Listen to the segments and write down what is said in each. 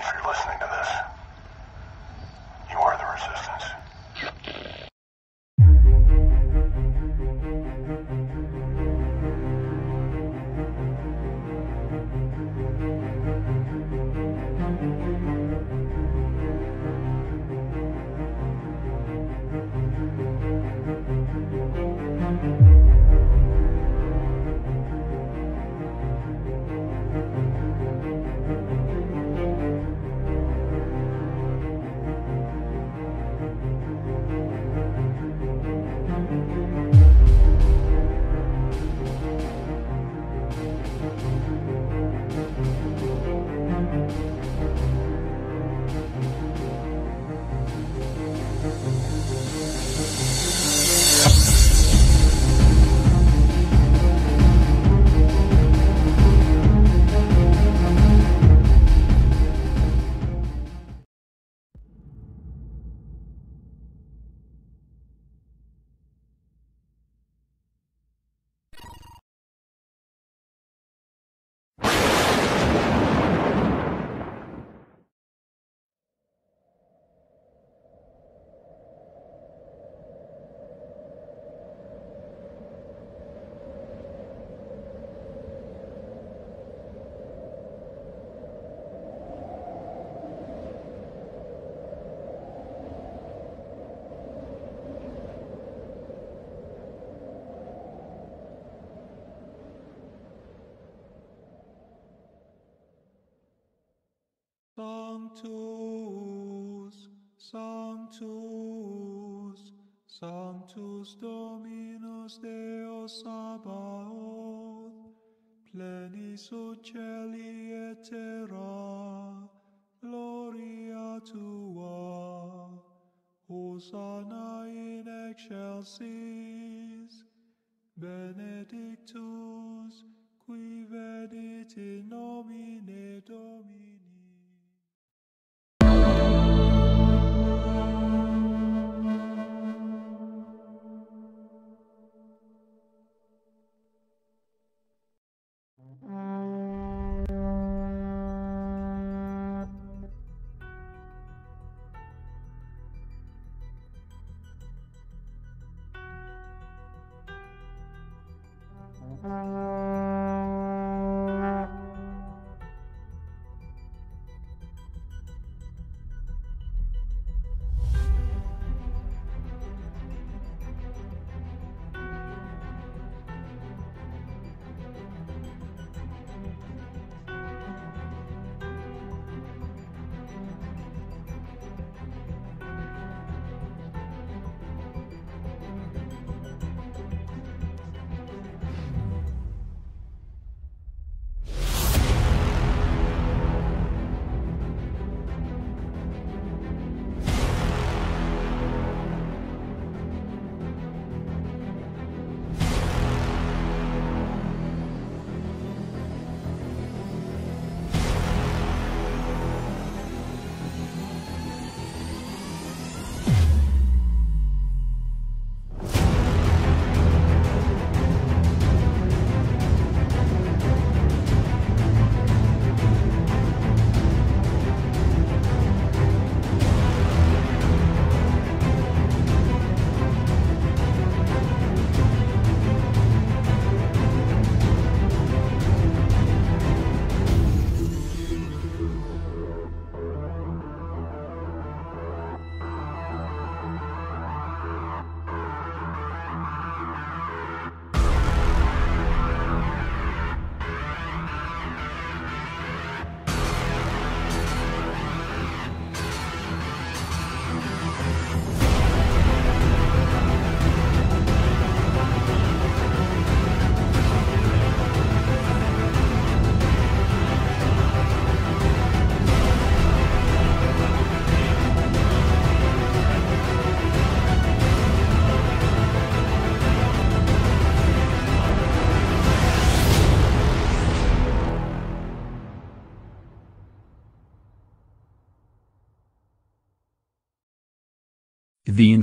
If you're listening to this, you are the resistance. Sanctus, Sanctus, Sanctus Dominus Deus Sabaoth, plenis uccelli et terra, gloria tua, Hosanna in excelsis, benedictus, qui venit in nomine Domini,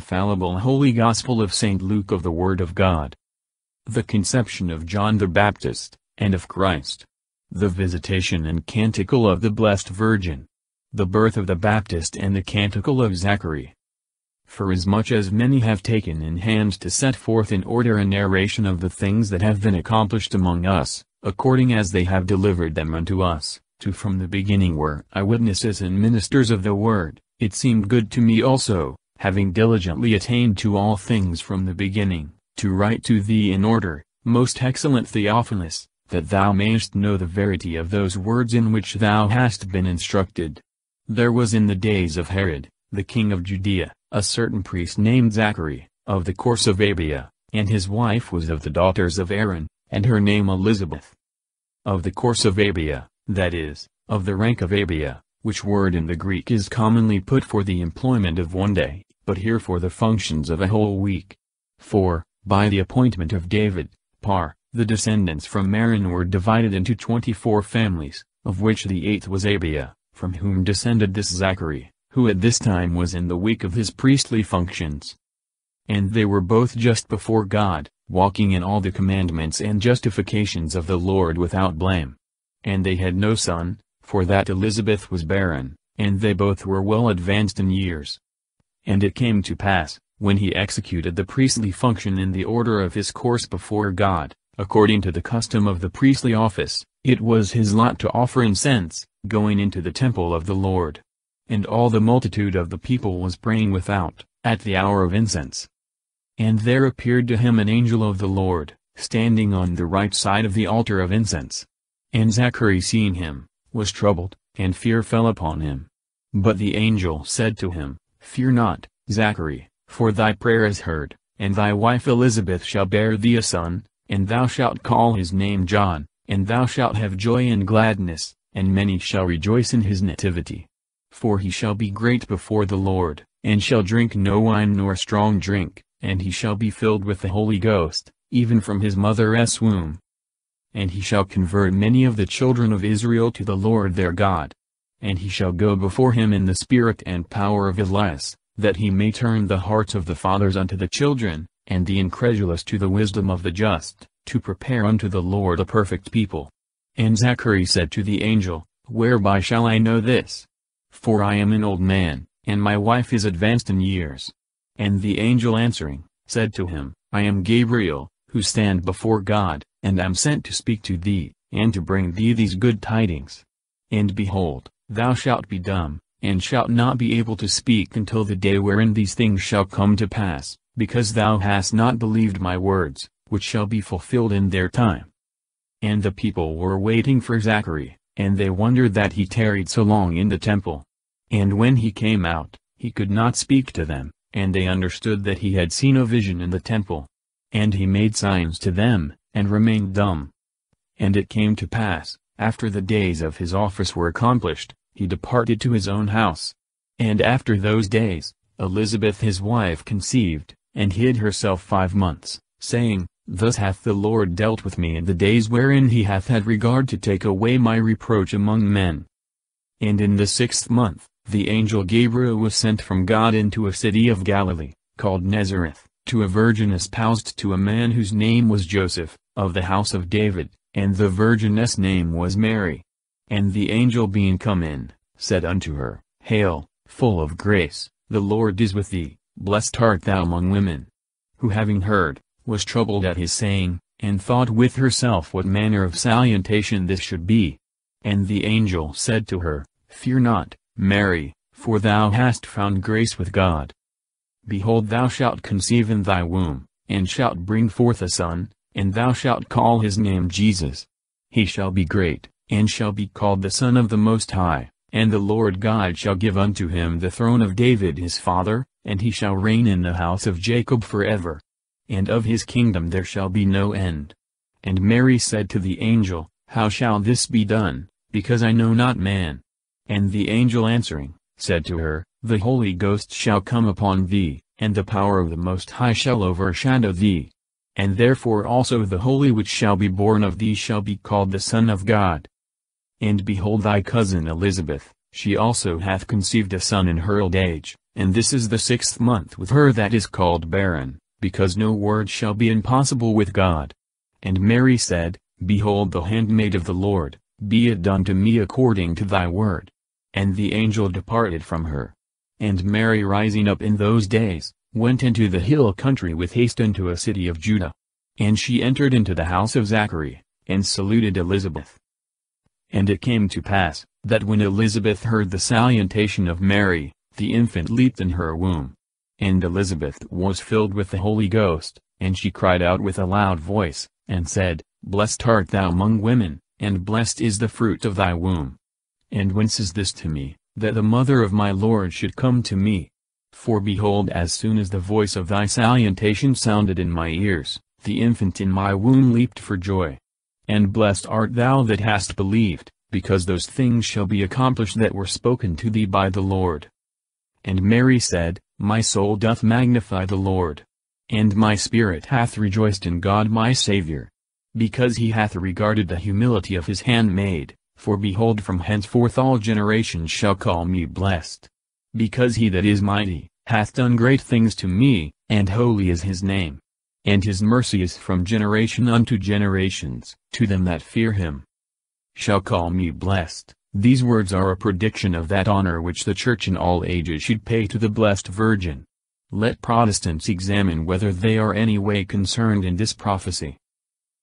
infallible Holy Gospel of St. Luke of the Word of God. The conception of John the Baptist, and of Christ. The visitation and canticle of the Blessed Virgin. the birth of the Baptist and the canticle of Zachary. Forasmuch as many have taken in hand to set forth in order a narration of the things that have been accomplished among us, according as they have delivered them unto us, to from the beginning were eyewitnesses and ministers of the word, it seemed good to me also, having diligently attained to all things from the beginning, to write to thee in order, most excellent Theophilus, that thou mayest know the verity of those words in which thou hast been instructed. There was in the days of Herod, the king of Judea, a certain priest named Zachary, of the course of Abia, and his wife was of the daughters of Aaron, and her name Elizabeth. Of the course of Abia, that is, of the rank of Abia, which word in the Greek is commonly put for the employment of one day, but here for the functions of a whole week. For, by the appointment of David, Par, the descendants from Aaron were divided into twenty-four families, of which the eighth was Abia, from whom descended this Zachary who at this time was in the week of his priestly functions. And they were both just before God, walking in all the commandments and justifications of the Lord without blame. And they had no son, for that Elizabeth was barren, and they both were well advanced in years. And it came to pass, when he executed the priestly function in the order of his course before God, according to the custom of the priestly office, it was his lot to offer incense, going into the temple of the Lord. And all the multitude of the people was praying without, at the hour of incense. And there appeared to him an angel of the Lord, standing on the right side of the altar of incense. And Zachary seeing him, was troubled, and fear fell upon him. But the angel said to him, Fear not, Zachary, for thy prayer is heard, and thy wife Elizabeth shall bear thee a son, and thou shalt call his name John, and thou shalt have joy and gladness, and many shall rejoice in his nativity for he shall be great before the Lord, and shall drink no wine nor strong drink, and he shall be filled with the Holy Ghost, even from his mother's womb. And he shall convert many of the children of Israel to the Lord their God. And he shall go before him in the spirit and power of Elias, that he may turn the hearts of the fathers unto the children, and the incredulous to the wisdom of the just, to prepare unto the Lord a perfect people. And Zachary said to the angel, Whereby shall I know this? For I am an old man, and my wife is advanced in years. And the angel answering, said to him, I am Gabriel, who stand before God, and am sent to speak to thee, and to bring thee these good tidings. And behold, thou shalt be dumb, and shalt not be able to speak until the day wherein these things shall come to pass, because thou hast not believed my words, which shall be fulfilled in their time. And the people were waiting for Zachary, and they wondered that he tarried so long in the temple. And when he came out, he could not speak to them, and they understood that he had seen a vision in the temple. And he made signs to them, and remained dumb. And it came to pass, after the days of his office were accomplished, he departed to his own house. And after those days, Elizabeth his wife conceived, and hid herself five months, saying, Thus hath the Lord dealt with me in the days wherein he hath had regard to take away my reproach among men. And in the sixth month, the angel Gabriel was sent from God into a city of Galilee, called Nazareth, to a virgin espoused to a man whose name was Joseph, of the house of David, and the virginess name was Mary. And the angel being come in, said unto her, Hail, full of grace, the Lord is with thee, blessed art thou among women. Who having heard, was troubled at his saying, and thought with herself what manner of salutation this should be. And the angel said to her, Fear not, Mary, for thou hast found grace with God. Behold thou shalt conceive in thy womb, and shalt bring forth a son, and thou shalt call his name Jesus. He shall be great, and shall be called the Son of the Most High, and the Lord God shall give unto him the throne of David his father, and he shall reign in the house of Jacob forever and of his kingdom there shall be no end. And Mary said to the angel, How shall this be done, because I know not man? And the angel answering, said to her, The Holy Ghost shall come upon thee, and the power of the Most High shall overshadow thee. And therefore also the Holy which shall be born of thee shall be called the Son of God. And behold thy cousin Elizabeth, she also hath conceived a son in her old age, and this is the sixth month with her that is called barren because no word shall be impossible with God. And Mary said, Behold the handmaid of the Lord, be it done to me according to thy word. And the angel departed from her. And Mary rising up in those days, went into the hill country with haste into a city of Judah. And she entered into the house of Zachary, and saluted Elizabeth. And it came to pass, that when Elizabeth heard the salutation of Mary, the infant leaped in her womb. And Elizabeth was filled with the Holy Ghost, and she cried out with a loud voice, and said, Blessed art thou among women, and blessed is the fruit of thy womb. And whence is this to me, that the mother of my Lord should come to me? For behold as soon as the voice of thy salutation sounded in my ears, the infant in my womb leaped for joy. And blessed art thou that hast believed, because those things shall be accomplished that were spoken to thee by the Lord. And Mary said, My soul doth magnify the Lord. And my spirit hath rejoiced in God my Saviour. Because he hath regarded the humility of his handmaid, for behold from henceforth all generations shall call me blessed. Because he that is mighty, hath done great things to me, and holy is his name and his mercy is from generation unto generations, to them that fear him. Shall call me blessed. These words are a prediction of that honor which the Church in all ages should pay to the Blessed Virgin. Let Protestants examine whether they are any way concerned in this prophecy.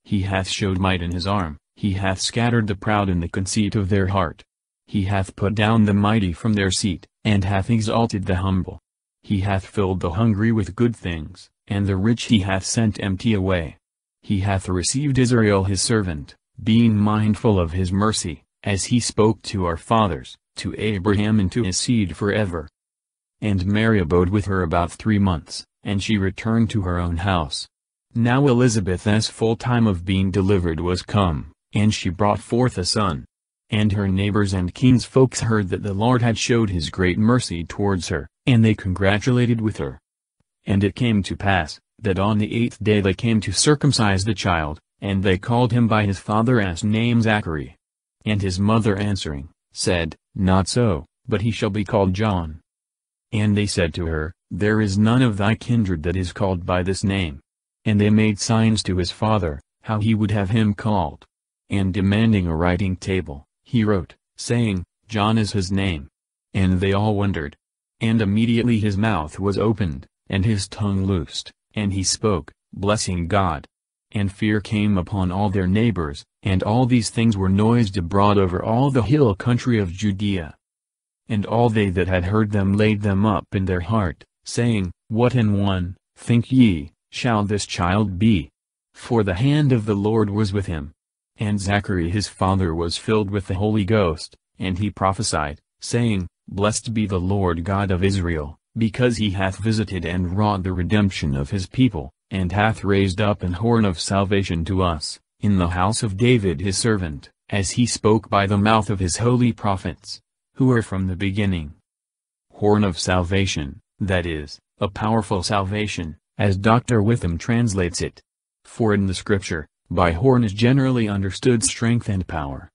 He hath showed might in his arm, he hath scattered the proud in the conceit of their heart. He hath put down the mighty from their seat, and hath exalted the humble. He hath filled the hungry with good things, and the rich he hath sent empty away. He hath received Israel his servant, being mindful of his mercy, as he spoke to our fathers, to Abraham and to his seed forever. And Mary abode with her about three months, and she returned to her own house. Now Elizabeth's full time of being delivered was come, and she brought forth a son. And her neighbors and kinsfolks heard that the Lord had showed his great mercy towards her, and they congratulated with her. And it came to pass, that on the eighth day they came to circumcise the child, and they called him by his father's name Zachary. And his mother answering, said, Not so, but he shall be called John. And they said to her, There is none of thy kindred that is called by this name. And they made signs to his father, how he would have him called. And demanding a writing table, he wrote, saying, John is his name. And they all wondered. And immediately his mouth was opened, and his tongue loosed, and he spoke, blessing God. And fear came upon all their neighbors, and all these things were noised abroad over all the hill country of Judea. And all they that had heard them laid them up in their heart, saying, What in one, think ye, shall this child be? For the hand of the Lord was with him. And Zachary his father was filled with the Holy Ghost, and he prophesied, saying, Blessed be the Lord God of Israel, because he hath visited and wrought the redemption of his people, and hath raised up an horn of salvation to us, in the house of David his servant, as he spoke by the mouth of his holy prophets, who are from the beginning. Horn of salvation, that is, a powerful salvation, as Dr. Witham translates it. For in the scripture, by horn is generally understood strength and power.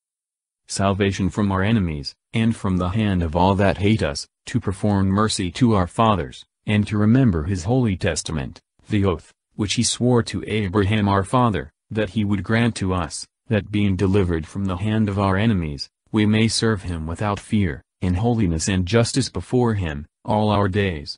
Salvation from our enemies, and from the hand of all that hate us, to perform mercy to our fathers, and to remember his holy testament, the oath, which he swore to Abraham our father, that he would grant to us, that being delivered from the hand of our enemies, we may serve him without fear, in holiness and justice before him, all our days.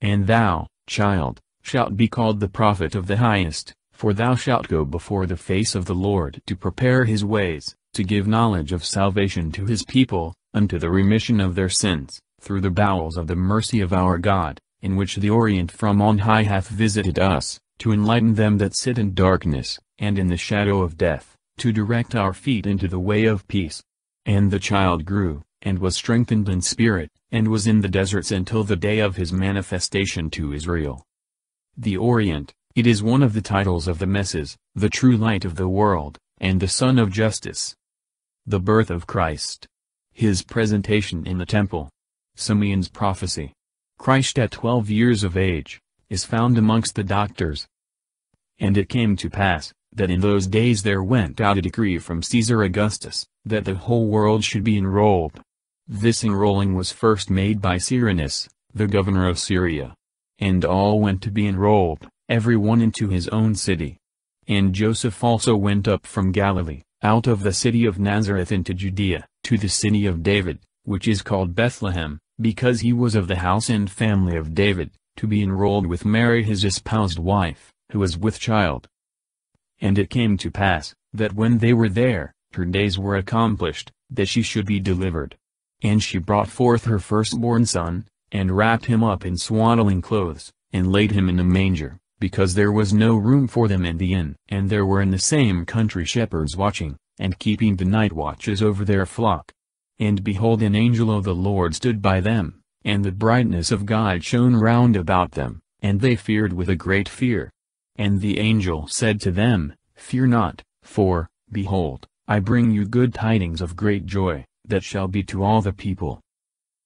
And thou, child, shalt be called the prophet of the highest, for thou shalt go before the face of the Lord to prepare his ways, to give knowledge of salvation to his people, unto the remission of their sins, through the bowels of the mercy of our God, in which the Orient from on high hath visited us, to enlighten them that sit in darkness, and in the shadow of death, to direct our feet into the way of peace. And the child grew, and was strengthened in spirit, and was in the deserts until the day of his manifestation to Israel. The Orient, it is one of the titles of the Messias, the true light of the world, and the Sun of Justice. The birth of Christ. His presentation in the temple, Simeon's prophecy. Christ at twelve years of age, is found amongst the doctors. And it came to pass, that in those days there went out a decree from Caesar Augustus, that the whole world should be enrolled. This enrolling was first made by Cyrenius, the governor of Syria. And all went to be enrolled, every one into his own city. And Joseph also went up from Galilee, out of the city of Nazareth into Judea, to the city of David, which is called Bethlehem, because he was of the house and family of David, to be enrolled with Mary his espoused wife, who was with child. And it came to pass, that when they were there, her days were accomplished, that she should be delivered. And she brought forth her firstborn son, and wrapped him up in swaddling clothes, and laid him in a manger, because there was no room for them in the inn. And there were in the same country shepherds watching, and keeping the night watches over their flock. And behold an angel of the Lord stood by them, and the brightness of God shone round about them, and they feared with a great fear. And the angel said to them, Fear not, for, behold, I bring you good tidings of great joy, that shall be to all the people.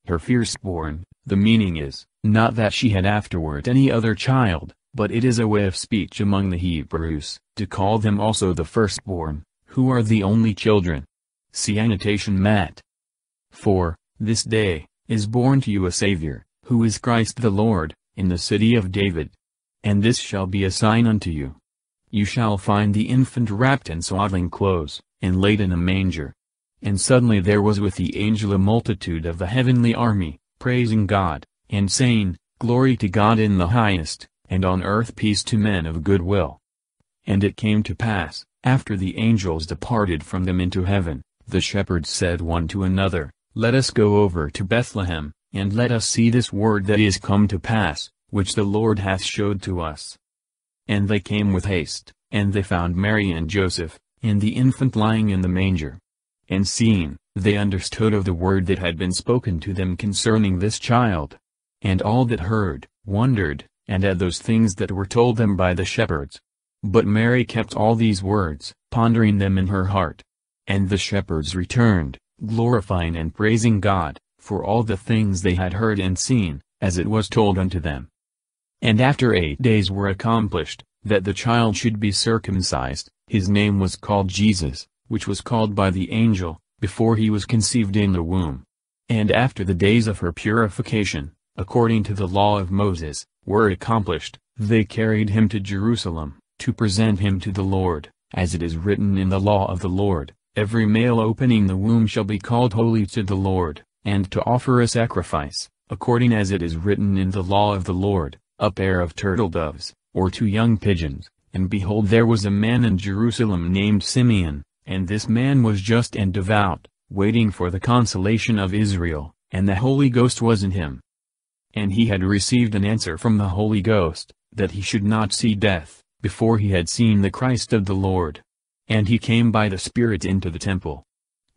Her firstborn, the meaning is, not that she had afterward any other child, but it is a way of speech among the Hebrews, to call them also the firstborn, who are the only children. See annotation Matt. For, this day, is born to you a Savior, who is Christ the Lord, in the city of David. And this shall be a sign unto you. You shall find the infant wrapped in swaddling clothes, and laid in a manger. And suddenly there was with the angel a multitude of the heavenly army, praising God, and saying, Glory to God in the highest, and on earth peace to men of good will. And it came to pass, after the angels departed from them into heaven, the shepherds said one to another, Let us go over to Bethlehem, and let us see this word that is come to pass, which the Lord hath showed to us. And they came with haste, and they found Mary and Joseph, and the infant lying in the manger. And seeing, they understood of the word that had been spoken to them concerning this child. And all that heard, wondered, and at those things that were told them by the shepherds. But Mary kept all these words, pondering them in her heart. And the shepherds returned, glorifying and praising God, for all the things they had heard and seen, as it was told unto them. And after eight days were accomplished, that the child should be circumcised, his name was called Jesus, which was called by the angel, before he was conceived in the womb. And after the days of her purification, according to the law of Moses, were accomplished, they carried him to Jerusalem, to present him to the Lord, as it is written in the law of the Lord, every male opening the womb shall be called holy to the Lord, and to offer a sacrifice, according as it is written in the law of the Lord, a pair of turtle doves, or two young pigeons, and behold there was a man in Jerusalem named Simeon, and this man was just and devout, waiting for the consolation of Israel, and the Holy Ghost was in him. And he had received an answer from the Holy Ghost, that he should not see death, before he had seen the Christ of the Lord. And he came by the Spirit into the temple.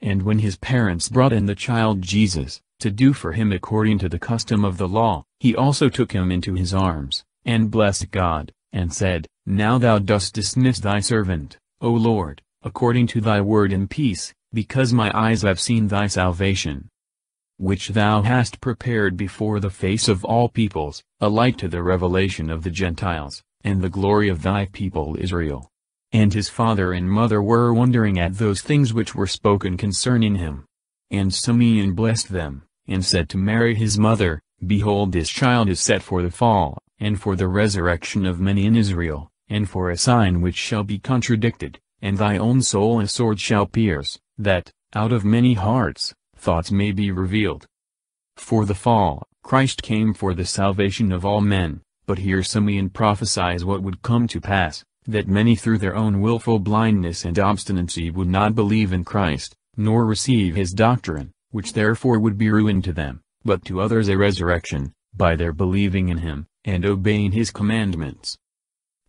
And when his parents brought in the child Jesus, to do for him according to the custom of the law, he also took him into his arms, and blessed God, and said, Now thou dost dismiss thy servant, O Lord, according to thy word in peace, because my eyes have seen thy salvation, which thou hast prepared before the face of all peoples, a light to the revelation of the Gentiles, and the glory of thy people Israel. And his father and mother were wondering at those things which were spoken concerning him. And Simeon blessed them, and said to Mary his mother, Behold this child is set for the fall, and for the resurrection of many in Israel, and for a sign which shall be contradicted, and thy own soul a sword shall pierce, that, out of many hearts, thoughts may be revealed. For the fall, Christ came for the salvation of all men, but here Simeon prophesies what would come to pass, that many through their own wilful blindness and obstinacy would not believe in Christ, nor receive his doctrine, which therefore would be ruin to them, but to others a resurrection, by their believing in him, and obeying his commandments.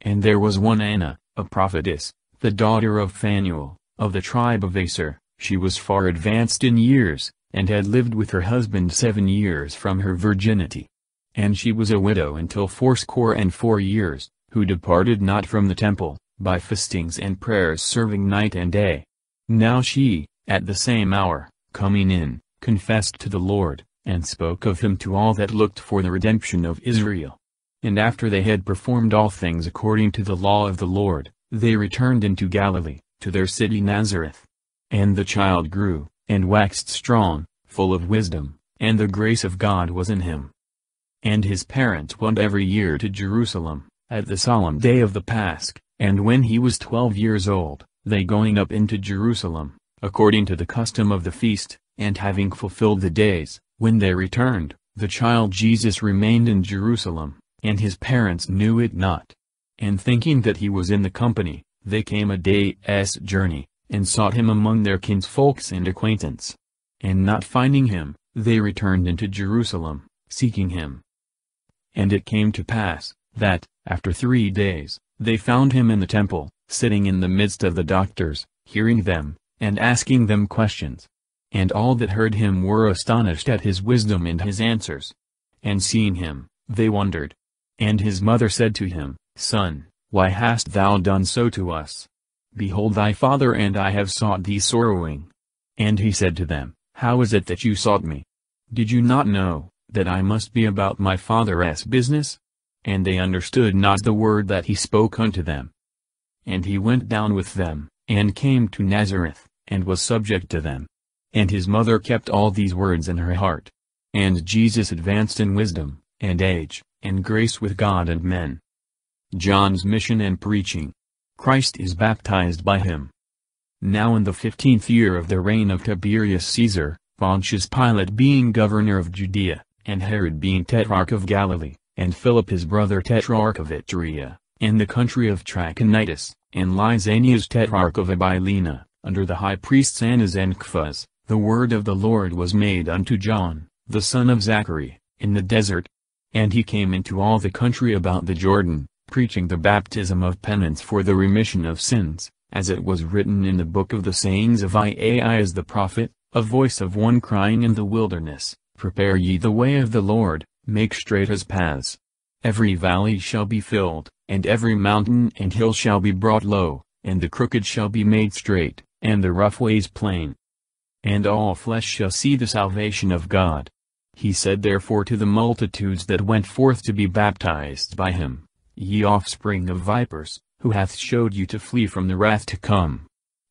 And there was one Anna, a prophetess, the daughter of Phanuel, of the tribe of Aser, she was far advanced in years, and had lived with her husband seven years from her virginity. And she was a widow until fourscore and four years, who departed not from the temple, by fastings and prayers serving night and day. Now she, at the same hour, coming in, confessed to the Lord, and spoke of him to all that looked for the redemption of Israel. And after they had performed all things according to the law of the Lord, they returned into Galilee, to their city Nazareth. And the child grew, and waxed strong, full of wisdom, and the grace of God was in him. And his parents went every year to Jerusalem, at the solemn day of the Pasch, and when he was twelve years old, they going up into Jerusalem, according to the custom of the feast, And having fulfilled the days, when they returned, the child Jesus remained in Jerusalem, and his parents knew it not. And thinking that he was in the company, they came a day's journey, and sought him among their kinsfolks and acquaintance. And not finding him, they returned into Jerusalem, seeking him. And it came to pass, that, after three days, they found him in the temple, sitting in the midst of the doctors, hearing them, and asking them questions. And all that heard him were astonished at his wisdom and his answers. And seeing him, they wondered. And his mother said to him, Son, why hast thou done so to us? Behold thy father and I have sought thee sorrowing. And he said to them, How is it that you sought me? Did you not know, that I must be about my father's business? And they understood not the word that he spoke unto them. And he went down with them, and came to Nazareth, and was subject to them. And his mother kept all these words in her heart. And Jesus advanced in wisdom, and age, and grace with God and men. John's mission and preaching. Christ is baptized by him. Now in the fifteenth year of the reign of Tiberius Caesar, Pontius Pilate being governor of Judea, and Herod being tetrarch of Galilee, and Philip his brother tetrarch of Iturea, and the country of Trachonitis, and Lysanias tetrarch of Abilene, under the high priests Annas and Caiaphas, the word of the Lord was made unto John, the son of Zachary, in the desert. And he came into all the country about the Jordan, preaching the baptism of penance for the remission of sins, as it was written in the book of the sayings of Isaias the prophet, a voice of one crying in the wilderness, Prepare ye the way of the Lord, make straight his paths. Every valley shall be filled, and every mountain and hill shall be brought low, and the crooked shall be made straight, and the rough ways plain and all flesh shall see the salvation of God. He said therefore to the multitudes that went forth to be baptized by him, Ye offspring of vipers, who hath showed you to flee from the wrath to come?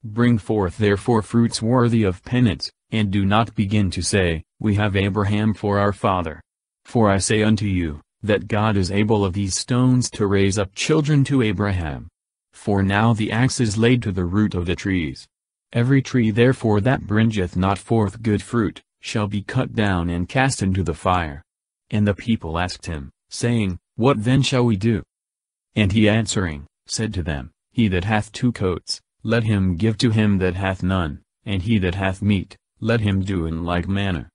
Bring forth therefore fruits worthy of penance, and do not begin to say, We have Abraham for our father. For I say unto you, that God is able of these stones to raise up children to Abraham. For now the axe is laid to the root of the trees. Every tree therefore that bringeth not forth good fruit, shall be cut down and cast into the fire. And the people asked him, saying, What then shall we do? And he answering, said to them, He that hath two coats, let him give to him that hath none, and he that hath meat, let him do in like manner.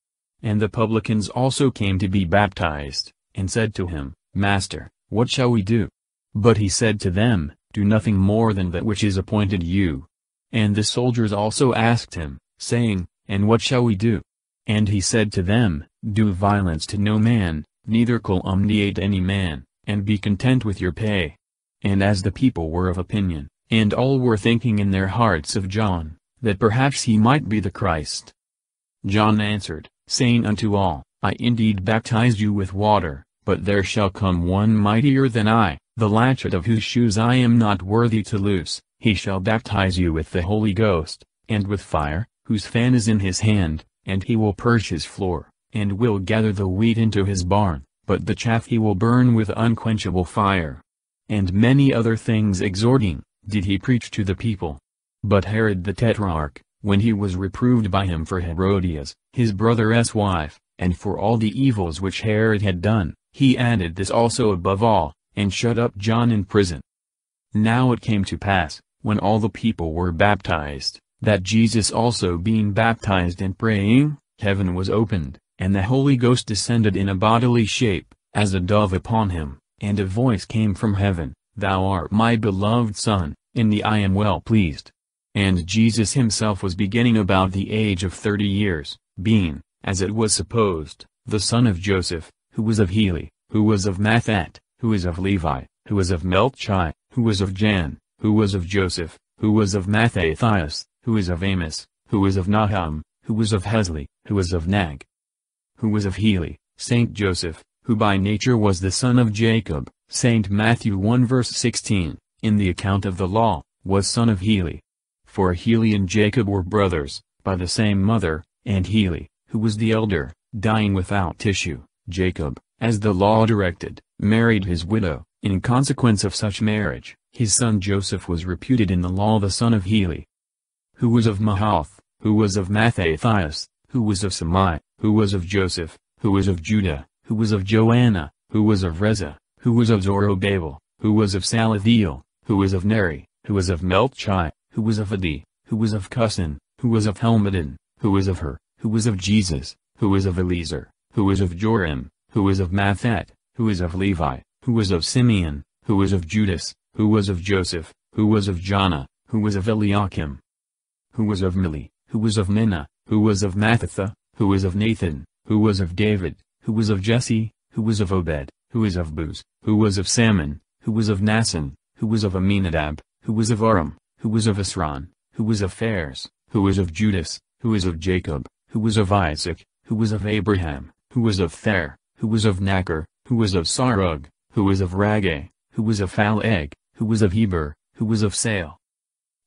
And the publicans also came to be baptized, and said to him, Master, what shall we do? But he said to them, Do nothing more than that which is appointed you. And the soldiers also asked him, saying, And what shall we do? And he said to them, Do violence to no man, neither calumniate any man, and be content with your pay. And as the people were of opinion, and all were thinking in their hearts of John, that perhaps he might be the Christ. John answered, saying unto all, I indeed baptize you with water, but there shall come one mightier than I, the latchet of whose shoes I am not worthy to loose, he shall baptize you with the Holy Ghost, and with fire, whose fan is in his hand, and he will purge his floor, and will gather the wheat into his barn, but the chaff he will burn with unquenchable fire. And many other things exhorting, did he preach to the people. But Herod the Tetrarch, when he was reproved by him for Herodias, his brother's wife, and for all the evils which Herod had done, he added this also above all, and shut up John in prison. Now it came to pass, when all the people were baptized, that Jesus also being baptized and praying, heaven was opened, and the Holy Ghost descended in a bodily shape, as a dove upon him, and a voice came from heaven, Thou art my beloved Son, in thee I am well pleased. And Jesus himself was beginning about the age of thirty years, being, as it was supposed, the son of Joseph, who was of Heli, who was of Mathat, who was of Levi, who was of Melchi, who was of Jan, who was of Joseph, who was of Mathathias, who was of Amos, who was of Nahum, who was of Hesli, who was of Nag, who was of Heli, Saint Joseph, who by nature was the son of Jacob, Saint Matthew 1 verse 16, in the account of the law, was son of Heli. For Heli and Jacob were brothers, by the same mother, and Heli, who was the elder, dying without tissue, Jacob, as the law directed, married his widow, in consequence of such marriage, his son Joseph was reputed in the law the son of Heli, who was of Mahath, who was of Mathathias, who was of Semei, who was of Joseph, who was of Judah, who was of Joanna, who was of Reza, who was of Zorobabel, who was of Salathiel, who was of Neri, who was of Melchi, who was of Addi, who was of Cosan, who was of Helmadan, who was of Her, who was of Jesus, who was of Eliezer, who was of Jorim, who was of Mathat, who was of Levi, who was of Simeon, who was of Judas, who was of Joseph, who was of Jonah, who was of Eliakim, who was of Mili, who was of Menna, who was of Mathatha, who was of Nathan, who was of David, who was of Jesse, who was of Obed, who was of Booz, who was of Salmon, who was of Naasson, who was of Aminadab, who was of Aram, who was of Esron, who was of Phares, who was of Judas, who was of Jacob, who was of Isaac, who was of Abraham, who was of Thare, who was of Nachor, who was of Sarug, who was of Ragau, who was of Phaleg, who was of Heber, who was of Sale,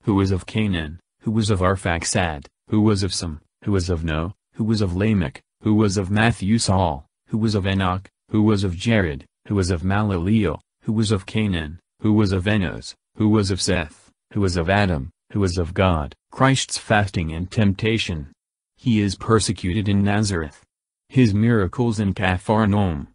who was of Cainan, who was of Arphaxad, who was of Sem, who was of Noe, who was of Lamech, who was of Mathusale, who was of Henoch, who was of Jared, who was of Malaleel, who was of Cainan, who was of Henos, who was of Seth, who was of Adam, who was of God. Christ's fasting and temptation. He is persecuted in Nazareth. His miracles in Capharnaum.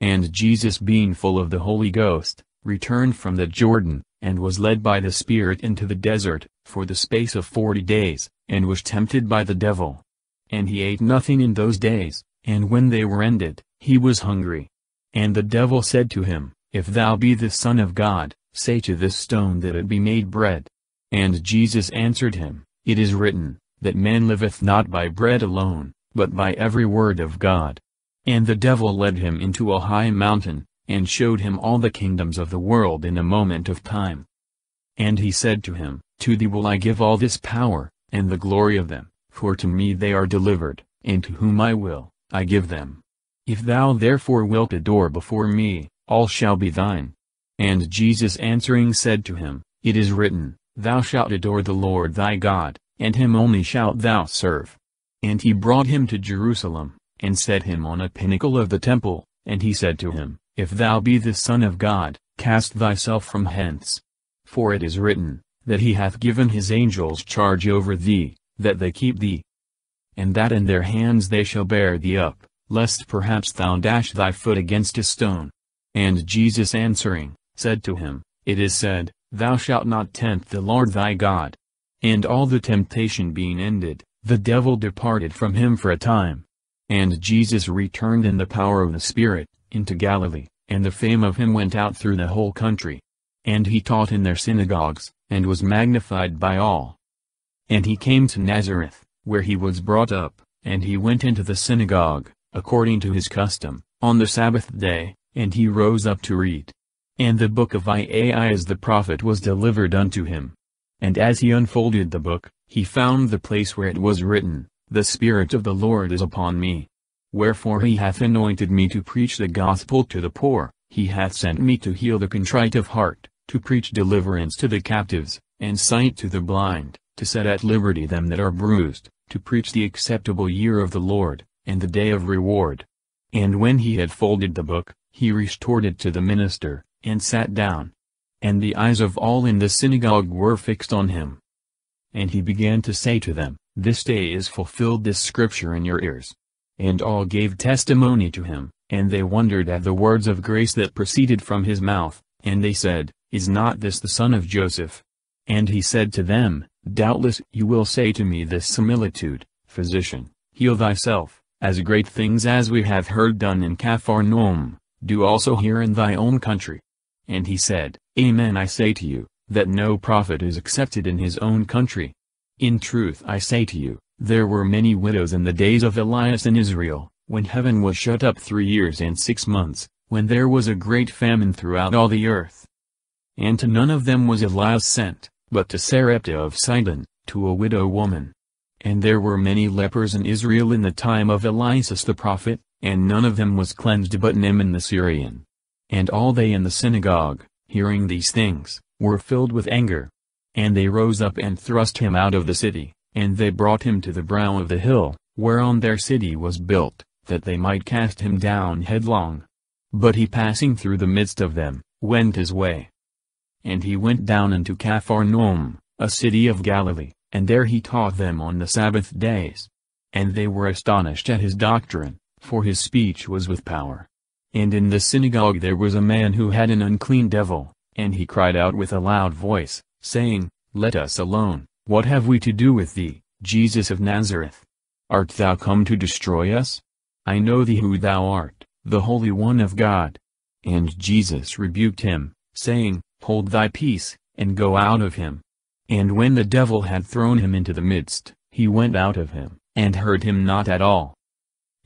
And Jesus being full of the Holy Ghost, returned from the Jordan, and was led by the Spirit into the desert, for the space of forty days, and was tempted by the devil. And he ate nothing in those days, and when they were ended, he was hungry. And the devil said to him, If thou be the Son of God, say to this stone that it be made bread. And Jesus answered him, It is written, that man liveth not by bread alone, but by every word of God. And the devil led him into a high mountain, and showed him all the kingdoms of the world in a moment of time. And he said to him, To thee will I give all this power, and the glory of them, for to me they are delivered, and to whom I will, I give them. If thou therefore wilt adore before me, all shall be thine. And Jesus answering said to him, It is written, Thou shalt adore the Lord thy God, and him only shalt thou serve. And he brought him to Jerusalem, and set him on a pinnacle of the temple, and he said to him, If thou be the Son of God, cast thyself from hence. For it is written, that he hath given his angels charge over thee, that they keep thee. And that in their hands they shall bear thee up, lest perhaps thou dash thy foot against a stone. And Jesus answering, said to him, It is said, Thou shalt not tempt the Lord thy God. And all the temptation being ended, the devil departed from him for a time. And Jesus returned in the power of the Spirit, into Galilee, and the fame of him went out through the whole country. And he taught in their synagogues, and was magnified by all. And he came to Nazareth, where he was brought up, and he went into the synagogue, according to his custom, on the Sabbath day, and he rose up to read. And the book of Isaias the prophet was delivered unto him. And as he unfolded the book, he found the place where it was written, The Spirit of the Lord is upon me. Wherefore he hath anointed me to preach the gospel to the poor, he hath sent me to heal the contrite of heart, to preach deliverance to the captives, and sight to the blind, to set at liberty them that are bruised, to preach the acceptable year of the Lord, and the day of reward. And when he had folded the book, he restored it to the minister, and sat down. And the eyes of all in the synagogue were fixed on him. And he began to say to them, This day is fulfilled this scripture in your ears. And all gave testimony to him, and they wondered at the words of grace that proceeded from his mouth, and they said, Is not this the son of Joseph? And he said to them, Doubtless you will say to me this similitude, Physician, heal thyself, as great things as we have heard done in Capharnaum, do also here in thy own country. And he said, Amen I say to you, that no prophet is accepted in his own country. In truth I say to you, there were many widows in the days of Elias in Israel, when heaven was shut up three years and six months, when there was a great famine throughout all the earth. And to none of them was Elias sent, but to Sarepta of Sidon, to a widow woman. And there were many lepers in Israel in the time of Elias the prophet, and none of them was cleansed but Naaman the Syrian. And all they in the synagogue, hearing these things, were filled with anger. And they rose up and thrust him out of the city, and they brought him to the brow of the hill, whereon their city was built, that they might cast him down headlong. But he passing through the midst of them, went his way. And he went down into Capharnaum, a city of Galilee, and there he taught them on the Sabbath days. And they were astonished at his doctrine, for his speech was with power. And in the synagogue there was a man who had an unclean devil, and he cried out with a loud voice, saying, Let us alone, what have we to do with thee, Jesus of Nazareth? Art thou come to destroy us? I know thee who thou art, the Holy One of God. And Jesus rebuked him, saying, Hold thy peace, and go out of him. And when the devil had thrown him into the midst, he went out of him, and heard him not at all.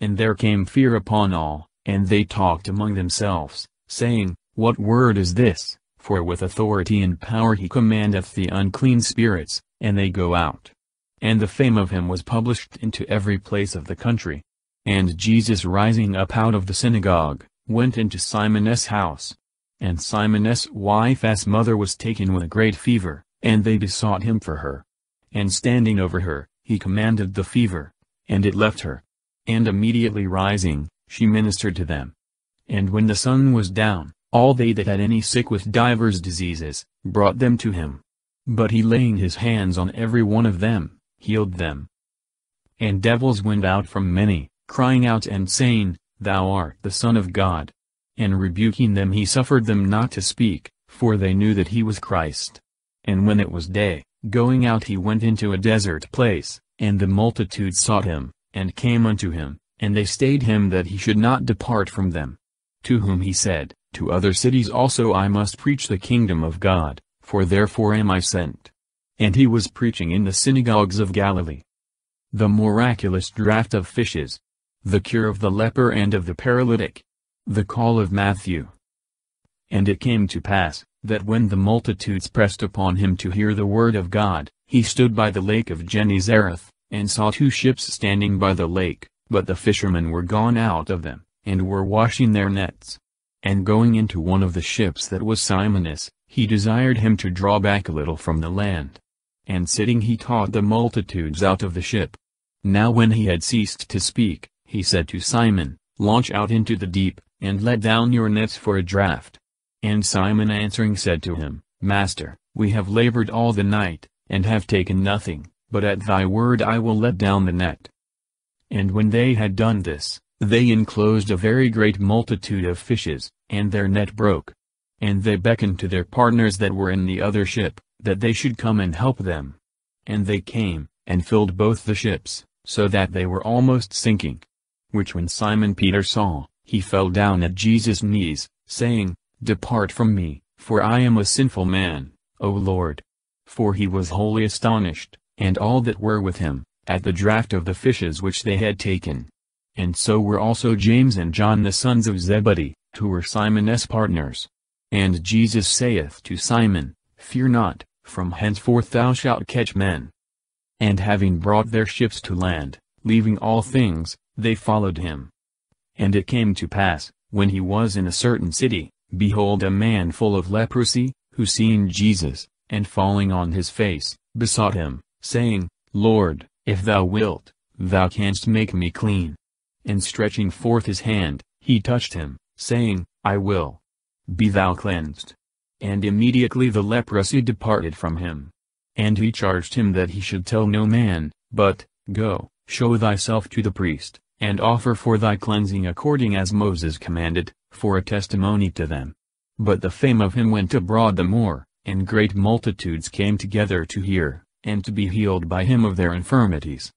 And there came fear upon all, and they talked among themselves, saying, What word is this? For with authority and power he commandeth the unclean spirits, and they go out. And the fame of him was published into every place of the country. And Jesus rising up out of the synagogue, went into Simon's house. And Simon's wife's mother was taken with a great fever, and they besought him for her. And standing over her, he commanded the fever, and it left her. And immediately rising, she ministered to them. And when the sun was down, all they that had any sick with divers diseases, brought them to him. But he laying his hands on every one of them, healed them. And devils went out from many, crying out and saying, Thou art the Son of God. And rebuking them he suffered them not to speak, for they knew that he was Christ. And when it was day, going out he went into a desert place, and the multitude sought him, and came unto him, and they stayed him that he should not depart from them. To whom he said, To other cities also I must preach the kingdom of God, for therefore am I sent. And he was preaching in the synagogues of Galilee. The miraculous draught of fishes. The cure of the leper and of the paralytic. The call of Matthew. And it came to pass, that when the multitudes pressed upon him to hear the word of God, he stood by the lake of Gennesareth, and saw two ships standing by the lake, but the fishermen were gone out of them, and were washing their nets. And going into one of the ships that was Simon's, he desired him to draw back a little from the land. And sitting he taught the multitudes out of the ship. Now when he had ceased to speak, he said to Simon, Launch out into the deep, and let down your nets for a draught. And Simon answering said to him, Master, we have labored all the night, and have taken nothing, but at thy word I will let down the net. And when they had done this, they enclosed a very great multitude of fishes, and their net broke. And they beckoned to their partners that were in the other ship, that they should come and help them. And they came, and filled both the ships, so that they were almost sinking. Which when Simon Peter saw, he fell down at Jesus' knees, saying, Depart from me, for I am a sinful man, O Lord. For he was wholly astonished, and all that were with him, at the draught of the fishes which they had taken. And so were also James and John the sons of Zebedee, who were Simon's partners. And Jesus saith to Simon, Fear not, from henceforth thou shalt catch men. And having brought their ships to land, leaving all things, they followed him. And it came to pass, when he was in a certain city, behold a man full of leprosy, who seeing Jesus, and falling on his face, besought him, saying, Lord, if thou wilt, thou canst make me clean. And stretching forth his hand, he touched him, saying, I will. Be thou cleansed. And immediately the leprosy departed from him. And he charged him that he should tell no man, but, Go, show thyself to the priest, and offer for thy cleansing according as Moses commanded, for a testimony to them. But the fame of him went abroad the more, and great multitudes came together to hear, and to be healed by him of their infirmities.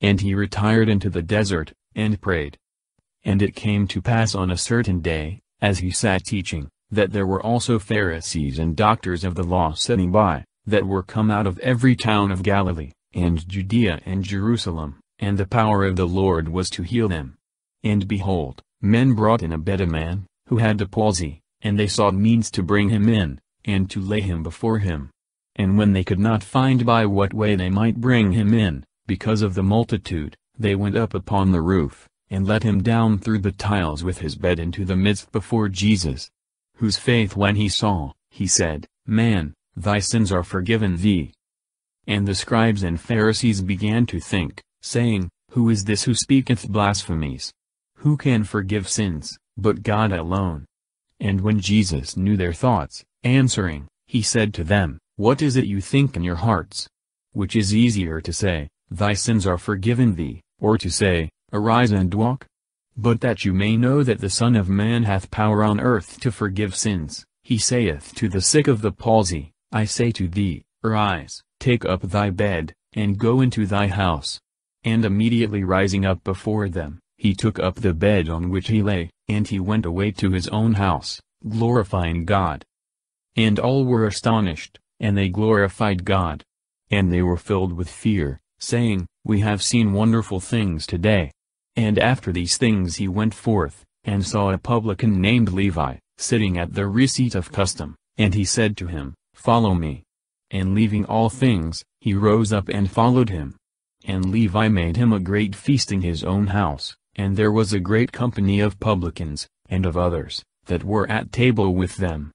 And he retired into the desert, and prayed. And it came to pass on a certain day, as he sat teaching, that there were also Pharisees and doctors of the law sitting by, that were come out of every town of Galilee, and Judea and Jerusalem, and the power of the Lord was to heal them. And behold, men brought in a bed a man, who had the palsy, and they sought means to bring him in, and to lay him before him. And when they could not find by what way they might bring him in, because of the multitude, they went up upon the roof, and let him down through the tiles with his bed into the midst before Jesus. Whose faith when he saw, he said, Man, thy sins are forgiven thee. And the scribes and Pharisees began to think, saying, Who is this who speaketh blasphemies? Who can forgive sins, but God alone? And when Jesus knew their thoughts, answering, he said to them, what is it you think in your hearts? Which is easier to say, Thy sins are forgiven thee, or to say, Arise and walk? But that you may know that the Son of Man hath power on earth to forgive sins, he saith to the sick of the palsy, I say to thee, Arise, take up thy bed, and go into thy house. And immediately rising up before them, he took up the bed on which he lay, and he went away to his own house, glorifying God. And all were astonished, and they glorified God. And they were filled with fear, saying, We have seen wonderful things today. And after these things he went forth, and saw a publican named Levi, sitting at the receipt of custom, and he said to him, Follow me. And leaving all things, he rose up and followed him. And Levi made him a great feast in his own house, and there was a great company of publicans, and of others, that were at table with them.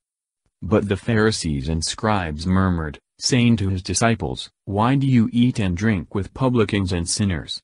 But the Pharisees and scribes murmured, saying to his disciples, Why do you eat and drink with publicans and sinners?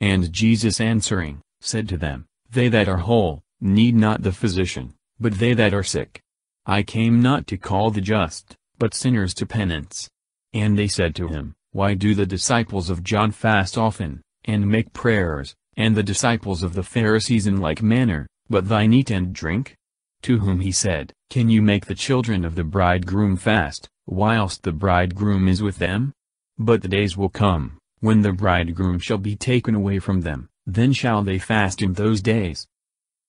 And Jesus answering, said to them, They that are whole, need not the physician, but they that are sick. I came not to call the just, but sinners to penance. And they said to him, Why do the disciples of John fast often, and make prayers, and the disciples of the Pharisees in like manner, but thine eat and drink? To whom he said, Can you make the children of the bridegroom fast, whilst the bridegroom is with them? But the days will come, when the bridegroom shall be taken away from them, then shall they fast in those days.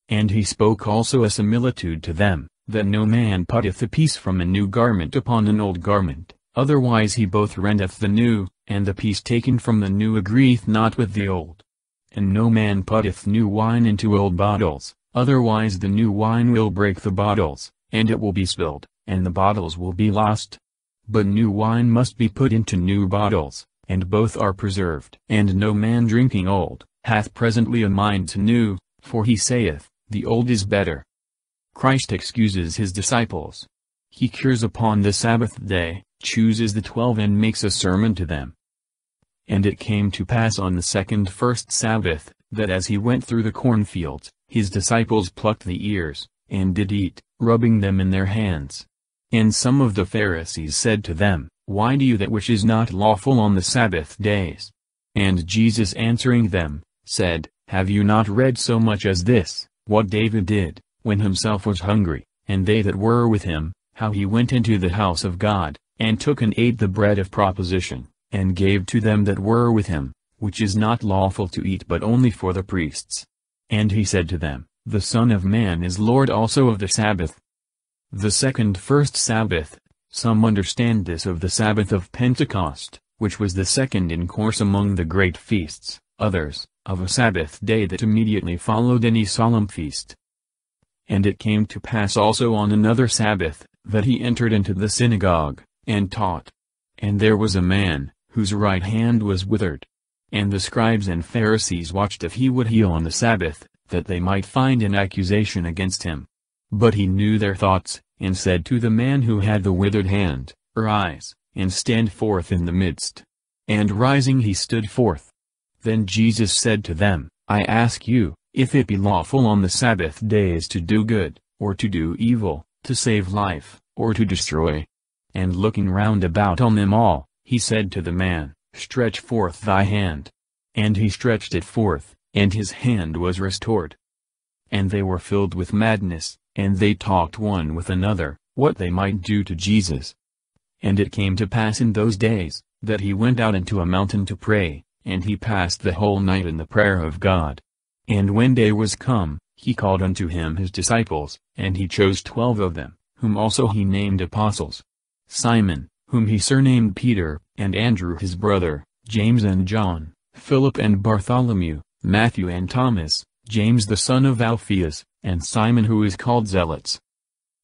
And he spoke also a similitude to them, that no man putteth a piece from a new garment upon an old garment, otherwise he both rendeth the new, and the piece taken from the new agreeth not with the old. And no man putteth new wine into old bottles, Otherwise the new wine will break the bottles, and it will be spilled, and the bottles will be lost. But new wine must be put into new bottles, and both are preserved. And no man drinking old, hath presently a mind to new, for he saith, The old is better. Christ excuses his disciples. He cures upon the Sabbath day, chooses the twelve and makes a sermon to them. And it came to pass on the second first Sabbath, that as he went through the cornfields, his disciples plucked the ears, and did eat, rubbing them in their hands. And some of the Pharisees said to them, Why do you that which is not lawful on the Sabbath days? And Jesus answering them, said, Have you not read so much as this, what David did, when himself was hungry, and they that were with him, how he went into the house of God, and took and ate the bread of proposition, and gave to them that were with him, which is not lawful to eat but only for the priests. And he said to them, The Son of Man is Lord also of the Sabbath. The second first Sabbath, some understand this of the Sabbath of Pentecost, which was the second in course among the great feasts, others, of a Sabbath day that immediately followed any solemn feast. And it came to pass also on another Sabbath, that he entered into the synagogue, and taught. And there was a man, whose right hand was withered. And the scribes and Pharisees watched if he would heal on the Sabbath, that they might find an accusation against him. But he knew their thoughts, and said to the man who had the withered hand, Arise, and stand forth in the midst. And rising he stood forth. Then Jesus said to them, I ask you, if it be lawful on the Sabbath days to do good, or to do evil, to save life, or to destroy? And looking round about on them all, he said to the man, Stretch forth thy hand. And he stretched it forth, and his hand was restored. And they were filled with madness, and they talked one with another, what they might do to Jesus. And it came to pass in those days, that he went out into a mountain to pray, and he passed the whole night in the prayer of God. And when day was come, he called unto him his disciples, and he chose twelve of them, whom also he named apostles. Simon, whom he surnamed Peter, and Andrew his brother, James and John, Philip and Bartholomew, Matthew and Thomas, James the son of Alphaeus, and Simon who is called Zelotes.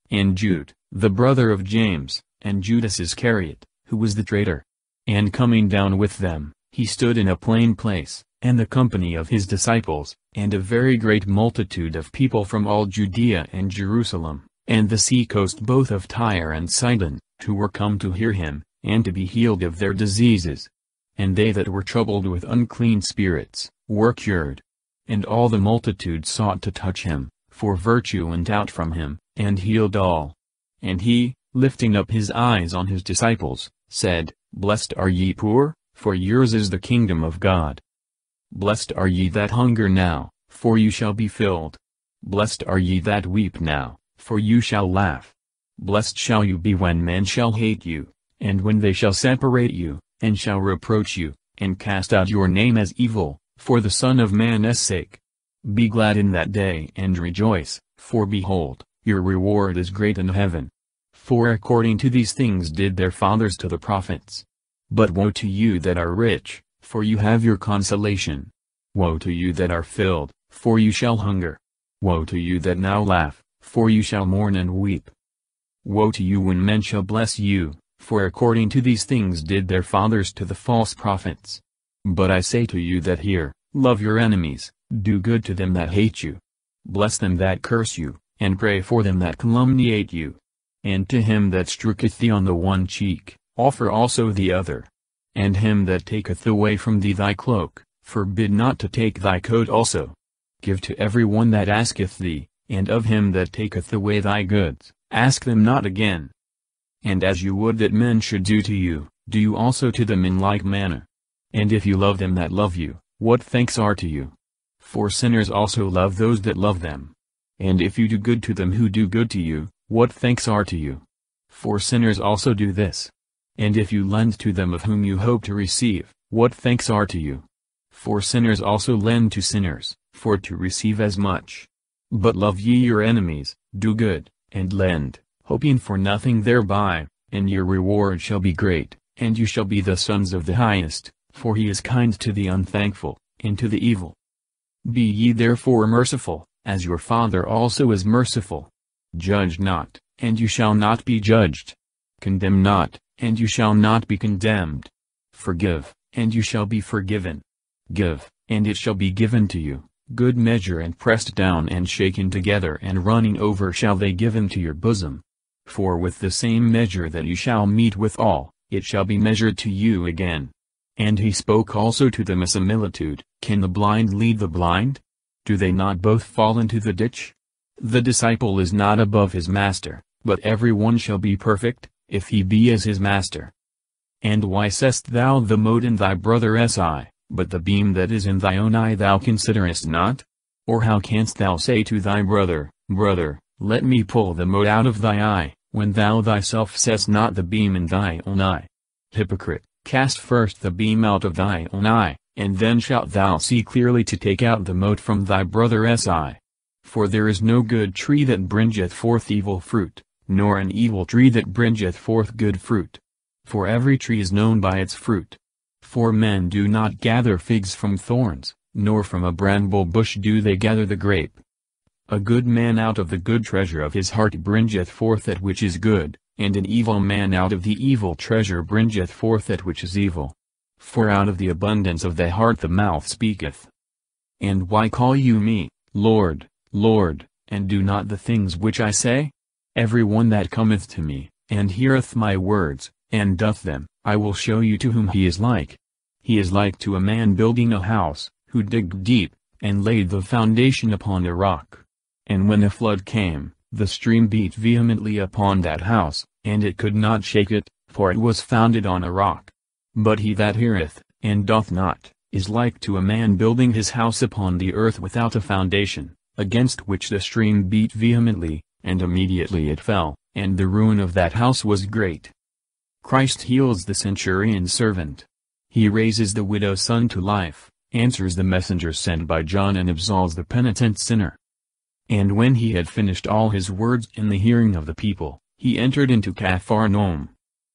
And Jude, the brother of James, and Judas Iscariot, who was the traitor. And coming down with them, he stood in a plain place, and the company of his disciples, and a very great multitude of people from all Judea and Jerusalem, and the sea coast both of Tyre and Sidon, who were come to hear him, and to be healed of their diseases. And they that were troubled with unclean spirits, were cured. And all the multitude sought to touch him, for virtue went out from him, and healed all. And he, lifting up his eyes on his disciples, said, Blessed are ye poor, for yours is the kingdom of God. Blessed are ye that hunger now, for you shall be filled. Blessed are ye that weep now, for you shall laugh. Blessed shall you be when men shall hate you, and when they shall separate you, and shall reproach you, and cast out your name as evil, for the Son of Man's sake. Be glad in that day and rejoice, for behold, your reward is great in heaven. For according to these things did their fathers to the prophets. But woe to you that are rich, for you have your consolation. Woe to you that are filled, for you shall hunger. Woe to you that now laugh, for you shall mourn and weep. Woe to you when men shall bless you, for according to these things did their fathers to the false prophets. But I say to you that hear, love your enemies, do good to them that hate you. Bless them that curse you, and pray for them that calumniate you. And to him that stricketh thee on the one cheek, offer also the other. And him that taketh away from thee thy cloak, forbid not to take thy coat also. Give to every one that asketh thee, and of him that taketh away thy goods, ask them not again. And as you would that men should do to you, do you also to them in like manner. And if you love them that love you, what thanks are to you? For sinners also love those that love them. And if you do good to them who do good to you, what thanks are to you? For sinners also do this. And if you lend to them of whom you hope to receive, what thanks are to you? For sinners also lend to sinners, for to receive as much. But love ye your enemies, do good, and lend, hoping for nothing thereby, and your reward shall be great, and you shall be the sons of the highest, for he is kind to the unthankful, and to the evil. Be ye therefore merciful, as your Father also is merciful. Judge not, and you shall not be judged. Condemn not, and you shall not be condemned. Forgive, and you shall be forgiven. Give, and it shall be given to you, good measure and pressed down and shaken together and running over shall they give into your bosom. For with the same measure that you shall meet withal, it shall be measured to you again. And he spoke also to them a similitude, Can the blind lead the blind? Do they not both fall into the ditch? The disciple is not above his master, but every one shall be perfect, if he be as his master. And why sayest thou the mote in thy brother's eye, but the beam that is in thy own eye thou considerest not? Or how canst thou say to thy brother, Brother, let me pull the mote out of thy eye, when thou thyself seest not the beam in thy own eye? Hypocrite, cast first the beam out of thy own eye, and then shalt thou see clearly to take out the mote from thy brother's eye. For there is no good tree that bringeth forth evil fruit, nor an evil tree that bringeth forth good fruit. For every tree is known by its fruit. For men do not gather figs from thorns, nor from a bramble bush do they gather the grape. A good man out of the good treasure of his heart bringeth forth that which is good, and an evil man out of the evil treasure bringeth forth that which is evil. For out of the abundance of the heart the mouth speaketh. And why call you me, Lord, Lord, and do not the things which I say? Every one that cometh to me, and heareth my words, and doth them, I will show you to whom he is like. He is like to a man building a house, who digged deep, and laid the foundation upon a rock. And when a flood came, the stream beat vehemently upon that house, and it could not shake it, for it was founded on a rock. But he that heareth, and doth not, is like to a man building his house upon the earth without a foundation, against which the stream beat vehemently, and immediately it fell, and the ruin of that house was great. Christ heals the centurion's servant. He raises the widow's son to life, answers the messenger sent by John and absolves the penitent sinner. And when he had finished all his words in the hearing of the people, he entered into Capharnaum.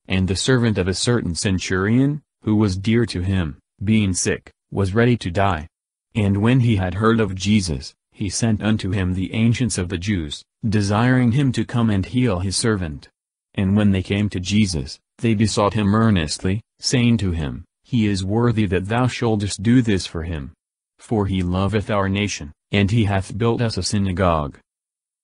And the servant of a certain centurion, who was dear to him, being sick, was ready to die. And when he had heard of Jesus, he sent unto him the ancients of the Jews, desiring him to come and heal his servant. And when they came to Jesus, they besought him earnestly, saying to him, He is worthy that thou shouldest do this for him. For he loveth our nation, and he hath built us a synagogue.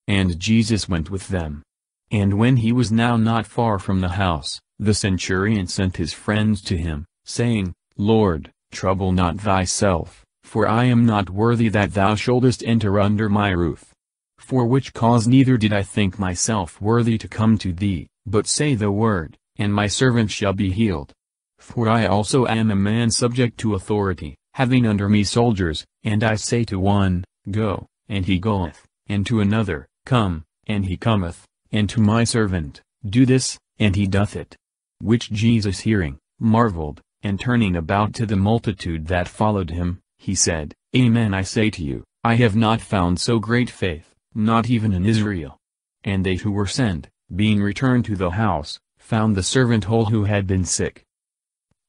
And Jesus went with them. And when he was now not far from the house, the centurion sent his friends to him, saying, Lord, trouble not thyself, for I am not worthy that thou shouldest enter under my roof. For which cause neither did I think myself worthy to come to thee, but say the word, and my servant shall be healed. For I also am a man subject to authority, having under me soldiers, and I say to one, Go, and he goeth, and to another, Come, and he cometh, and to my servant, Do this, and he doth it. Which Jesus hearing, marveled, and turning about to the multitude that followed him, he said, Amen I say to you, I have not found so great faith, not even in Israel. And they who were sent, being returned to the house, found the servant whole who had been sick.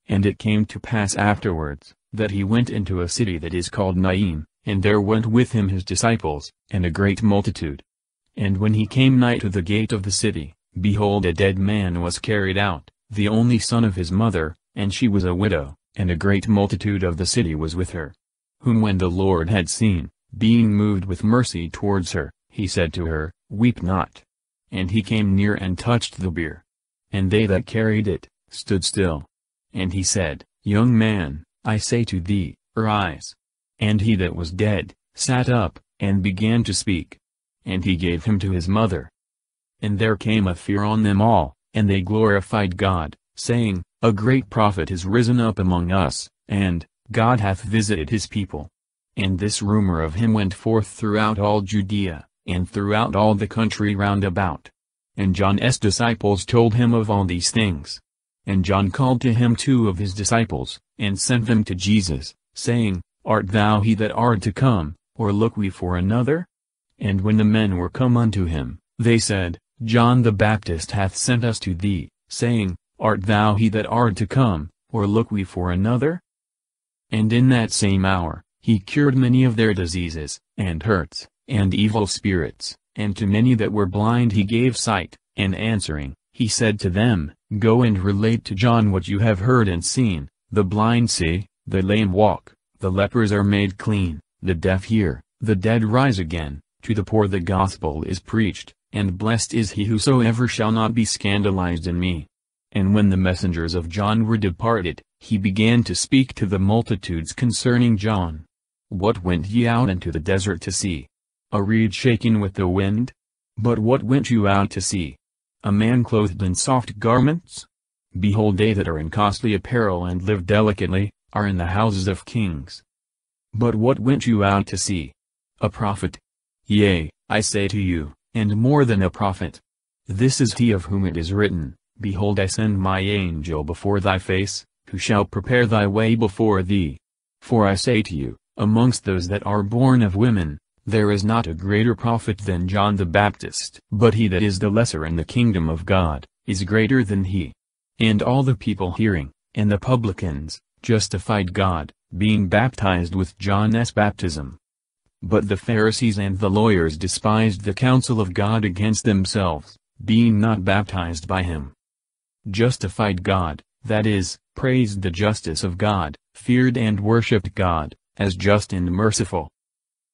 And it came to pass afterwards, that he went into a city that is called Naim, and there went with him his disciples, and a great multitude. And when he came nigh to the gate of the city, behold a dead man was carried out, the only son of his mother, and she was a widow, and a great multitude of the city was with her. Whom when the Lord had seen, being moved with mercy towards her, he said to her, Weep not. And he came near and touched the bier. And they that carried it, stood still. And he said, Young man, I say to thee, arise. And he that was dead, sat up, and began to speak. And he gave him to his mother. And there came a fear on them all, and they glorified God, saying, A great prophet is risen up among us, and, God hath visited his people. And this rumor of him went forth throughout all Judea, and throughout all the country round about. And John's disciples told him of all these things. And John called to him two of his disciples, and sent them to Jesus, saying, Art thou he that art to come, or look we for another? And when the men were come unto him, they said, John the Baptist hath sent us to thee, saying, Art thou he that art to come, or look we for another? And in that same hour, he cured many of their diseases, and hurts, and evil spirits, and to many that were blind he gave sight, and answering, he said to them, Go and relate to John what you have heard and seen, the blind see, the lame walk, the lepers are made clean, the deaf hear, the dead rise again, to the poor the gospel is preached, and blessed is he whosoever shall not be scandalized in me. And when the messengers of John were departed, he began to speak to the multitudes concerning John. What went ye out into the desert to see? A reed shaking with the wind? But what went you out to see? A man clothed in soft garments? Behold they that are in costly apparel and live delicately, are in the houses of kings. But what went you out to see? A prophet? Yea, I say to you, and more than a prophet. This is he of whom it is written, Behold I send my angel before thy face, who shall prepare thy way before thee. For I say to you, amongst those that are born of women, there is not a greater prophet than John the Baptist. But he that is the lesser in the kingdom of God, is greater than he. And all the people hearing, and the publicans, justified God, being baptized with John's baptism. But the Pharisees and the lawyers despised the counsel of God against themselves, being not baptized by him justified God, that is, praised the justice of God, feared and worshipped God, as just and merciful.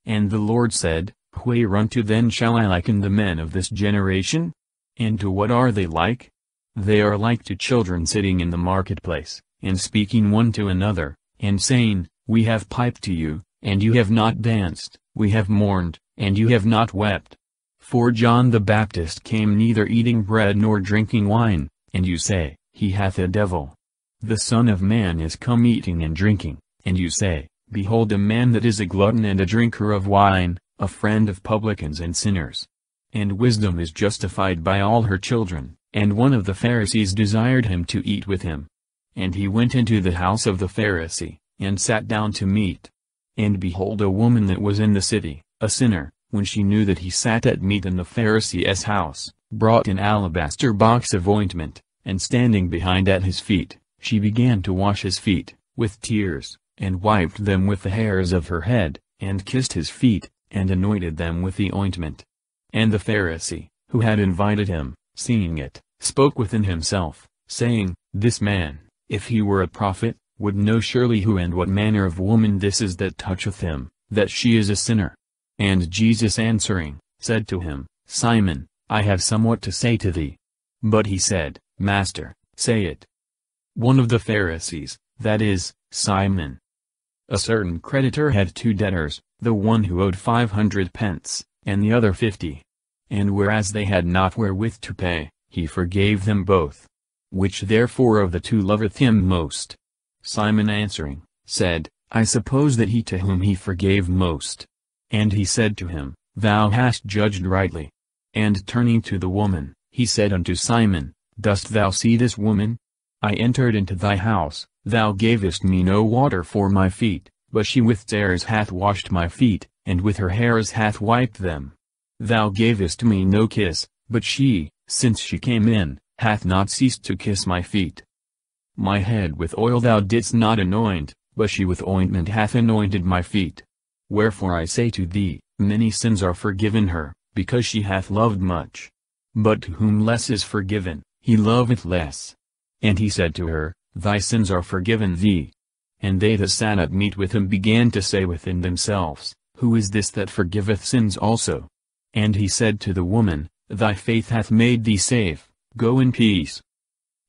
And the Lord said, Whereunto then shall I liken the men of this generation? And to what are they like? They are like to children sitting in the marketplace, and speaking one to another, and saying, We have piped to you, and you have not danced, we have mourned, and you have not wept. For John the Baptist came neither eating bread nor drinking wine, and you say, He hath a devil. The Son of Man is come eating and drinking, and you say, Behold a man that is a glutton and a drinker of wine, a friend of publicans and sinners. And wisdom is justified by all her children, and one of the Pharisees desired him to eat with him. And he went into the house of the Pharisee, and sat down to meat. And behold a woman that was in the city, a sinner, when she knew that he sat at meat in the Pharisee's house, brought an alabaster box of ointment, and standing behind at his feet, she began to wash his feet, with tears, and wiped them with the hairs of her head, and kissed his feet, and anointed them with the ointment. And the Pharisee, who had invited him, seeing it, spoke within himself, saying, This man, if he were a prophet, would know surely who and what manner of woman this is that toucheth him, that she is a sinner. And Jesus answering, said to him, Simon, I have somewhat to say to thee. But he said, Master, say it. One of the Pharisees, that is, Simon. A certain creditor had two debtors, the one who owed five hundred pence, and the other fifty. And whereas they had not wherewith to pay, he forgave them both. Which therefore of the two loveth him most? Simon answering, said, I suppose that he to whom he forgave most. And he said to him, Thou hast judged rightly. And turning to the woman, he said unto Simon, Dost thou see this woman? I entered into thy house, thou gavest me no water for my feet, but she with tears hath washed my feet, and with her hairs hath wiped them. Thou gavest me no kiss, but she, since she came in, hath not ceased to kiss my feet. My head with oil thou didst not anoint, but she with ointment hath anointed my feet. Wherefore I say to thee, many sins are forgiven her, because she hath loved much. But to whom less is forgiven, he loveth less. And he said to her, Thy sins are forgiven thee. And they that sat at meat with him began to say within themselves, Who is this that forgiveth sins also? And he said to the woman, Thy faith hath made thee safe, go in peace.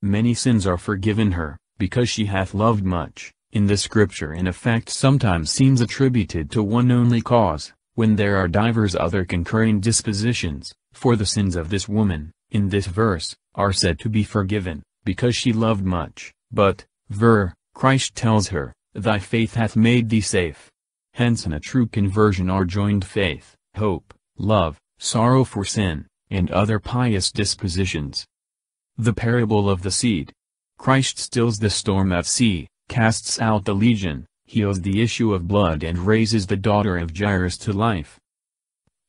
Many sins are forgiven her, because she hath loved much. In the scripture in effect sometimes seems attributed to one only cause, when there are divers other concurring dispositions, for the sins of this woman, in this verse, are said to be forgiven, because she loved much, but, ver, Christ tells her, Thy faith hath made thee safe. Hence in a true conversion are joined faith, hope, love, sorrow for sin, and other pious dispositions. The parable of the seed. Christ stills the storm at sea, casts out the legion, heals the issue of blood and raises the daughter of Jairus to life.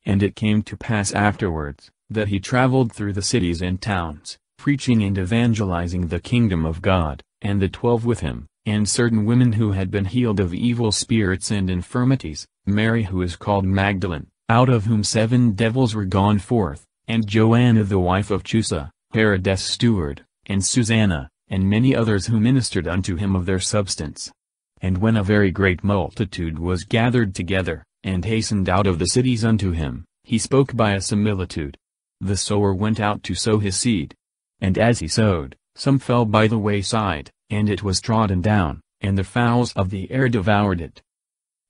And it came to pass afterwards, that he traveled through the cities and towns, preaching and evangelizing the kingdom of God, and the twelve with him, and certain women who had been healed of evil spirits and infirmities, Mary who is called Magdalene, out of whom seven devils were gone forth, and Joanna the wife of Chusa, Herod's steward, and Susanna, and many others who ministered unto him of their substance. And when a very great multitude was gathered together, and hastened out of the cities unto him, he spoke by a similitude. The sower went out to sow his seed. And as he sowed, some fell by the wayside, and it was trodden down, and the fowls of the air devoured it.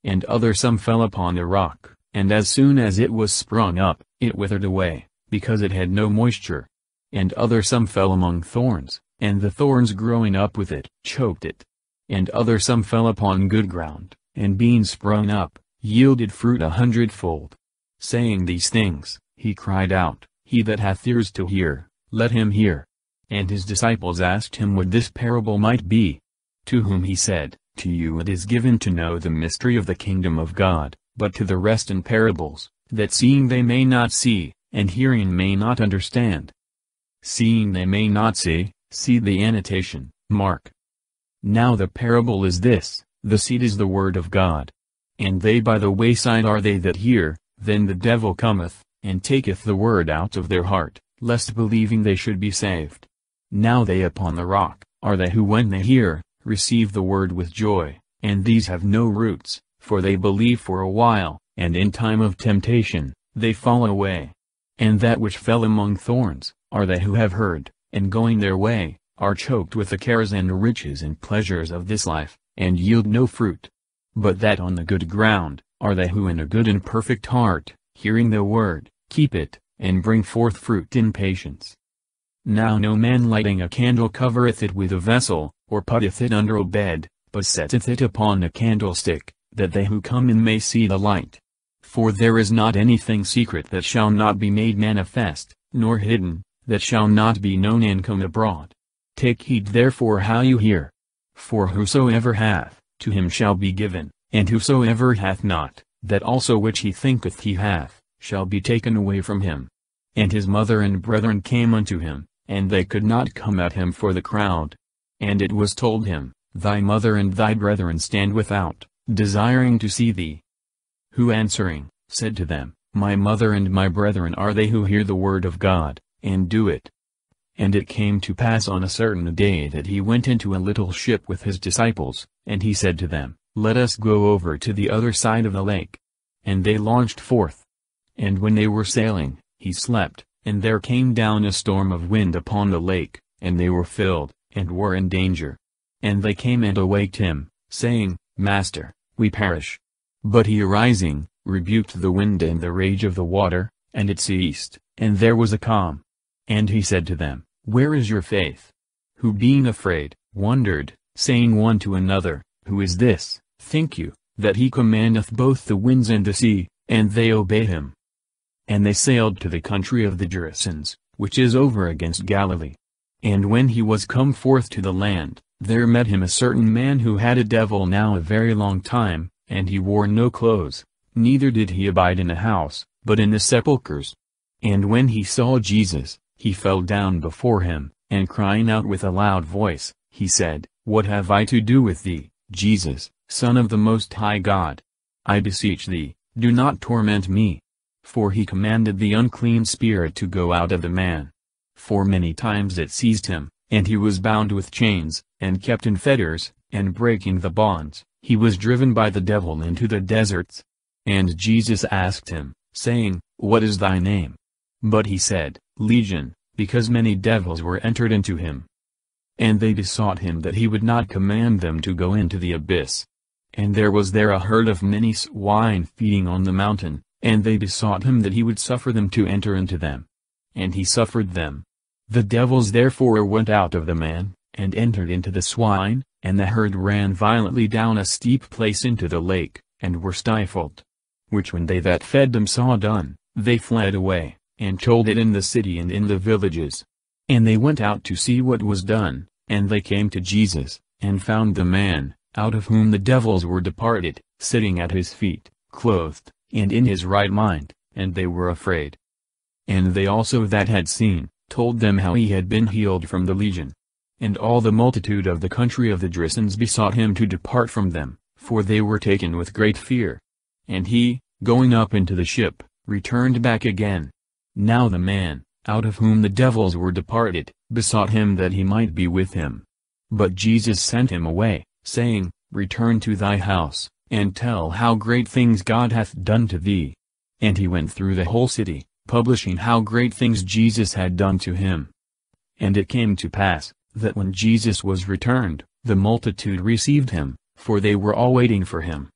And other some fell upon the rock, and as soon as it was sprung up, it withered away, because it had no moisture. And other some fell among thorns, and the thorns growing up with it, choked it. And other some fell upon good ground, and being sprung up, yielded fruit a hundredfold. Saying these things, he cried out, He that hath ears to hear, let him hear. And his disciples asked him what this parable might be. To whom he said, To you it is given to know the mystery of the kingdom of God, but to the rest in parables, that seeing they may not see, and hearing may not understand. Seeing they may not see, See the annotation, Mark. Now the parable is this, the seed is the word of God. And they by the wayside are they that hear, then the devil cometh, and taketh the word out of their heart, lest believing they should be saved. Now they upon the rock, are they who when they hear, receive the word with joy, and these have no roots, for they believe for a while, and in time of temptation, they fall away. And that which fell among thorns, are they who have heard, and going their way, are choked with the cares and riches and pleasures of this life, and yield no fruit. But that on the good ground, are they who in a good and perfect heart, hearing the word, keep it, and bring forth fruit in patience. Now no man lighting a candle covereth it with a vessel, or putteth it under a bed, but setteth it upon a candlestick, that they who come in may see the light. For there is not anything secret that shall not be made manifest, nor hidden, that shall not be known and come abroad. Take heed therefore how you hear. For whosoever hath, to him shall be given, and whosoever hath not, that also which he thinketh he hath, shall be taken away from him. And his mother and brethren came unto him, and they could not come at him for the crowd. And it was told him, Thy mother and thy brethren stand without, desiring to see thee. Who answering, said to them, My mother and my brethren are they who hear the word of God, and do it. And it came to pass on a certain day that he went into a little ship with his disciples, and he said to them, Let us go over to the other side of the lake. And they launched forth. And when they were sailing, he slept, and there came down a storm of wind upon the lake, and they were filled, and were in danger. And they came and awaked him, saying, Master, we perish. But he arising, rebuked the wind and the rage of the water, and it ceased, and there was a calm. And he said to them, Where is your faith? Who being afraid, wondered, saying one to another, Who is this, Think you, that he commandeth both the winds and the sea, and they obey him? And they sailed to the country of the Gerasenes, which is over against Galilee. And when he was come forth to the land, there met him a certain man who had a devil now a very long time, and he wore no clothes, neither did he abide in a house, but in the sepulchres. And when he saw Jesus, he fell down before him, and crying out with a loud voice, he said, What have I to do with thee, Jesus, Son of the Most High God? I beseech thee, do not torment me. For he commanded the unclean spirit to go out of the man. For many times it seized him, and he was bound with chains, and kept in fetters, and breaking the bonds, he was driven by the devil into the deserts. And Jesus asked him, saying, What is thy name? But he said, Legion, because many devils were entered into him. And they besought him that he would not command them to go into the abyss. And there was there a herd of many swine feeding on the mountain, and they besought him that he would suffer them to enter into them. And he suffered them. The devils therefore went out of the man, and entered into the swine, and the herd ran violently down a steep place into the lake, and were stifled. Which when they that fed them saw done, they fled away, and told it in the city and in the villages. And they went out to see what was done, and they came to Jesus, and found the man, out of whom the devils were departed, sitting at his feet, clothed, and in his right mind, and they were afraid. And they also that had seen, told them how he had been healed from the legion. And all the multitude of the country of the Gerasenes besought him to depart from them, for they were taken with great fear. And he, going up into the ship, returned back again. Now the man, out of whom the devils were departed, besought him that he might be with him. But Jesus sent him away, saying, Return to thy house, and tell how great things God hath done to thee. And he went through the whole city, publishing how great things Jesus had done to him. And it came to pass, that when Jesus was returned, the multitude received him, for they were all waiting for him.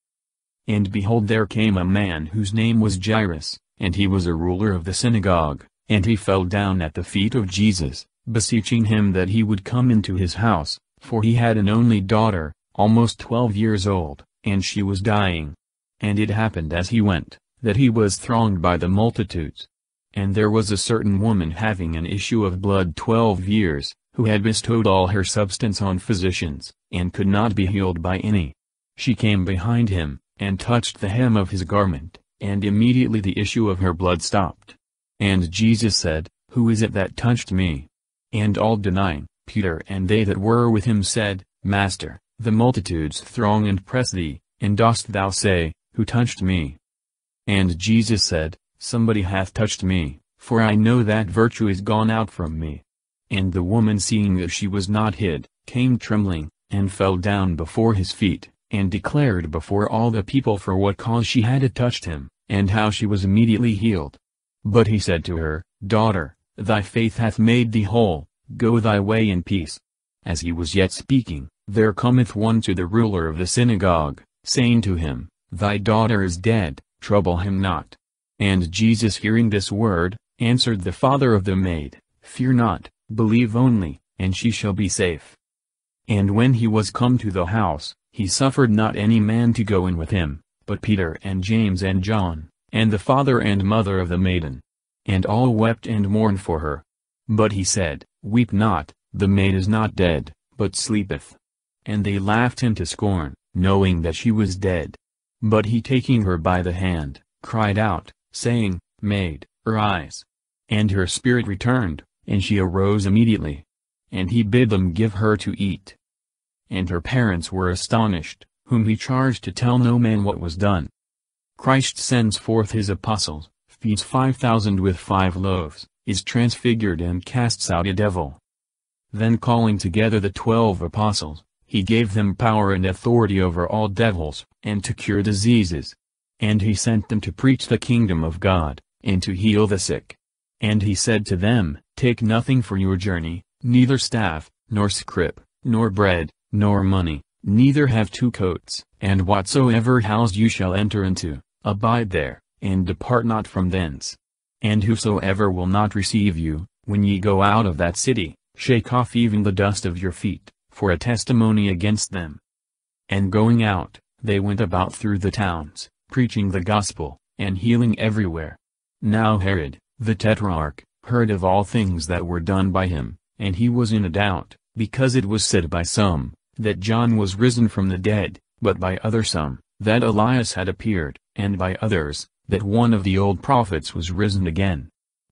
And behold there came a man whose name was Jairus, and he was a ruler of the synagogue, and he fell down at the feet of Jesus, beseeching him that he would come into his house, for he had an only daughter, almost twelve years old, and she was dying. And it happened as he went, that he was thronged by the multitudes. And there was a certain woman having an issue of blood twelve years, who had bestowed all her substance on physicians, and could not be healed by any. She came behind him, and touched the hem of his garment, and immediately the issue of her blood stopped. And Jesus said, Who is it that touched me? And all denying, Peter and they that were with him said, Master, the multitudes throng and press thee, and dost thou say, Who touched me? And Jesus said, Somebody hath touched me, for I know that virtue is gone out from me. And the woman seeing that she was not hid, came trembling, and fell down before his feet, and declared before all the people for what cause she had touched him, and how she was immediately healed. But he said to her, Daughter, thy faith hath made thee whole, go thy way in peace. As he was yet speaking, there cometh one to the ruler of the synagogue, saying to him, Thy daughter is dead, trouble him not. And Jesus hearing this word, answered the father of the maid, Fear not, believe only, and she shall be safe. And when he was come to the house, he suffered not any man to go in with him, but Peter and James and John, and the father and mother of the maiden. And all wept and mourned for her. But he said, Weep not, the maid is not dead, but sleepeth and they laughed him to scorn, knowing that she was dead. But he taking her by the hand, cried out, saying, Maid, arise. And her spirit returned, and she arose immediately. And he bid them give her to eat. And her parents were astonished, whom he charged to tell no man what was done. Christ sends forth his apostles, feeds five thousand with five loaves, is transfigured and casts out a devil. Then calling together the twelve apostles, he gave them power and authority over all devils, and to cure diseases. And he sent them to preach the kingdom of God, and to heal the sick. And he said to them, Take nothing for your journey, neither staff, nor scrip, nor bread, nor money, neither have two coats, and whatsoever house you shall enter into, abide there, and depart not from thence. And whosoever will not receive you, when ye go out of that city, shake off even the dust of your feet for a testimony against them. And going out, they went about through the towns, preaching the gospel, and healing everywhere. Now Herod, the Tetrarch, heard of all things that were done by him, and he was in a doubt, because it was said by some, that John was risen from the dead, but by other some, that Elias had appeared, and by others, that one of the old prophets was risen again.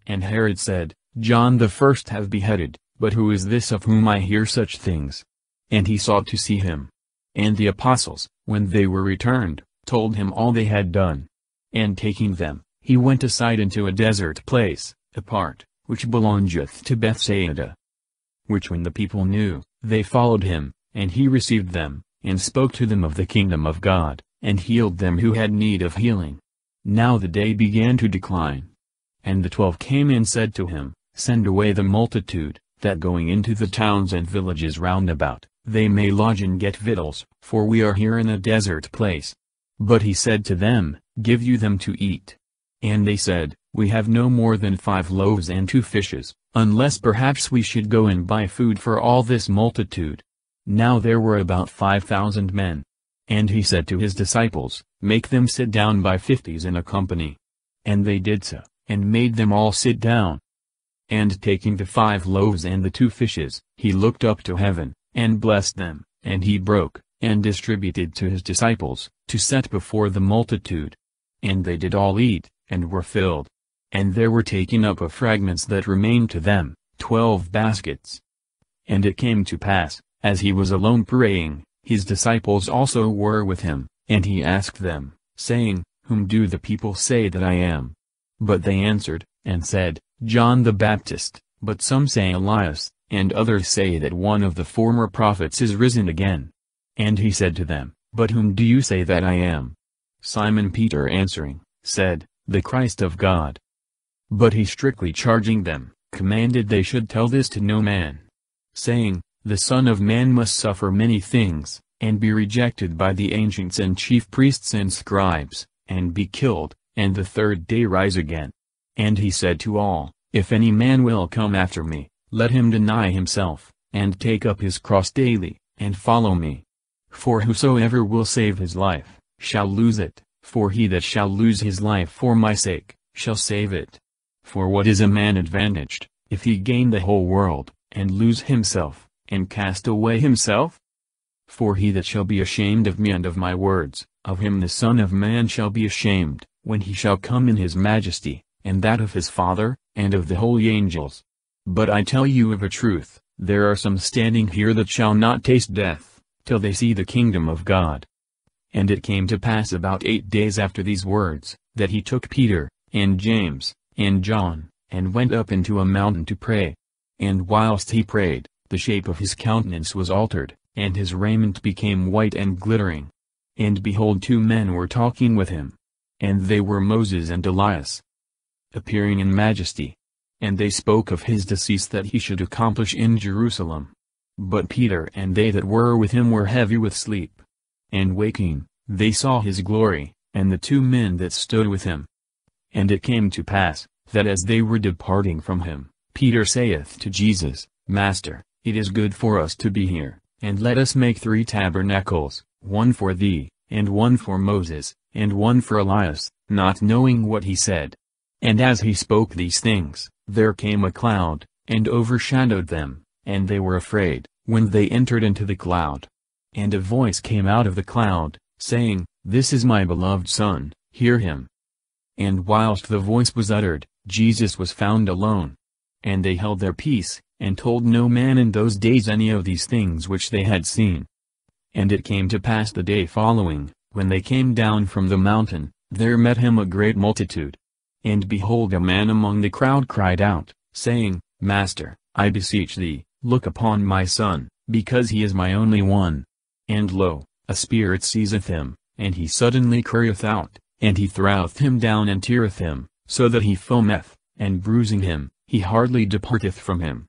And Herod said, John the first have beheaded, but who is this of whom I hear such things? And he sought to see him. And the apostles, when they were returned, told him all they had done. And taking them, he went aside into a desert place, apart, which belongeth to Bethsaida. Which when the people knew, they followed him, and he received them, and spoke to them of the kingdom of God, and healed them who had need of healing. Now the day began to decline. And the twelve came and said to him, Send away the multitude, that going into the towns and villages round about, they may lodge and get victuals, for we are here in a desert place. But he said to them, Give you them to eat. And they said, We have no more than five loaves and two fishes, unless perhaps we should go and buy food for all this multitude. Now there were about five thousand men. And he said to his disciples, Make them sit down by fifties in a company. And they did so, and made them all sit down. And taking the five loaves and the two fishes, he looked up to heaven, and blessed them, and he broke, and distributed to his disciples, to set before the multitude. And they did all eat, and were filled. And there were taken up of fragments that remained to them, twelve baskets. And it came to pass, as he was alone praying, his disciples also were with him, and he asked them, saying, Whom do the people say that I am? But they answered, and said, John the Baptist, but some say Elias, and others say that one of the former prophets is risen again. And he said to them, But whom do you say that I am? Simon Peter answering, said, The Christ of God. But he strictly charging them, commanded they should tell this to no man. Saying, The Son of Man must suffer many things, and be rejected by the ancients and chief priests and scribes, and be killed, and the third day rise again. And he said to all, If any man will come after me, let him deny himself, and take up his cross daily, and follow me. For whosoever will save his life, shall lose it, for he that shall lose his life for my sake, shall save it. For what is a man advantaged, if he gain the whole world, and lose himself, and cast away himself? For he that shall be ashamed of me and of my words, of him the Son of Man shall be ashamed, when he shall come in his majesty, and that of his Father, and of the holy angels. But I tell you of a truth, there are some standing here that shall not taste death, till they see the kingdom of God. And it came to pass about eight days after these words, that he took Peter, and James, and John, and went up into a mountain to pray. And whilst he prayed, the shape of his countenance was altered, and his raiment became white and glittering. And behold two men were talking with him. And they were Moses and Elias. Appearing in majesty. And they spoke of his decease that he should accomplish in Jerusalem. But Peter and they that were with him were heavy with sleep. And waking, they saw his glory, and the two men that stood with him. And it came to pass, that as they were departing from him, Peter saith to Jesus, Master, it is good for us to be here, and let us make three tabernacles, one for thee, and one for Moses, and one for Elias, not knowing what he said. And as he spoke these things, there came a cloud, and overshadowed them, and they were afraid, when they entered into the cloud. And a voice came out of the cloud, saying, This is my beloved Son, hear him. And whilst the voice was uttered, Jesus was found alone. And they held their peace, and told no man in those days any of these things which they had seen. And it came to pass the day following, when they came down from the mountain, there met him a great multitude. And behold a man among the crowd cried out, saying, Master, I beseech thee, look upon my son, because he is my only one. And lo, a spirit seizeth him, and he suddenly crieth out, and he throweth him down and teareth him, so that he foameth, and bruising him, he hardly departeth from him.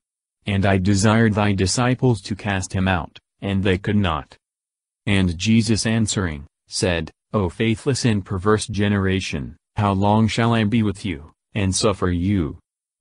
And I desired thy disciples to cast him out, and they could not. And Jesus answering, said, O faithless and perverse generation, how long shall I be with you, and suffer you?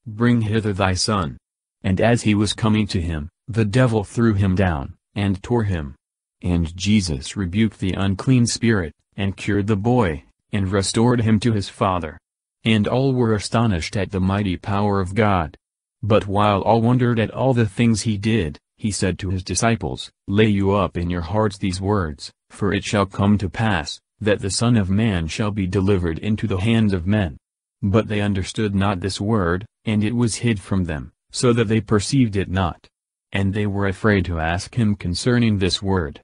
Bring hither thy son. And as he was coming to him, the devil threw him down, and tore him. And Jesus rebuked the unclean spirit, and cured the boy, and restored him to his father. And all were astonished at the mighty power of God. But while all wondered at all the things he did, he said to his disciples, Lay you up in your hearts these words, for it shall come to pass, that the Son of Man shall be delivered into the hands of men. But they understood not this word, and it was hid from them, so that they perceived it not. And they were afraid to ask him concerning this word.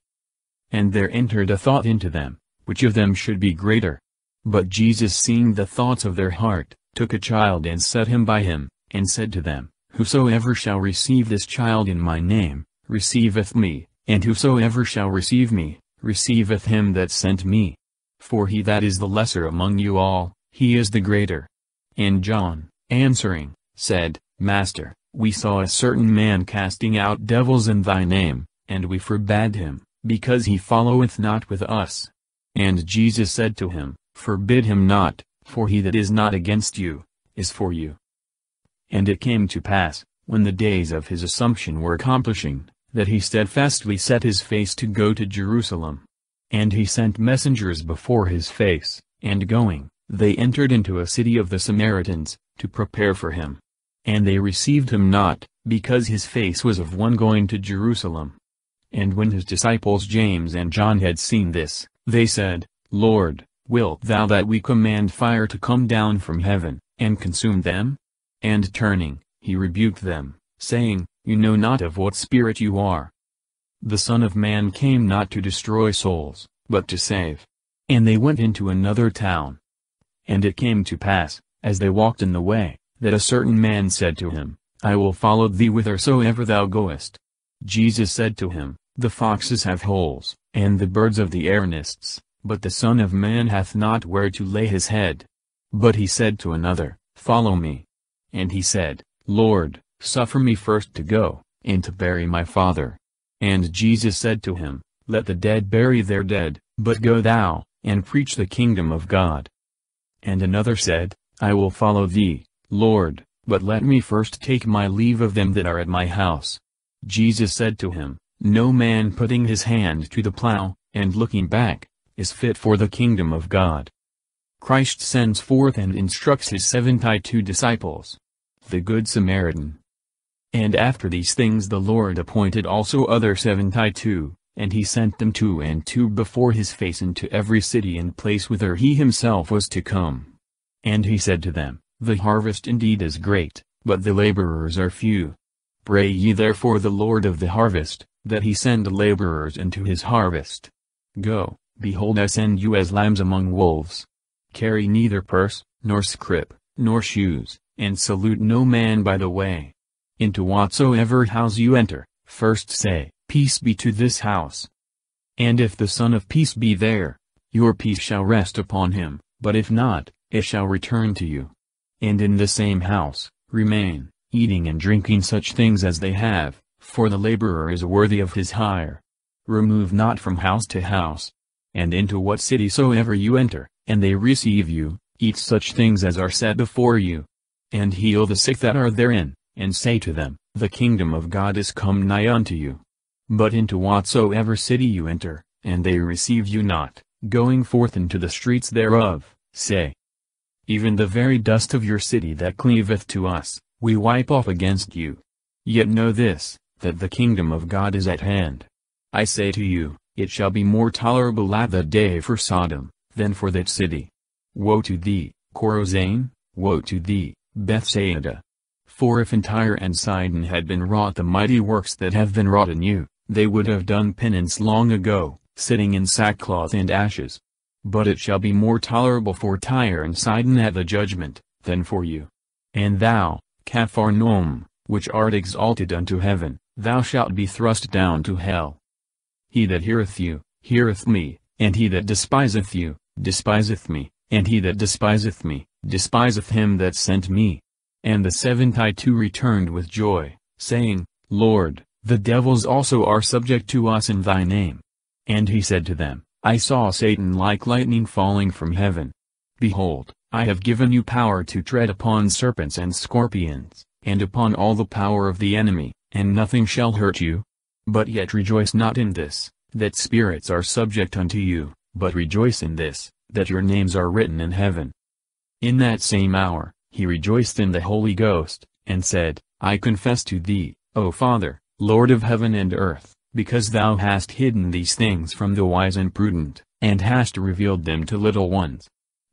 And there entered a thought into them, which of them should be greater. But Jesus seeing the thoughts of their heart, took a child and set him by him, and said to them, Whosoever shall receive this child in my name, receiveth me, and whosoever shall receive me, receiveth him that sent me. For he that is the lesser among you all, he is the greater. And John, answering, said, Master, we saw a certain man casting out devils in thy name, and we forbade him, because he followeth not with us. And Jesus said to him, Forbid him not, for he that is not against you, is for you. And it came to pass, when the days of his assumption were accomplishing, that he steadfastly set his face to go to Jerusalem. And he sent messengers before his face, and going, they entered into a city of the Samaritans, to prepare for him. And they received him not, because his face was of one going to Jerusalem. And when his disciples James and John had seen this, they said, Lord, wilt thou that we command fire to come down from heaven, and consume them? And turning, he rebuked them, saying, You know not of what spirit you are. The Son of Man came not to destroy souls, but to save. And they went into another town. And it came to pass, as they walked in the way, that a certain man said to him, I will follow thee whithersoever thou goest. Jesus said to him, The foxes have holes, and the birds of the air nests, but the Son of Man hath not where to lay his head. But he said to another, Follow me. And he said, Lord, suffer me first to go, and to bury my father. And Jesus said to him, Let the dead bury their dead, but go thou, and preach the kingdom of God. And another said, I will follow thee, Lord, but let me first take my leave of them that are at my house. Jesus said to him, No man putting his hand to the plow, and looking back, is fit for the kingdom of God. Christ sends forth and instructs his seventy-two disciples. The Good Samaritan. And after these things the Lord appointed also other seventy-two, and he sent them two and two before his face into every city and place whither he himself was to come. And he said to them, The harvest indeed is great, but the laborers are few. Pray ye therefore the Lord of the harvest, that he send laborers into his harvest. Go, behold I send you as lambs among wolves. Carry neither purse, nor scrip, nor shoes, and salute no man by the way. Into whatsoever house you enter, first say, Peace be to this house. And if the Son of Peace be there, your peace shall rest upon him, but if not, it shall return to you. And in the same house, remain, eating and drinking such things as they have, for the laborer is worthy of his hire. Remove not from house to house. And into what city soever you enter, and they receive you, eat such things as are set before you. And heal the sick that are therein, and say to them, The kingdom of God is come nigh unto you. But into whatsoever city you enter, and they receive you not, going forth into the streets thereof, say. Even the very dust of your city that cleaveth to us, we wipe off against you. Yet know this, that the kingdom of God is at hand. I say to you, it shall be more tolerable at that day for Sodom, than for that city. Woe to thee, Corozain, woe to thee, Bethsaida. For if in Tyre and Sidon had been wrought the mighty works that have been wrought in you, they would have done penance long ago, sitting in sackcloth and ashes. But it shall be more tolerable for Tyre and Sidon at the judgment, than for you. And thou, Capharnaum, which art exalted unto heaven, thou shalt be thrust down to hell. He that heareth you, heareth me, and he that despiseth you, despiseth me, and he that despiseth me, despiseth him that sent me. And the seventy-two returned with joy, saying, Lord, the devils also are subject to us in thy name. And he said to them, I saw Satan like lightning falling from heaven. Behold, I have given you power to tread upon serpents and scorpions, and upon all the power of the enemy, and nothing shall hurt you. But yet rejoice not in this, that spirits are subject unto you, but rejoice in this, that your names are written in heaven. In that same hour, he rejoiced in the Holy Ghost, and said, I confess to thee, O Father, Lord of heaven and earth, because thou hast hidden these things from the wise and prudent, and hast revealed them to little ones.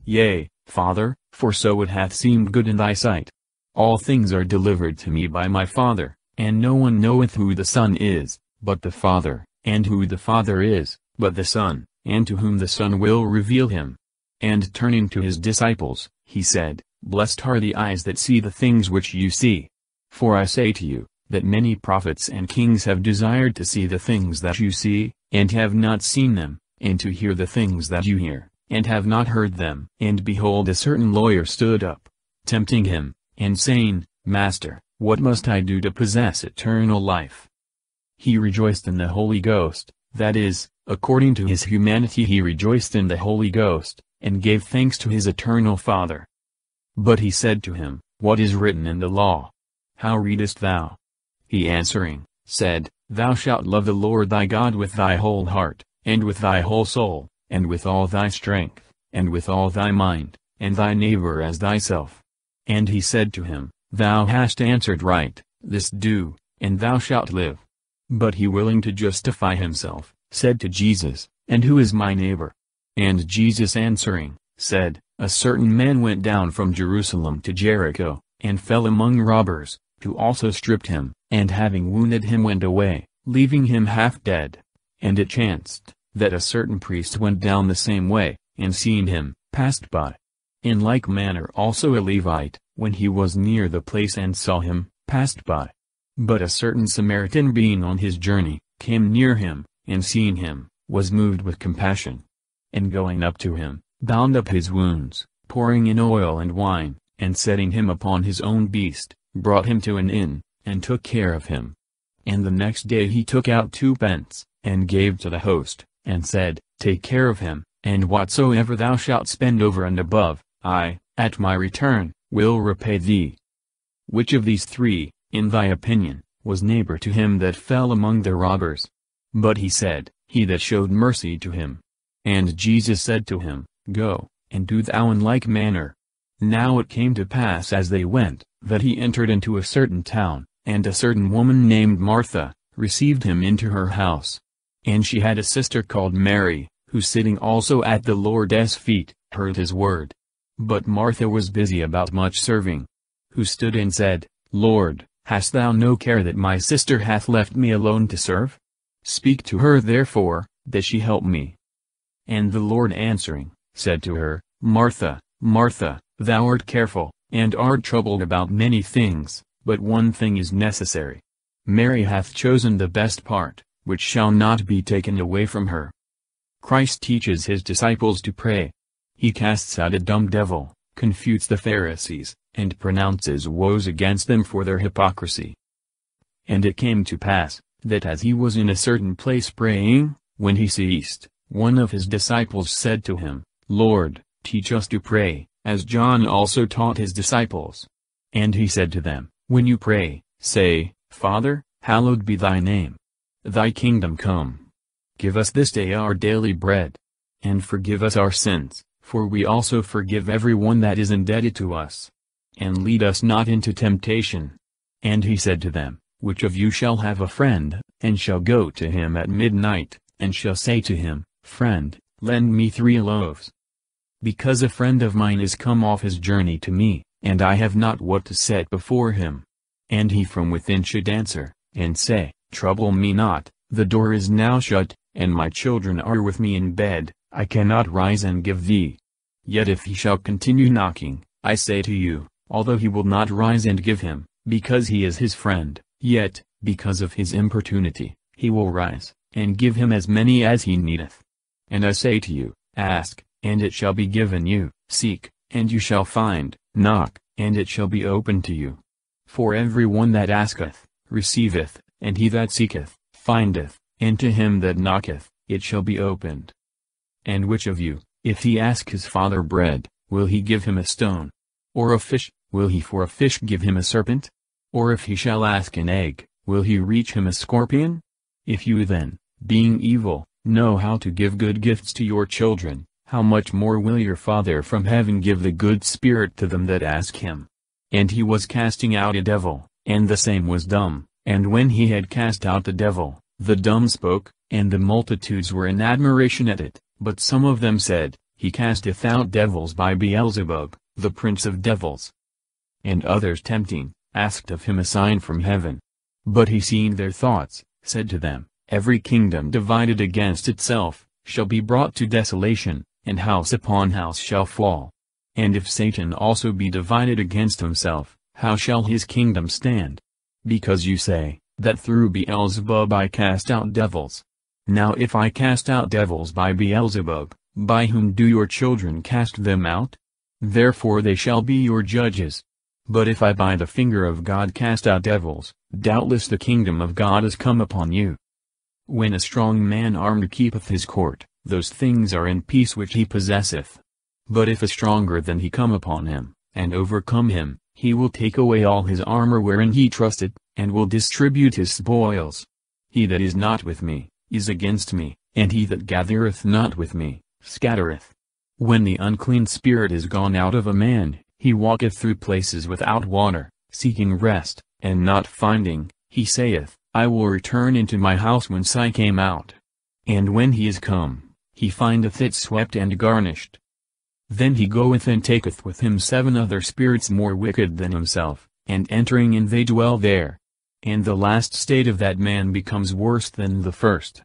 Yea, Father, for so it hath seemed good in thy sight. All things are delivered to me by my Father, and no one knoweth who the Son is, but the Father, and who the Father is, but the Son, and to whom the Son will reveal him. And turning to his disciples, he said, Blessed are the eyes that see the things which you see. For I say to you, that many prophets and kings have desired to see the things that you see, and have not seen them, and to hear the things that you hear, and have not heard them. And behold a certain lawyer stood up, tempting him, and saying, Master, what must I do to possess eternal life? He rejoiced in the Holy Ghost, that is, according to his humanity he rejoiced in the Holy Ghost, and gave thanks to his eternal Father. But he said to him, What is written in the law? How readest thou? He answering, said, Thou shalt love the Lord thy God with thy whole heart, and with thy whole soul, and with all thy strength, and with all thy mind, and thy neighbor as thyself. And he said to him, Thou hast answered right, this do, and thou shalt live. But he willing to justify himself, said to Jesus, And who is my neighbor? And Jesus answering, said, A certain man went down from Jerusalem to Jericho, and fell among robbers, who also stripped him, and having wounded him went away, leaving him half dead. And it chanced, that a certain priest went down the same way, and seeing him, passed by. In like manner also a Levite, when he was near the place and saw him, passed by. But a certain Samaritan being on his journey, came near him, and seeing him, was moved with compassion. And going up to him, bound up his wounds, pouring in oil and wine, and setting him upon his own beast, brought him to an inn, and took care of him. And the next day he took out two pence, and gave to the host, and said, Take care of him, and whatsoever thou shalt spend over and above, I, at my return, will repay thee. Which of these three, in thy opinion, was neighbor to him that fell among the robbers? But he said, He that showed mercy to him. And Jesus said to him, Go, and do thou in like manner. Now it came to pass as they went, that he entered into a certain town, and a certain woman named Martha, received him into her house. And she had a sister called Mary, who sitting also at the Lord's feet, heard his word. But Martha was busy about much serving. Who stood and said, Lord, hast thou no care that my sister hath left me alone to serve? Speak to her therefore, that she help me. And the Lord answering, said to her, Martha, Martha, thou art careful, and art troubled about many things, but one thing is necessary. Mary hath chosen the best part, which shall not be taken away from her. Christ teaches his disciples to pray. He casts out a dumb devil, confutes the Pharisees, and pronounces woes against them for their hypocrisy. And it came to pass, that as he was in a certain place praying, when he ceased, one of his disciples said to him, Lord, teach us to pray, as John also taught his disciples. And he said to them, When you pray, say, Father, hallowed be thy name. Thy kingdom come. Give us this day our daily bread. And forgive us our sins, for we also forgive everyone that is indebted to us. And lead us not into temptation. And he said to them, Which of you shall have a friend, and shall go to him at midnight, and shall say to him, Friend, lend me three loaves, because a friend of mine is come off his journey to me, and I have not what to set before him. And he from within should answer, and say, Trouble me not, the door is now shut, and my children are with me in bed, I cannot rise and give thee. Yet if he shall continue knocking, I say to you, although he will not rise and give him, because he is his friend, yet, because of his importunity, he will rise, and give him as many as he needeth. And I say to you, Ask, and it shall be given you, seek, and you shall find, knock, and it shall be opened to you. For every one that asketh, receiveth, and he that seeketh, findeth, and to him that knocketh, it shall be opened. And which of you, if he ask his father bread, will he give him a stone? Or a fish, will he for a fish give him a serpent? Or if he shall ask an egg, will he reach him a scorpion? If you then, being evil, know how to give good gifts to your children, how much more will your Father from heaven give the good Spirit to them that ask him? And he was casting out a devil, and the same was dumb, and when he had cast out the devil, the dumb spoke, and the multitudes were in admiration at it, but some of them said, He casteth out devils by Beelzebub, the prince of devils. And others tempting, asked of him a sign from heaven. But he seeing their thoughts, said to them, Every kingdom divided against itself, shall be brought to desolation, and house upon house shall fall. And if Satan also be divided against himself, how shall his kingdom stand? Because you say, that through Beelzebub I cast out devils. Now if I cast out devils by Beelzebub, by whom do your children cast them out? Therefore they shall be your judges. But if I by the finger of God cast out devils, doubtless the kingdom of God is come upon you. When a strong man armed keepeth his court, those things are in peace which he possesseth. But if a stronger than he come upon him, and overcome him, he will take away all his armor wherein he trusted, and will distribute his spoils. He that is not with me, is against me, and he that gathereth not with me, scattereth. When the unclean spirit is gone out of a man, he walketh through places without water, seeking rest, and not finding, he saith, I will return into my house whence I came out. And when he is come, he findeth it swept and garnished. Then he goeth and taketh with him seven other spirits more wicked than himself, and entering in they dwell there. And the last state of that man becomes worse than the first.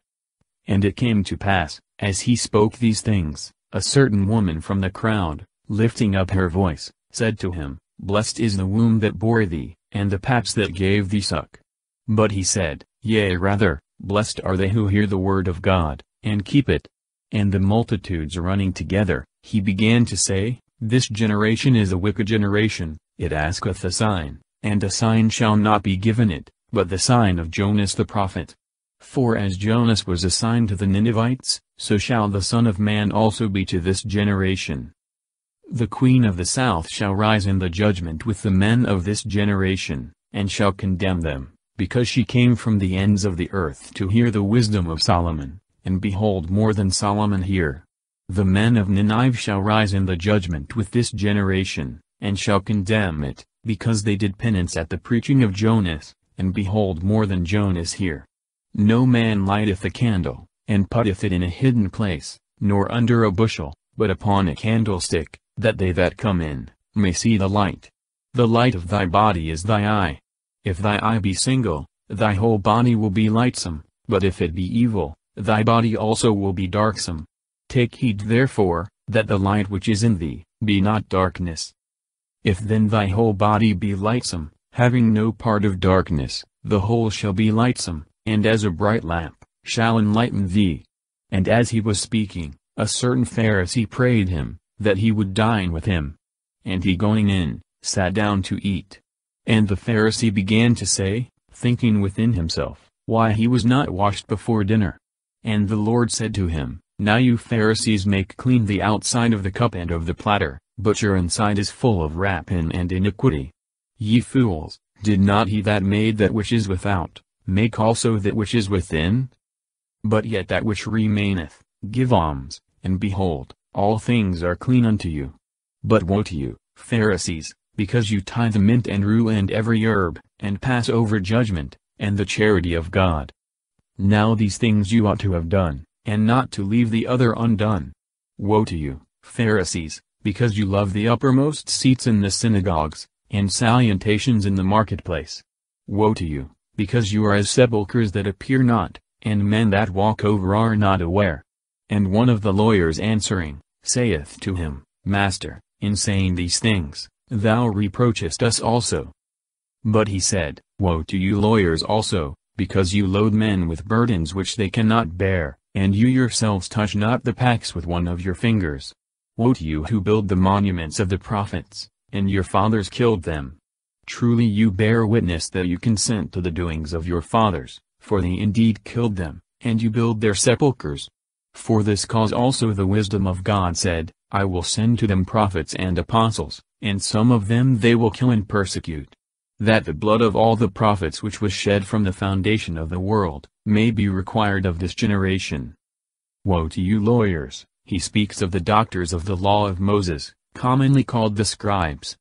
And it came to pass, as he spoke these things, a certain woman from the crowd, lifting up her voice, said to him, Blessed is the womb that bore thee, and the paps that gave thee suck. But he said, Yea rather, blessed are they who hear the word of God, and keep it. And the multitudes running together, he began to say, This generation is a wicked generation, it asketh a sign, and a sign shall not be given it, but the sign of Jonas the prophet. For as Jonas was a sign to the Ninevites, so shall the Son of Man also be to this generation. The Queen of the South shall rise in the judgment with the men of this generation, and shall condemn them, because she came from the ends of the earth to hear the wisdom of Solomon and behold more than Solomon here. The men of Nineveh shall rise in the judgment with this generation, and shall condemn it, because they did penance at the preaching of Jonas, and behold more than Jonas here. No man lighteth a candle, and putteth it in a hidden place, nor under a bushel, but upon a candlestick, that they that come in, may see the light. The light of thy body is thy eye. If thy eye be single, thy whole body will be lightsome, but if it be evil, thy body also will be darksome. Take heed therefore, that the light which is in thee, be not darkness. If then thy whole body be lightsome, having no part of darkness, the whole shall be lightsome, and as a bright lamp, shall enlighten thee. And as he was speaking, a certain Pharisee prayed him, that he would dine with him. And he going in, sat down to eat. And the Pharisee began to say, thinking within himself, why he was not washed before dinner. And the Lord said to him, Now you Pharisees make clean the outside of the cup and of the platter, but your inside is full of rapine and iniquity. Ye fools, did not he that made that which is without, make also that which is within? But yet that which remaineth, give alms, and behold, all things are clean unto you. But woe to you, Pharisees, because you tithe mint and rue and every herb, and pass over judgment, and the charity of God. Now these things you ought to have done, and not to leave the other undone. Woe to you, Pharisees, because you love the uppermost seats in the synagogues, and salutations in the marketplace. Woe to you, because you are as sepulchres that appear not, and men that walk over are not aware. And one of the lawyers answering, saith to him, Master, in saying these things, thou reproachest us also. But he said, Woe to you lawyers also, because you load men with burdens which they cannot bear, and you yourselves touch not the packs with one of your fingers. Woe to you who build the monuments of the prophets, and your fathers killed them. Truly you bear witness that you consent to the doings of your fathers, for they indeed killed them, and you build their sepulchres. For this cause also the wisdom of God said, I will send to them prophets and apostles, and some of them they will kill and persecute that the blood of all the prophets which was shed from the foundation of the world, may be required of this generation. Woe to you lawyers, he speaks of the doctors of the law of Moses, commonly called the scribes.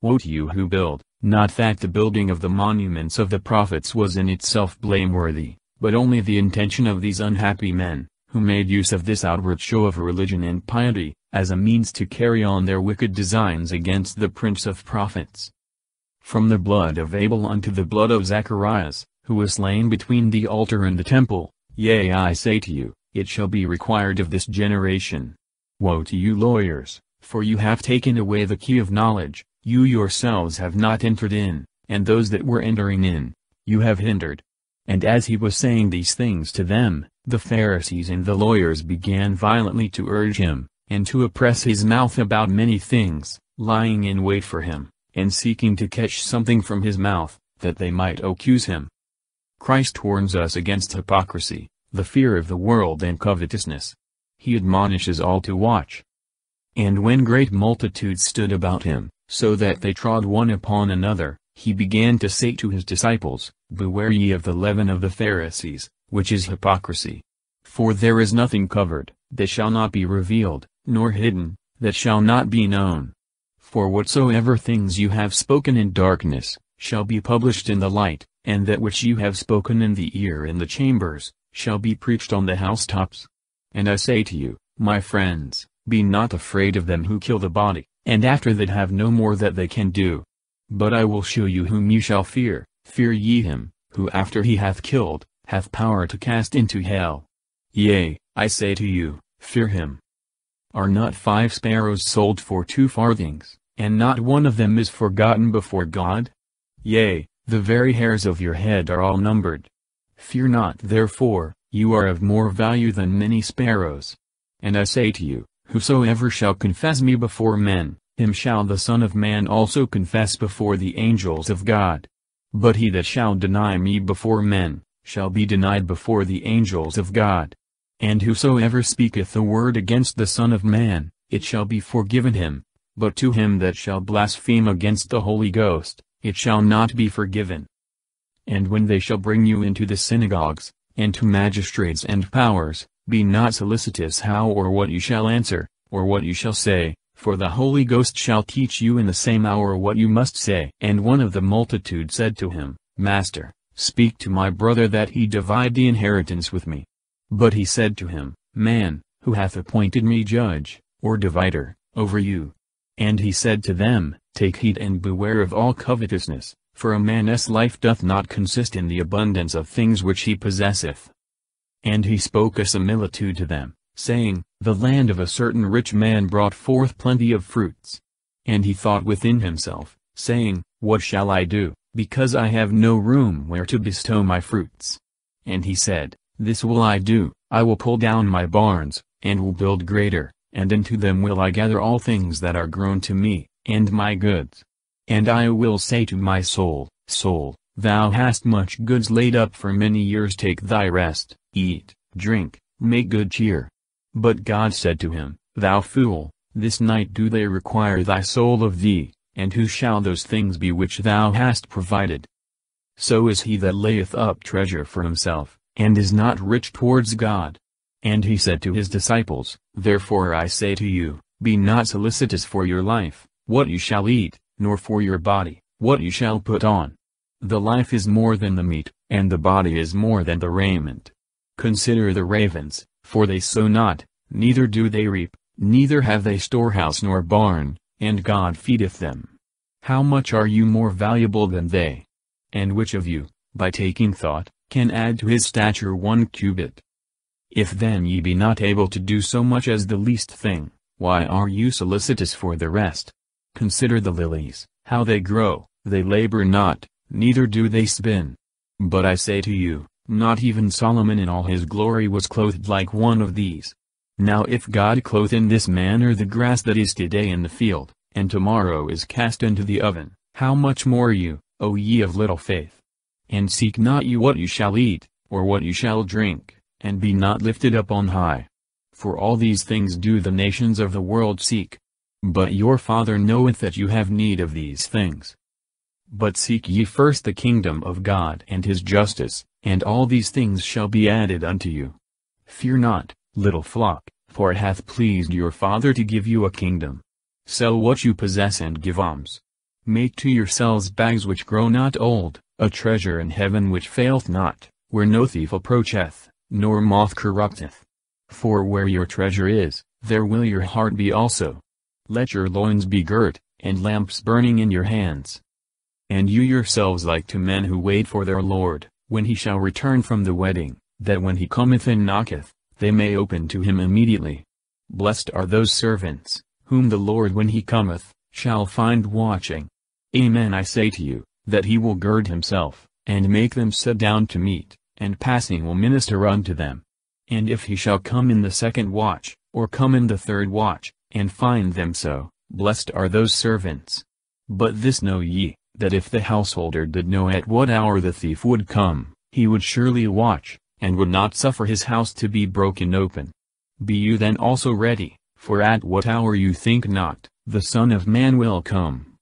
Woe to you who build, not that the building of the monuments of the prophets was in itself blameworthy, but only the intention of these unhappy men, who made use of this outward show of religion and piety, as a means to carry on their wicked designs against the Prince of Prophets. From the blood of Abel unto the blood of Zacharias, who was slain between the altar and the temple, yea I say to you, it shall be required of this generation. Woe to you lawyers, for you have taken away the key of knowledge, you yourselves have not entered in, and those that were entering in, you have hindered. And as he was saying these things to them, the Pharisees and the lawyers began violently to urge him, and to oppress his mouth about many things, lying in wait for him, and seeking to catch something from his mouth, that they might accuse him. Christ warns us against hypocrisy, the fear of the world and covetousness. He admonishes all to watch. And when great multitudes stood about him, so that they trod one upon another, he began to say to his disciples, Beware ye of the leaven of the Pharisees, which is hypocrisy. For there is nothing covered, that shall not be revealed, nor hidden, that shall not be known. For whatsoever things you have spoken in darkness, shall be published in the light, and that which you have spoken in the ear in the chambers, shall be preached on the housetops. And I say to you, my friends, be not afraid of them who kill the body, and after that have no more that they can do. But I will show you whom you shall fear, fear ye him, who after he hath killed, hath power to cast into hell. Yea, I say to you, fear him. Are not five sparrows sold for two farthings, and not one of them is forgotten before God? Yea, the very hairs of your head are all numbered. Fear not therefore, you are of more value than many sparrows. And I say to you, Whosoever shall confess me before men, him shall the Son of Man also confess before the angels of God. But he that shall deny me before men, shall be denied before the angels of God. And whosoever speaketh a word against the Son of Man, it shall be forgiven him, but to him that shall blaspheme against the Holy Ghost, it shall not be forgiven. And when they shall bring you into the synagogues, and to magistrates and powers, be not solicitous how or what you shall answer, or what you shall say, for the Holy Ghost shall teach you in the same hour what you must say. And one of the multitude said to him, Master, speak to my brother that he divide the inheritance with me. But he said to him, Man, who hath appointed me judge, or divider, over you? And he said to them, Take heed and beware of all covetousness, for a man's life doth not consist in the abundance of things which he possesseth. And he spoke a similitude to them, saying, The land of a certain rich man brought forth plenty of fruits. And he thought within himself, saying, What shall I do, because I have no room where to bestow my fruits? And he said, This will I do, I will pull down my barns, and will build greater, and into them will I gather all things that are grown to me, and my goods. And I will say to my soul, Soul, thou hast much goods laid up for many years take thy rest eat, drink, make good cheer. But God said to him, Thou fool, this night do they require thy soul of thee, and who shall those things be which thou hast provided? So is he that layeth up treasure for himself, and is not rich towards God. And he said to his disciples, Therefore I say to you, Be not solicitous for your life, what you shall eat, nor for your body, what you shall put on. The life is more than the meat, and the body is more than the raiment. Consider the ravens, for they sow not, neither do they reap, neither have they storehouse nor barn, and God feedeth them. How much are you more valuable than they? And which of you, by taking thought, can add to his stature one cubit? If then ye be not able to do so much as the least thing, why are you solicitous for the rest? Consider the lilies, how they grow, they labor not, neither do they spin. But I say to you, not even Solomon in all his glory was clothed like one of these. Now if God clothe in this manner the grass that is today in the field, and tomorrow is cast into the oven, how much more you, O ye of little faith? And seek not you what you shall eat, or what you shall drink, and be not lifted up on high. For all these things do the nations of the world seek. But your Father knoweth that you have need of these things. But seek ye first the kingdom of God and his justice, and all these things shall be added unto you. Fear not, little flock, for it hath pleased your Father to give you a kingdom. Sell what you possess and give alms. Make to yourselves bags which grow not old, a treasure in heaven which faileth not, where no thief approacheth, nor moth corrupteth. For where your treasure is, there will your heart be also. Let your loins be girt, and lamps burning in your hands. And you yourselves like to men who wait for their Lord, when he shall return from the wedding, that when he cometh and knocketh, they may open to him immediately. Blessed are those servants, whom the Lord when he cometh, shall find watching. Amen I say to you, that he will gird himself, and make them sit down to meat, and passing will minister unto them. And if he shall come in the second watch, or come in the third watch, and find them so, blessed are those servants. But this know ye, that if the householder did know at what hour the thief would come, he would surely watch, and would not suffer his house to be broken open. Be you then also ready, for at what hour you think not, the Son of Man will come.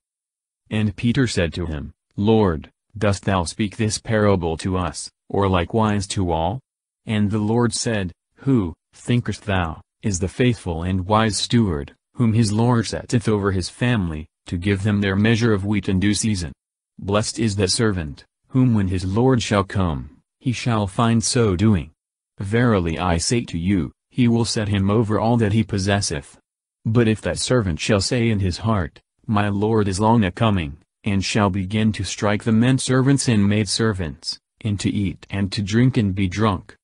And Peter said to him, Lord, dost thou speak this parable to us, or likewise to all? And the Lord said, Who, thinkest thou, is the faithful and wise steward, whom his Lord setteth over his family, to give them their measure of wheat in due season? Blessed is that servant, whom when his Lord shall come, he shall find so doing. Verily I say to you, he will set him over all that he possesseth. But if that servant shall say in his heart, My Lord is long a coming, and shall begin to strike the men servants and maidservants, and to eat and to drink and be drunk.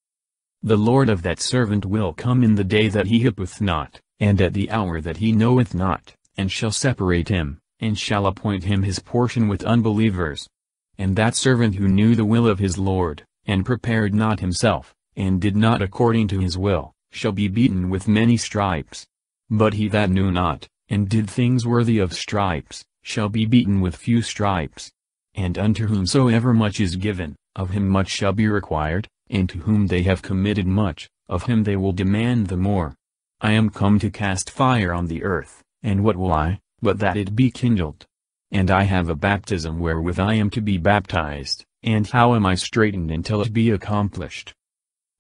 The Lord of that servant will come in the day that he hopeth not, and at the hour that he knoweth not, and shall separate him, and shall appoint him his portion with unbelievers. And that servant who knew the will of his Lord, and prepared not himself, and did not according to his will, shall be beaten with many stripes. But he that knew not, and did things worthy of stripes, shall be beaten with few stripes. And unto whomsoever much is given, of him much shall be required, and to whom they have committed much, of him they will demand the more. I am come to cast fire on the earth, and what will I, but that it be kindled? And I have a baptism wherewith I am to be baptized, and how am I straitened until it be accomplished?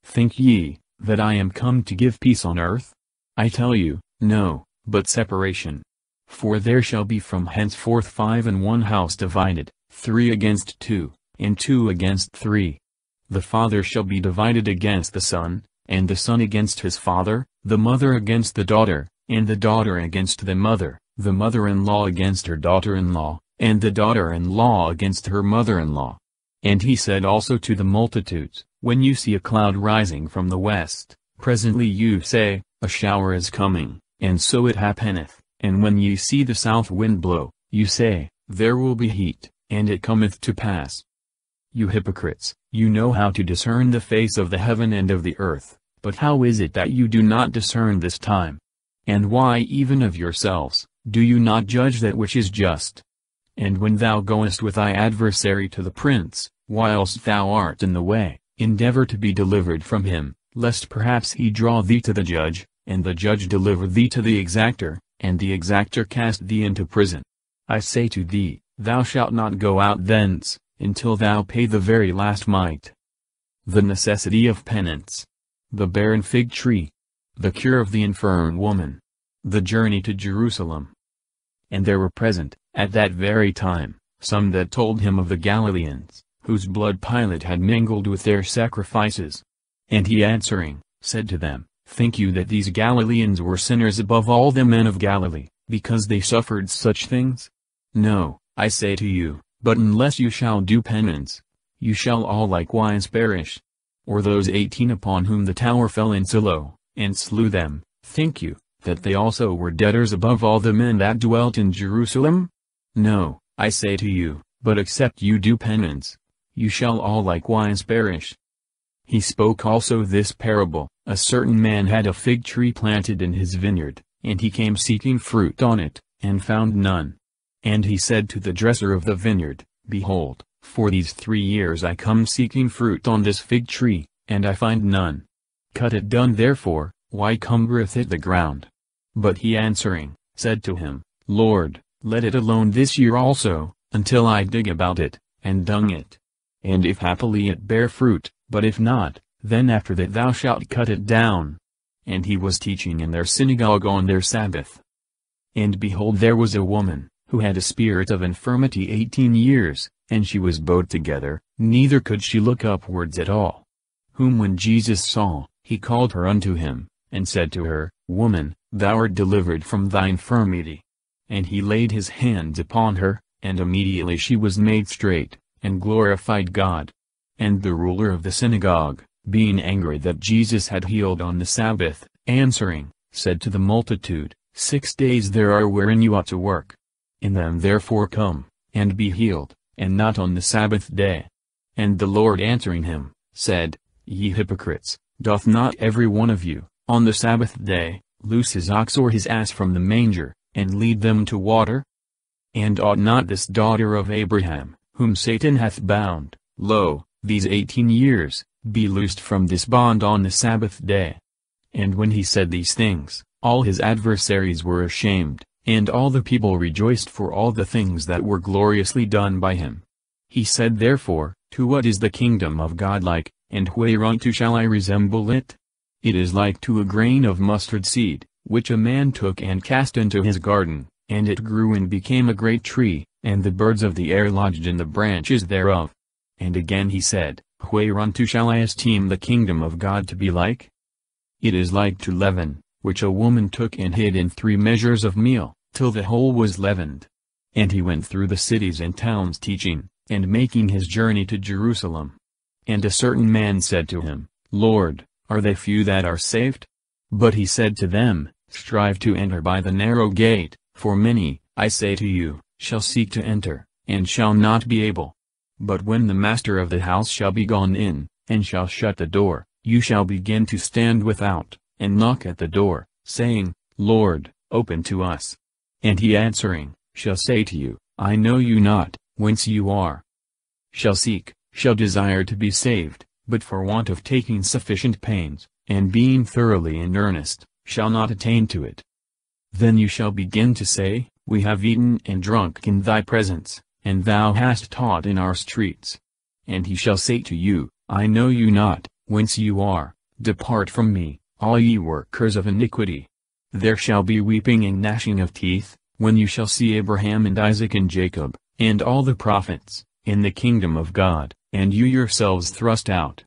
Think ye, that I am come to give peace on earth? I tell you, no, but separation. For there shall be from henceforth five in one house divided, three against two, and two against three. The father shall be divided against the son, and the son against his father, the mother against the daughter, and the daughter against the mother, the mother-in-law against her daughter-in-law, and the daughter-in-law against her mother-in-law. And he said also to the multitudes, When you see a cloud rising from the west, presently you say, A shower is coming, and so it happeneth, and when ye see the south wind blow, you say, There will be heat, and it cometh to pass. You hypocrites, you know how to discern the face of the heaven and of the earth, but how is it that you do not discern this time? And why even of yourselves, do you not judge that which is just? And when thou goest with thy adversary to the prince, whilst thou art in the way, endeavor to be delivered from him, lest perhaps he draw thee to the judge, and the judge deliver thee to the exactor, and the exactor cast thee into prison. I say to thee, thou shalt not go out thence, until thou pay the very last mite. The necessity of penance. The barren fig tree. The cure of the infirm woman. The journey to Jerusalem. And there were present, at that very time, some that told him of the Galileans, whose blood Pilate had mingled with their sacrifices. And he answering, said to them, Think you that these Galileans were sinners above all the men of Galilee, because they suffered such things? No, I say to you, but unless you shall do penance, you shall all likewise perish. Or those eighteen upon whom the tower fell in Siloam, and slew them, think you, that they also were debtors above all the men that dwelt in Jerusalem? No, I say to you, but except you do penance, you shall all likewise perish. He spoke also this parable, a certain man had a fig tree planted in his vineyard, and he came seeking fruit on it, and found none. And he said to the dresser of the vineyard, Behold, for these three years I come seeking fruit on this fig tree, and I find none. Cut it down therefore, why cumbereth it the ground? But he answering, said to him, Lord, let it alone this year also, until I dig about it, and dung it and if happily it bear fruit, but if not, then after that thou shalt cut it down. and he was teaching in their synagogue on their Sabbath. And behold there was a woman, who had a spirit of infirmity eighteen years, and she was bowed together, neither could she look upwards at all. Whom when Jesus saw, he called her unto him, and said to her, Woman, thou art delivered from thy infirmity. And he laid his hands upon her, and immediately she was made straight, and glorified God. And the ruler of the synagogue, being angry that Jesus had healed on the Sabbath, answering, said to the multitude, Six days there are wherein you ought to work. In them therefore come, and be healed, and not on the Sabbath day. And the Lord answering him, said, Ye hypocrites, doth not every one of you, on the Sabbath day, loose his ox or his ass from the manger, and lead them to water? And ought not this daughter of Abraham, whom Satan hath bound, lo, these eighteen years, be loosed from this bond on the Sabbath day? And when he said these things, all his adversaries were ashamed, and all the people rejoiced for all the things that were gloriously done by him. He said therefore, To what is the kingdom of God like, and whereunto shall I resemble it? It is like to a grain of mustard seed, which a man took and cast into his garden, and it grew and became a great tree, and the birds of the air lodged in the branches thereof. And again he said, Whereunto shall I esteem the kingdom of God to be like? It is like to leaven, which a woman took and hid in three measures of meal, till the whole was leavened. And he went through the cities and towns teaching, and making his journey to Jerusalem. And a certain man said to him, Lord, are they few that are saved? But he said to them, Strive to enter by the narrow gate, for many, I say to you, shall seek to enter, and shall not be able. But when the master of the house shall be gone in, and shall shut the door, you shall begin to stand without, and knock at the door, saying, Lord, open to us. And he answering, shall say to you, I know you not, whence you are. Shall seek, shall desire to be saved, but for want of taking sufficient pains, and being thoroughly in earnest, shall not attain to it. Then you shall begin to say, We have eaten and drunk in thy presence, and thou hast taught in our streets. And he shall say to you, I know you not, whence you are, depart from me, all ye workers of iniquity. There shall be weeping and gnashing of teeth, when you shall see Abraham and Isaac and Jacob, and all the prophets, in the kingdom of God, and you yourselves thrust out.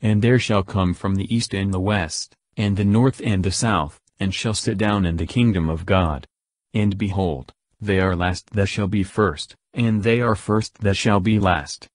And there shall come from the east and the west, and the north and the south, and shall sit down in the kingdom of God. And behold, they are last that shall be first, and they are first that shall be last.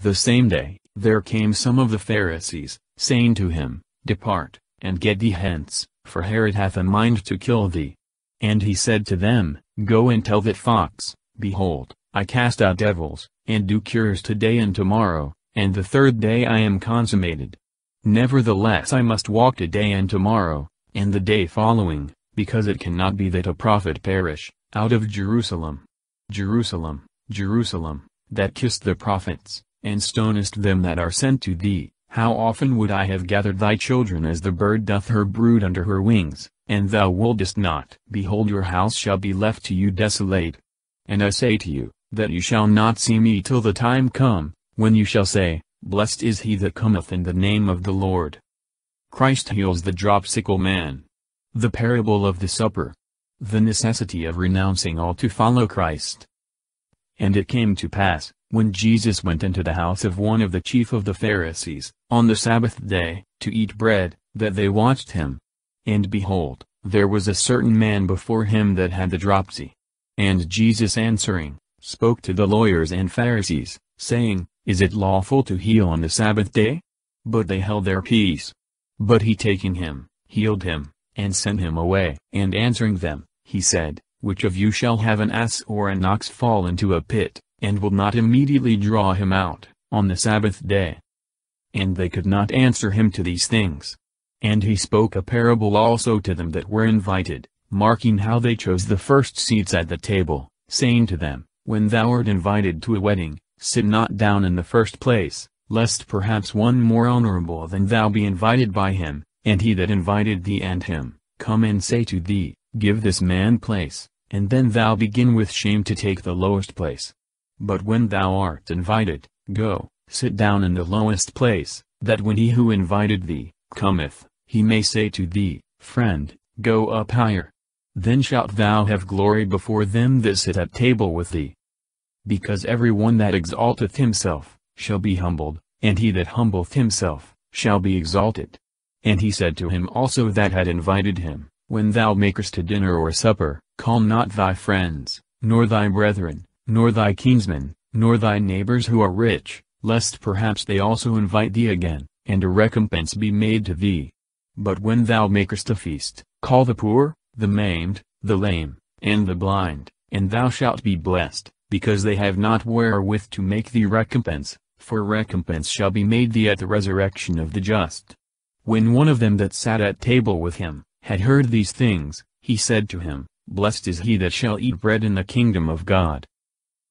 The same day, there came some of the Pharisees, saying to him, Depart, and get thee hence, for Herod hath a mind to kill thee. And he said to them, Go and tell that fox, Behold, I cast out devils, and do cures today and tomorrow, and the third day I am consummated. Nevertheless I must walk today and tomorrow, and the day following, because it cannot be that a prophet perish, out of Jerusalem. Jerusalem, Jerusalem, that kissed the prophets, and stonest them that are sent to thee. How often would I have gathered thy children as the bird doth her brood under her wings, and thou wouldest not. Behold your house shall be left to you desolate. And I say to you, that you shall not see me till the time come, when you shall say, Blessed is he that cometh in the name of the Lord. Christ heals the dropsical man. The parable of the supper. The necessity of renouncing all to follow Christ. And it came to pass, when Jesus went into the house of one of the chief of the Pharisees, on the Sabbath day, to eat bread, that they watched him. And behold, there was a certain man before him that had the dropsy. And Jesus answering, spoke to the lawyers and Pharisees, saying, Is it lawful to heal on the Sabbath day? But they held their peace. But he taking him, healed him, and sent him away. And answering them, he said, Which of you shall have an ass or an ox fall into a pit, and will not immediately draw him out, on the Sabbath day? And they could not answer him to these things. And he spoke a parable also to them that were invited, marking how they chose the first seats at the table, saying to them, When thou art invited to a wedding, sit not down in the first place, lest perhaps one more honorable than thou be invited by him, and he that invited thee and him, come and say to thee, Give this man place, and then thou begin with shame to take the lowest place. But when thou art invited, go, sit down in the lowest place, that when he who invited thee, cometh, he may say to thee, Friend, go up higher. Then shalt thou have glory before them that sit at table with thee. Because every one that exalteth himself, shall be humbled, and he that humbleth himself, shall be exalted. And he said to him also that had invited him, When thou makest a dinner or supper, call not thy friends, nor thy brethren, nor thy kinsmen, nor thy neighbors who are rich, lest perhaps they also invite thee again, and a recompense be made to thee. But when thou makest a feast, call the poor, the maimed, the lame, and the blind, and thou shalt be blessed, because they have not wherewith to make thee recompense, for recompense shall be made thee at the resurrection of the just. When one of them that sat at table with him, had heard these things, he said to him, Blessed is he that shall eat bread in the kingdom of God.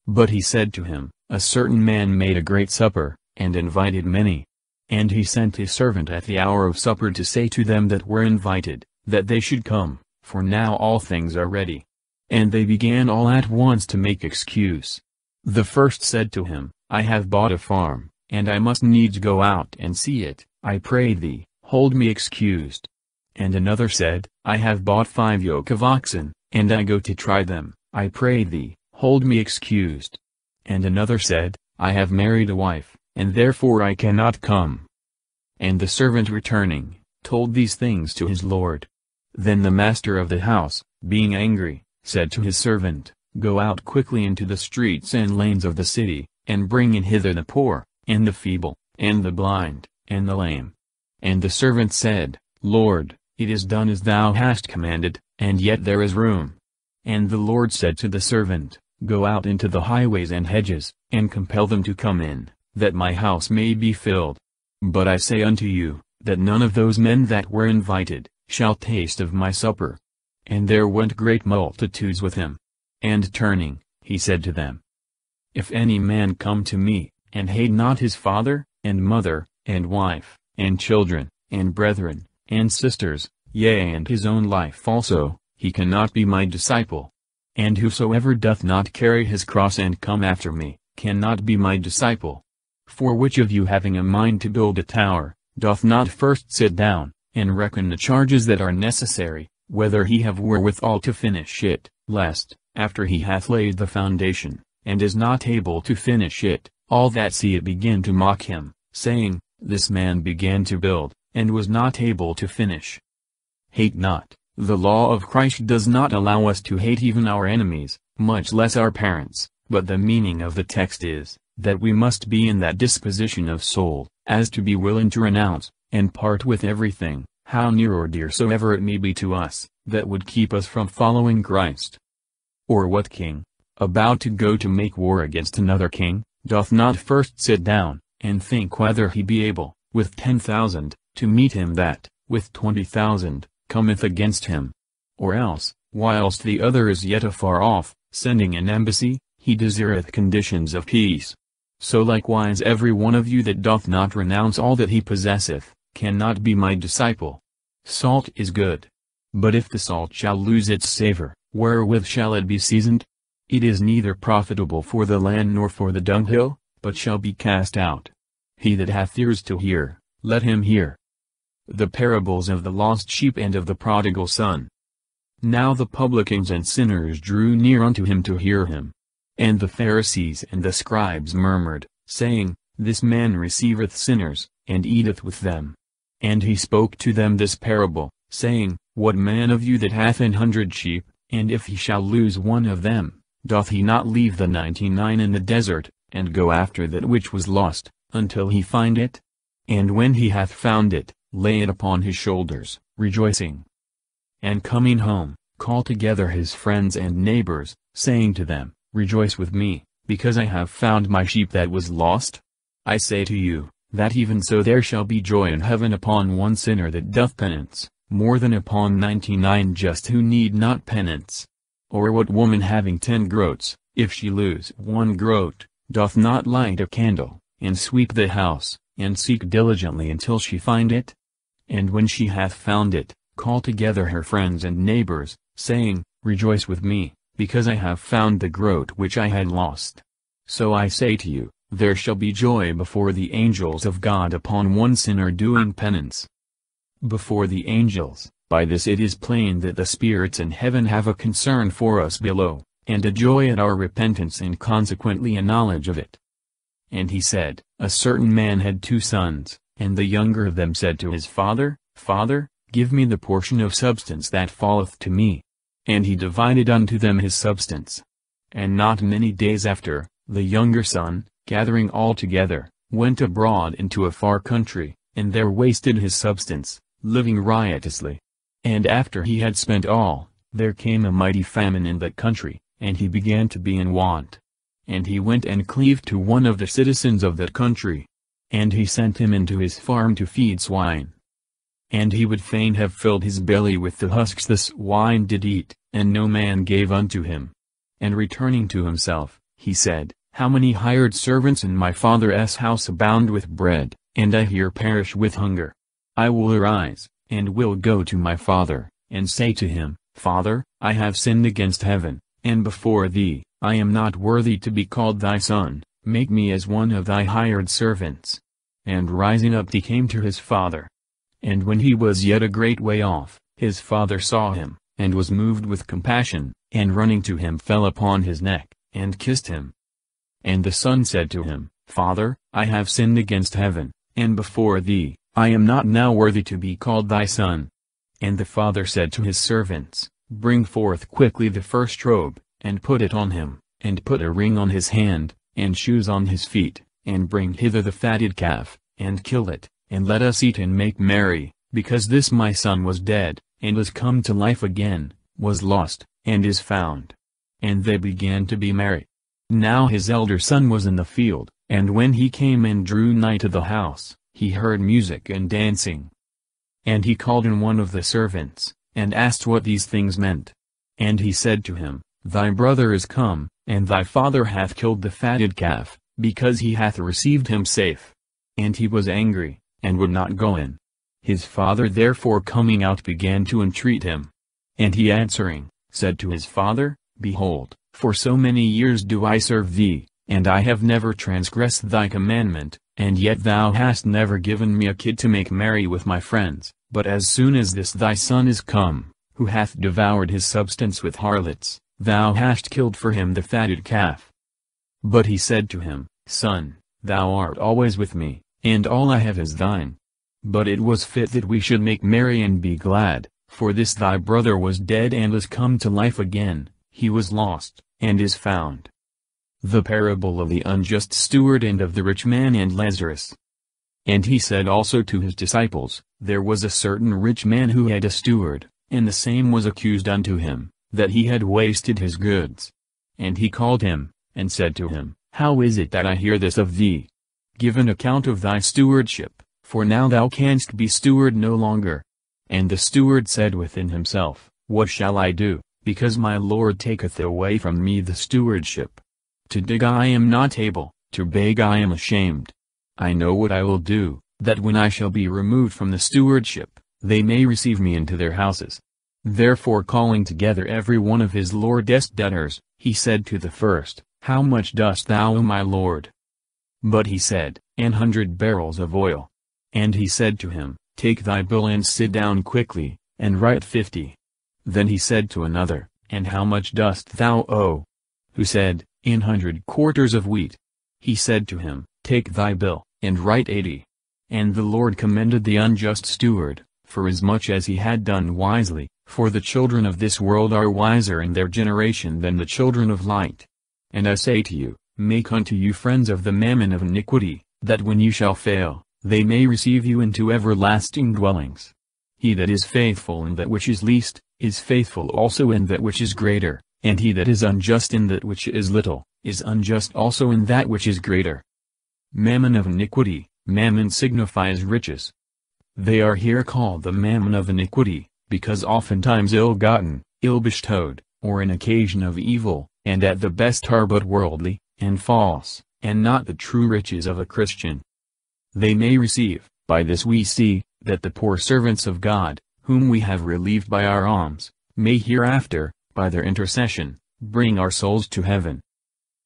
But he said to him, A certain man made a great supper, and invited many. And he sent his servant at the hour of supper to say to them that were invited, that they should come, for now all things are ready. And they began all at once to make excuse. The first said to him, I have bought a farm, and I must needs go out and see it, I pray thee, hold me excused. And another said, I have bought five yoke of oxen, and I go to try them, I pray thee, hold me excused. And another said, I have married a wife, and therefore I cannot come. And the servant returning, told these things to his lord. Then the master of the house, being angry, said to his servant, Go out quickly into the streets and lanes of the city, and bring in hither the poor, and the feeble, and the blind, and the lame. And the servant said, Lord, it is done as thou hast commanded, and yet there is room. And the Lord said to the servant, Go out into the highways and hedges, and compel them to come in, that my house may be filled. But I say unto you, that none of those men that were invited, shall taste of my supper. And there went great multitudes with him. And turning, he said to them, If any man come to me, and hate not his father, and mother, and wife, and children, and brethren, and sisters, yea and his own life also, he cannot be my disciple. And whosoever doth not carry his cross and come after me, cannot be my disciple. For which of you having a mind to build a tower, doth not first sit down, and reckon the charges that are necessary, whether he have wherewithal to finish it, lest, after he hath laid the foundation, and is not able to finish it, all that see it begin to mock him, saying, This man began to build, and was not able to finish. Hate not, the law of Christ does not allow us to hate even our enemies, much less our parents, but the meaning of the text is, that we must be in that disposition of soul, as to be willing to renounce, and part with everything, how near or dear soever it may be to us, that would keep us from following Christ. Or what king, about to go to make war against another king, doth not first sit down, and think whether he be able, with ten thousand, to meet him that, with twenty thousand, cometh against him? Or else, whilst the other is yet afar off, sending an embassy, he desireth conditions of peace. So likewise every one of you that doth not renounce all that he possesseth, cannot be my disciple. Salt is good. But if the salt shall lose its savor, wherewith shall it be seasoned? It is neither profitable for the land nor for the dunghill, but shall be cast out. He that hath ears to hear, let him hear. The parables of the lost sheep and of the prodigal son. Now the publicans and sinners drew near unto him to hear him. And the Pharisees and the scribes murmured, saying, This man receiveth sinners, and eateth with them. And he spoke to them this parable, saying, What man of you that hath an hundred sheep, and if he shall lose one of them, doth he not leave the ninety-nine in the desert, and go after that which was lost, until he find it? And when he hath found it, lay it upon his shoulders, rejoicing. And coming home, call together his friends and neighbors, saying to them, Rejoice with me, because I have found my sheep that was lost? I say to you, that even so there shall be joy in heaven upon one sinner that doth penance, more than upon ninety-nine just who need not penance. Or what woman having ten groats, if she lose one groat, doth not light a candle, and sweep the house, and seek diligently until she find it? And when she hath found it, call together her friends and neighbors, saying, Rejoice with me, because I have found the groat which I had lost. So I say to you, there shall be joy before the angels of God upon one sinner doing penance. before the angels, by this it is plain that the spirits in heaven have a concern for us below, and a joy at our repentance and consequently a knowledge of it. And he said, A certain man had two sons, and the younger of them said to his father, Father, give me the portion of substance that falleth to me. And he divided unto them his substance. And not many days after, the younger son, gathering all together, went abroad into a far country, and there wasted his substance, living riotously. And after he had spent all, there came a mighty famine in that country, and he began to be in want. And he went and cleaved to one of the citizens of that country. And he sent him into his farm to feed swine. And he would fain have filled his belly with the husks the swine did eat, and no man gave unto him. And returning to himself, he said, How many hired servants in my father's house abound with bread, and I here perish with hunger. I will arise, and will go to my father, and say to him, Father, I have sinned against heaven, and before thee, I am not worthy to be called thy son, make me as one of thy hired servants. And rising up he came to his father. And when he was yet a great way off, his father saw him, and was moved with compassion, and running to him fell upon his neck, and kissed him. And the son said to him, Father, I have sinned against heaven, and before thee, I am not now worthy to be called thy son. And the father said to his servants, Bring forth quickly the first robe, and put it on him, and put a ring on his hand, and shoes on his feet, and bring hither the fatted calf, and kill it, and let us eat and make merry, because this my son was dead, and is come to life again, was lost, and is found. And they began to be merry. Now his elder son was in the field, and when he came and drew nigh to the house, he heard music and dancing. And he called in one of the servants, and asked what these things meant. And he said to him, Thy brother is come, and thy father hath killed the fatted calf, because he hath received him safe. And he was angry, and would not go in. His father therefore coming out began to entreat him. And he answering, said to his father, Behold, for so many years do I serve thee, and I have never transgressed thy commandment, and yet thou hast never given me a kid to make merry with my friends, but as soon as this thy son is come, who hath devoured his substance with harlots, Thou hast killed for him the fatted calf. But he said to him, Son, thou art always with me, and all I have is thine. But it was fit that we should make merry and be glad, for this thy brother was dead and is come to life again, he was lost, and is found. The parable of the unjust steward and of the rich man and Lazarus. And he said also to his disciples, There was a certain rich man who had a steward, and the same was accused unto him that he had wasted his goods. And he called him, and said to him, How is it that I hear this of thee? Give an account of thy stewardship, for now thou canst be steward no longer. And the steward said within himself, What shall I do, because my Lord taketh away from me the stewardship? To dig I am not able, to beg I am ashamed. I know what I will do, that when I shall be removed from the stewardship, they may receive me into their houses. Therefore calling together every one of his lord's debtors, he said to the first, How much dost thou owe my lord? But he said, An hundred barrels of oil. And he said to him, Take thy bill and sit down quickly, and write fifty. Then he said to another, And how much dost thou owe? Who said, An hundred quarters of wheat. He said to him, Take thy bill, and write eighty. And the Lord commended the unjust steward, for as much as he had done wisely, for the children of this world are wiser in their generation than the children of light. And I say to you, make unto you friends of the mammon of iniquity, that when you shall fail, they may receive you into everlasting dwellings. He that is faithful in that which is least, is faithful also in that which is greater, and he that is unjust in that which is little, is unjust also in that which is greater. Mammon of iniquity, mammon signifies riches. They are here called the mammon of iniquity, because oftentimes ill-gotten, ill-bestowed, or an occasion of evil, and at the best are but worldly, and false, and not the true riches of a Christian. They may receive, by this we see, that the poor servants of God, whom we have relieved by our alms, may hereafter, by their intercession, bring our souls to heaven.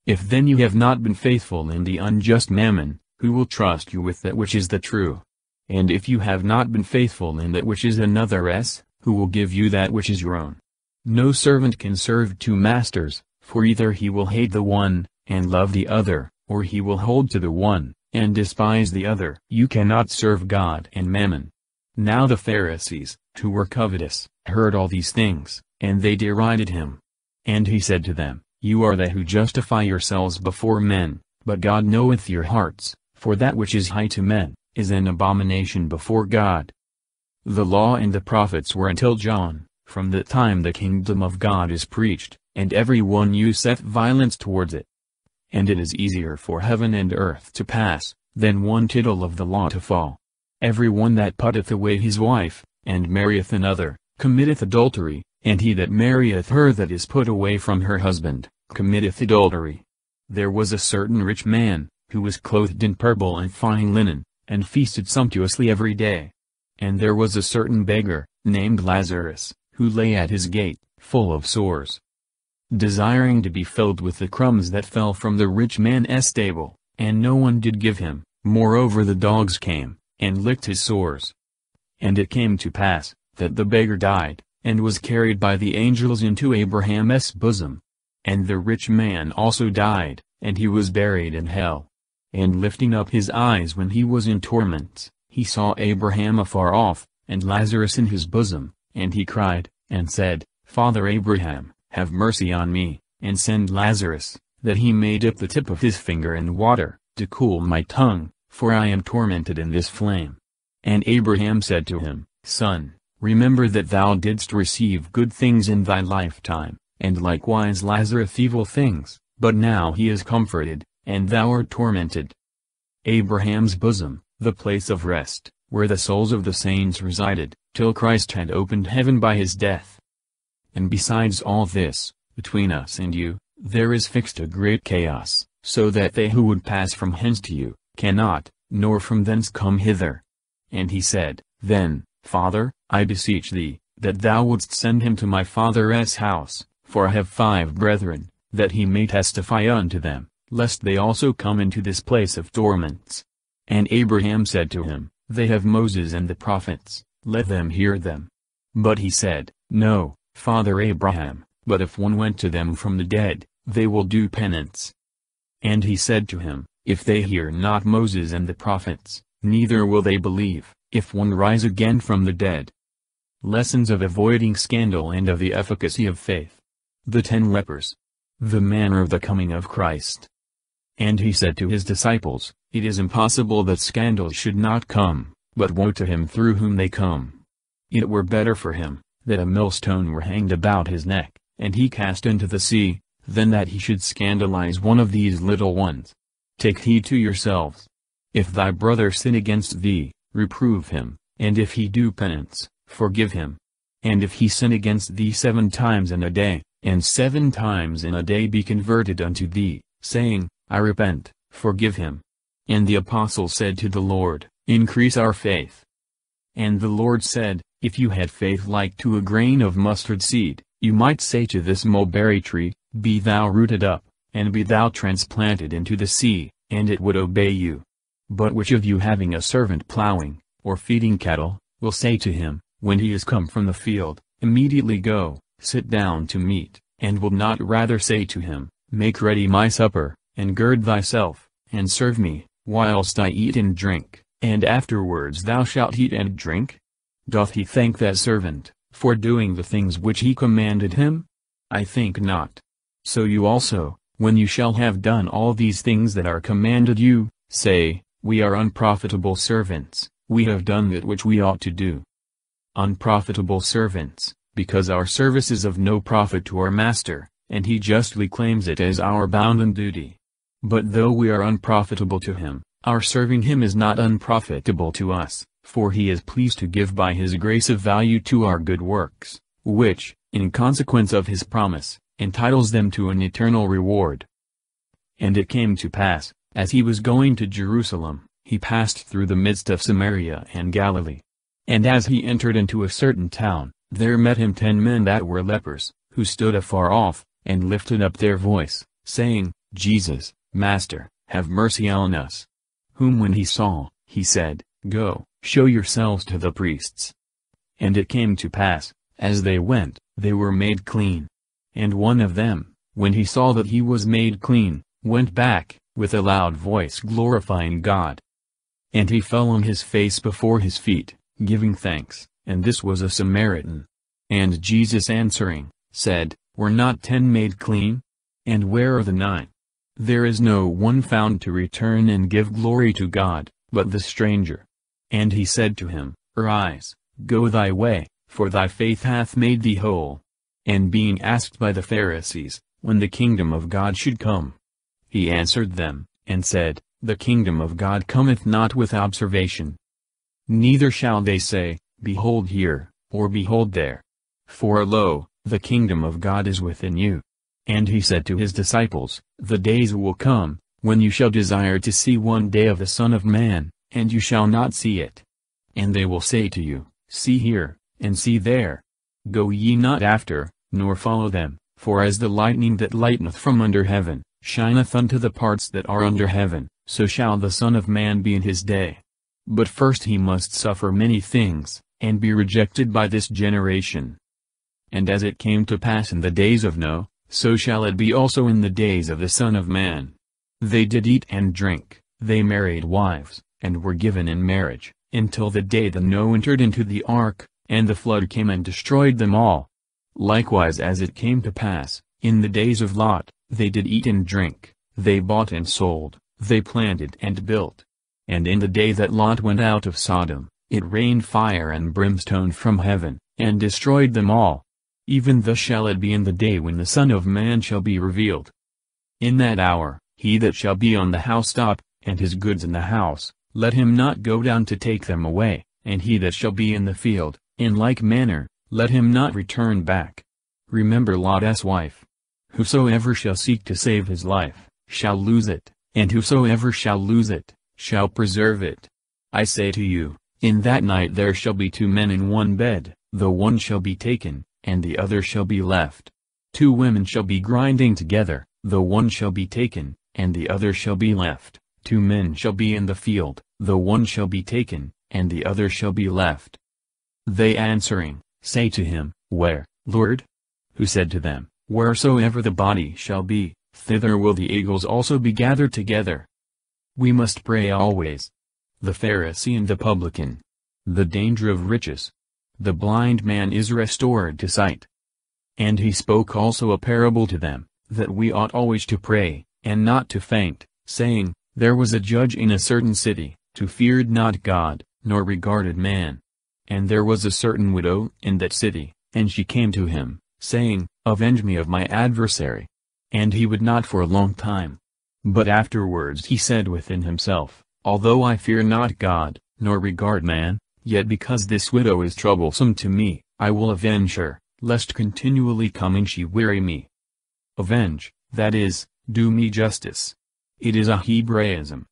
If then you have not been faithful in the unjust mammon, who will trust you with that which is the true? And if you have not been faithful in that which is another's, who will give you that which is your own? No servant can serve two masters, for either he will hate the one, and love the other, or he will hold to the one, and despise the other. You cannot serve God and mammon. Now the Pharisees, who were covetous, heard all these things, and they derided him. And he said to them, You are they who justify yourselves before men, but God knoweth your hearts, for that which is high to men, is an abomination before God. The law and the prophets were until John, from the time the kingdom of God is preached, and every one useth violence towards it. And it is easier for heaven and earth to pass, than one tittle of the law to fall. Every one that putteth away his wife, and marrieth another, committeth adultery, and he that marrieth her that is put away from her husband, committeth adultery. There was a certain rich man, who was clothed in purple and fine linen, and feasted sumptuously every day. And there was a certain beggar, named Lazarus, who lay at his gate, full of sores, desiring to be filled with the crumbs that fell from the rich man's table, and no one did give him, moreover the dogs came, and licked his sores. And it came to pass, that the beggar died, and was carried by the angels into Abraham's bosom. And the rich man also died, and he was buried in hell. And lifting up his eyes when he was in torments, he saw Abraham afar off, and Lazarus in his bosom. And he cried, and said, Father Abraham, have mercy on me, and send Lazarus, that he may dip the tip of his finger in water, to cool my tongue, for I am tormented in this flame. And Abraham said to him, Son, remember that thou didst receive good things in thy lifetime, and likewise Lazarus evil things, but now he is comforted, and thou art tormented. Abraham's bosom, the place of rest, where the souls of the saints resided, till Christ had opened heaven by his death. And besides all this, between us and you, there is fixed a great chaos, so that they who would pass from hence to you, cannot, nor from thence come hither. And he said, Then, Father, I beseech thee, that thou wouldst send him to my father's house, for I have five brethren, that he may testify unto them, lest they also come into this place of torments. And Abraham said to him, They have Moses and the prophets, let them hear them. But he said, No, Father Abraham, but if one went to them from the dead, they will do penance. And he said to him, If they hear not Moses and the prophets, neither will they believe, if one rise again from the dead. Lessons of avoiding scandal and of the efficacy of faith. The ten lepers. The manner of the coming of Christ. And he said to his disciples, It is impossible that scandal should not come, but woe to him through whom they come. It were better for him, that a millstone were hanged about his neck, and he cast into the sea, than that he should scandalize one of these little ones. Take heed to yourselves. If thy brother sin against thee, reprove him, and if he do penance, forgive him. And if he sin against thee seven times in a day, and seven times in a day be converted unto thee, saying, I repent, forgive him. And the apostle said to the Lord, Increase our faith. And the Lord said, If you had faith like to a grain of mustard seed, you might say to this mulberry tree, Be thou rooted up, and be thou transplanted into the sea, and it would obey you. But which of you having a servant plowing, or feeding cattle, will say to him, when he is come from the field, Immediately go, sit down to meat, and will not rather say to him, Make ready my supper, and gird thyself, and serve me, whilst I eat and drink, and afterwards thou shalt eat and drink? Doth he thank that servant, for doing the things which he commanded him? I think not. So you also, when you shall have done all these things that are commanded you, say, We are unprofitable servants, we have done that which we ought to do. Unprofitable servants, because our service is of no profit to our master, and he justly claims it as our bounden duty. But though we are unprofitable to him, our serving him is not unprofitable to us, for he is pleased to give by his grace of value to our good works, which, in consequence of his promise, entitles them to an eternal reward. And it came to pass, as he was going to Jerusalem, he passed through the midst of Samaria and Galilee. And as he entered into a certain town, there met him ten men that were lepers, who stood afar off, and lifted up their voice, saying, Jesus, Master, have mercy on us. Whom when he saw, he said, Go, Show yourselves to the priests. And it came to pass, as they went, they were made clean. And one of them, when he saw that he was made clean, went back, with a loud voice glorifying God. And he fell on his face before his feet, giving thanks, and this was a Samaritan. And Jesus answering, said, Were not ten made clean? And where are the nine? There is no one found to return and give glory to God, but the stranger. And he said to him, Arise, go thy way, for thy faith hath made thee whole. And being asked by the Pharisees, when the kingdom of God should come, he answered them, and said, The kingdom of God cometh not with observation. Neither shall they say, Behold here, or Behold there. For lo, the kingdom of God is within you. And he said to his disciples, The days will come, when you shall desire to see one day of the Son of Man, and you shall not see it. And they will say to you, See here, and see there. Go ye not after, nor follow them, for as the lightning that lighteneth from under heaven, shineth unto the parts that are under heaven, so shall the Son of Man be in his day. But first he must suffer many things, and be rejected by this generation. And as it came to pass in the days of Noe, so shall it be also in the days of the Son of Man. They did eat and drink, they married wives, and were given in marriage, until the day the Noe entered into the ark, and the flood came and destroyed them all. Likewise as it came to pass, in the days of Lot, they did eat and drink, they bought and sold, they planted and built. And in the day that Lot went out of Sodom, it rained fire and brimstone from heaven, and destroyed them all. Even thus shall it be in the day when the Son of Man shall be revealed. In that hour, he that shall be on the housetop, and his goods in the house, let him not go down to take them away, and he that shall be in the field, in like manner, let him not return back. Remember Lot's wife. Whosoever shall seek to save his life, shall lose it, and whosoever shall lose it, shall preserve it. I say to you, in that night there shall be two men in one bed, the one shall be taken, and the other shall be left. Two women shall be grinding together, the one shall be taken, and the other shall be left. Two men shall be in the field, the one shall be taken, and the other shall be left. They answering, say to him, Where, Lord? Who said to them, Wheresoever the body shall be, thither will the eagles also be gathered together. We must pray always. The Pharisee and the publican. The danger of riches. The blind man is restored to sight. And he spoke also a parable to them, that we ought always to pray, and not to faint, saying, There was a judge in a certain city, who feared not God, nor regarded man. And there was a certain widow in that city, and she came to him, saying, Avenge me of my adversary. And he would not for a long time. But afterwards he said within himself, Although I fear not God, nor regard man, yet because this widow is troublesome to me, I will avenge her, lest continually coming she weary me. Avenge, that is, do me justice. It is a Hebraism.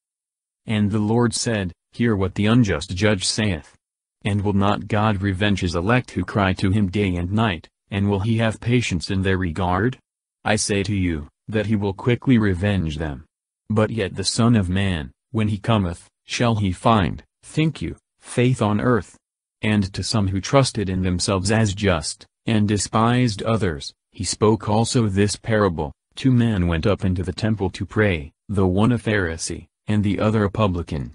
And the Lord said, Hear what the unjust judge saith. And will not God revenge his elect who cry to him day and night, and will he have patience in their regard? I say to you, that he will quickly revenge them. But yet the Son of Man, when he cometh, shall he find, think you, faith on earth? And to some who trusted in themselves as just, and despised others, he spoke also this parable, Two men went up into the temple to pray, the one a Pharisee, and the other a publican.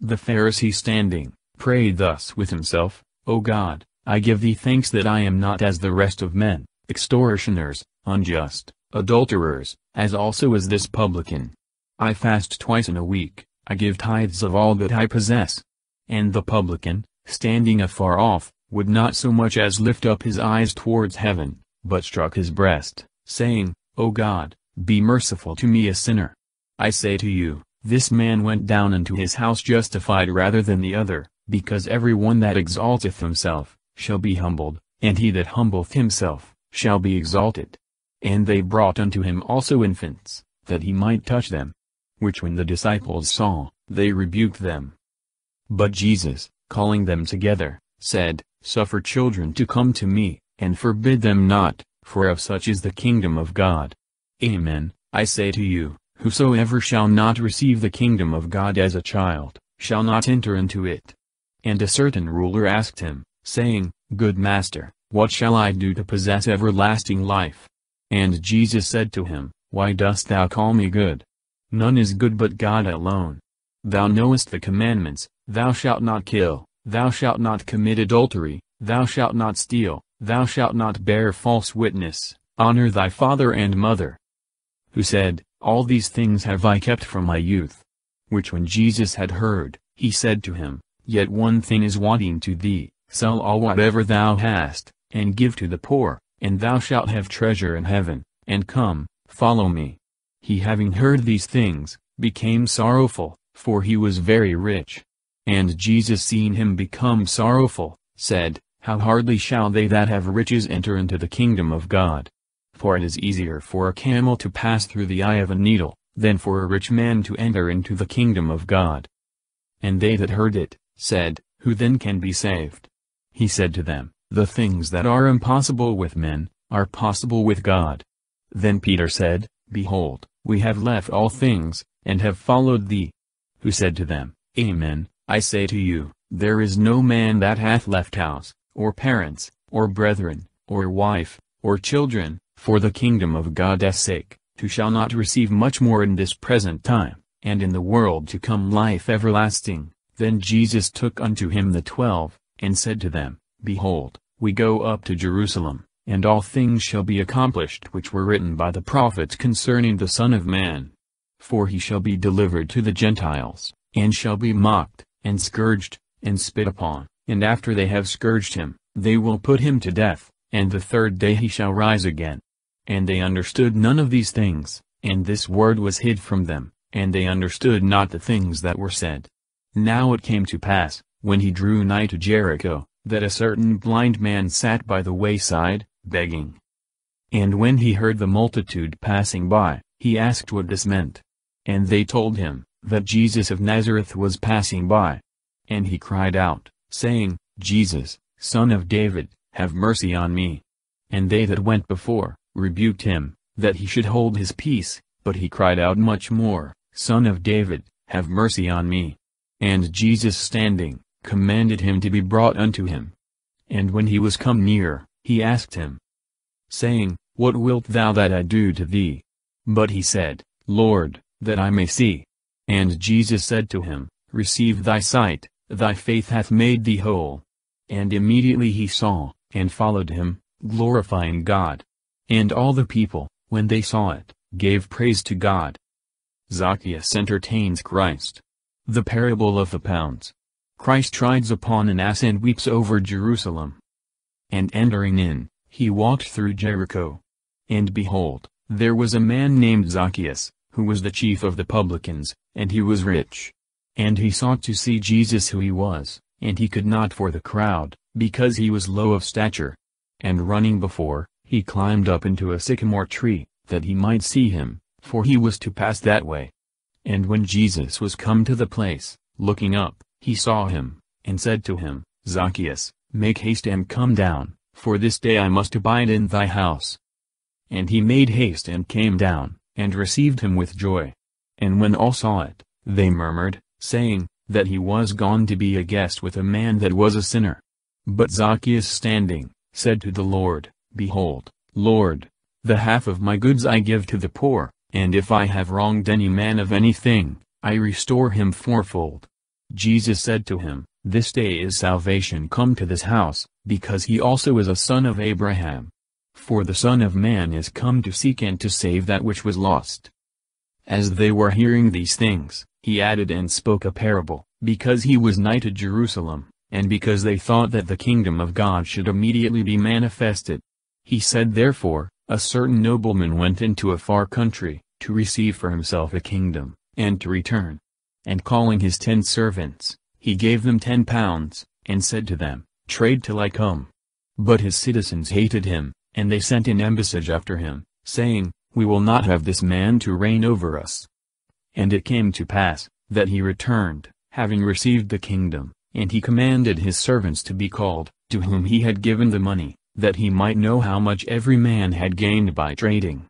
The Pharisee standing, prayed thus with himself, O God, I give thee thanks that I am not as the rest of men, extortioners, unjust, adulterers, as also is this publican. I fast twice in a week, I give tithes of all that I possess. And the publican, standing afar off, would not so much as lift up his eyes towards heaven, but struck his breast, saying, O God, be merciful to me a sinner. I say to you, this man went down into his house justified rather than the other, because every one that exalteth himself, shall be humbled, and he that humbleth himself, shall be exalted. And they brought unto him also infants, that he might touch them. Which when the disciples saw, they rebuked them. But Jesus, calling them together, said, Suffer children to come to me, and forbid them not, for of such is the kingdom of God. Amen, I say to you, whosoever shall not receive the kingdom of God as a child, shall not enter into it. And a certain ruler asked him, saying, Good master, what shall I do to possess everlasting life? And Jesus said to him, Why dost thou call me good? None is good but God alone. Thou knowest the commandments, Thou shalt not kill, Thou shalt not commit adultery, Thou shalt not steal, Thou shalt not bear false witness, honor thy father and mother. Who said, All these things have I kept from my youth. Which when Jesus had heard, he said to him, Yet one thing is wanting to thee, sell all whatever thou hast, and give to the poor, and thou shalt have treasure in heaven, and come, follow me. He having heard these things, became sorrowful, for he was very rich. And Jesus seeing him become sorrowful, said, How hardly shall they that have riches enter into the kingdom of God. For it is easier for a camel to pass through the eye of a needle, than for a rich man to enter into the kingdom of God. And they that heard it, said, Who then can be saved? He said to them, The things that are impossible with men, are possible with God. Then Peter said, Behold, we have left all things, and have followed thee. Who said to them, Amen, I say to you, there is no man that hath left house, or parents, or brethren, or wife, or children, for the kingdom of God's sake, who shall not receive much more in this present time, and in the world to come life everlasting. Then Jesus took unto him the twelve, and said to them, Behold, we go up to Jerusalem, and all things shall be accomplished which were written by the prophets concerning the Son of Man. For he shall be delivered to the Gentiles, and shall be mocked, and scourged, and spit upon, and after they have scourged him, they will put him to death, and the third day he shall rise again. And they understood none of these things, and this word was hid from them, and they understood not the things that were said. Now it came to pass, when he drew nigh to Jericho, that a certain blind man sat by the wayside, begging. And when he heard the multitude passing by, he asked what this meant. And they told him, that Jesus of Nazareth was passing by. And he cried out, saying, Jesus, Son of David, have mercy on me. And they that went before, rebuked him, that he should hold his peace, but he cried out much more, Son of David, have mercy on me. And Jesus standing, commanded him to be brought unto him. And when he was come near, he asked him, saying, What wilt thou that I do to thee? But he said, Lord, that I may see. And Jesus said to him, Receive thy sight, thy faith hath made thee whole. And immediately he saw, and followed him, glorifying God. And all the people, when they saw it, gave praise to God. Zacchaeus entertains Christ. The parable of the pounds. Christ rides upon an ass and weeps over Jerusalem. And entering in, he walked through Jericho. And behold, there was a man named Zacchaeus, who was the chief of the publicans, and he was rich. And he sought to see Jesus who he was, and he could not for the crowd, because he was low of stature. And running before, he climbed up into a sycamore tree, that he might see him, for he was to pass that way. And when Jesus was come to the place, looking up, he saw him, and said to him, Zacchaeus, make haste and come down, for this day I must abide in thy house. And he made haste and came down, and received him with joy. And when all saw it, they murmured, saying, that he was gone to be a guest with a man that was a sinner. But Zacchaeus standing, said to the Lord, Behold, Lord, the half of my goods I give to the poor, and if I have wronged any man of anything, I restore him fourfold. Jesus said to him, This day is salvation come to this house, because he also is a son of Abraham. For the Son of Man is come to seek and to save that which was lost. As they were hearing these things, he added and spoke a parable, because he was nigh to Jerusalem, and because they thought that the kingdom of God should immediately be manifested. He said therefore, a certain nobleman went into a far country, to receive for himself a kingdom, and to return. And calling his ten servants, he gave them ten pounds, and said to them, Trade till I come. But his citizens hated him, and they sent an embassage after him, saying, We will not have this man to reign over us. And it came to pass, that he returned, having received the kingdom, and he commanded his servants to be called, to whom he had given the money, that he might know how much every man had gained by trading.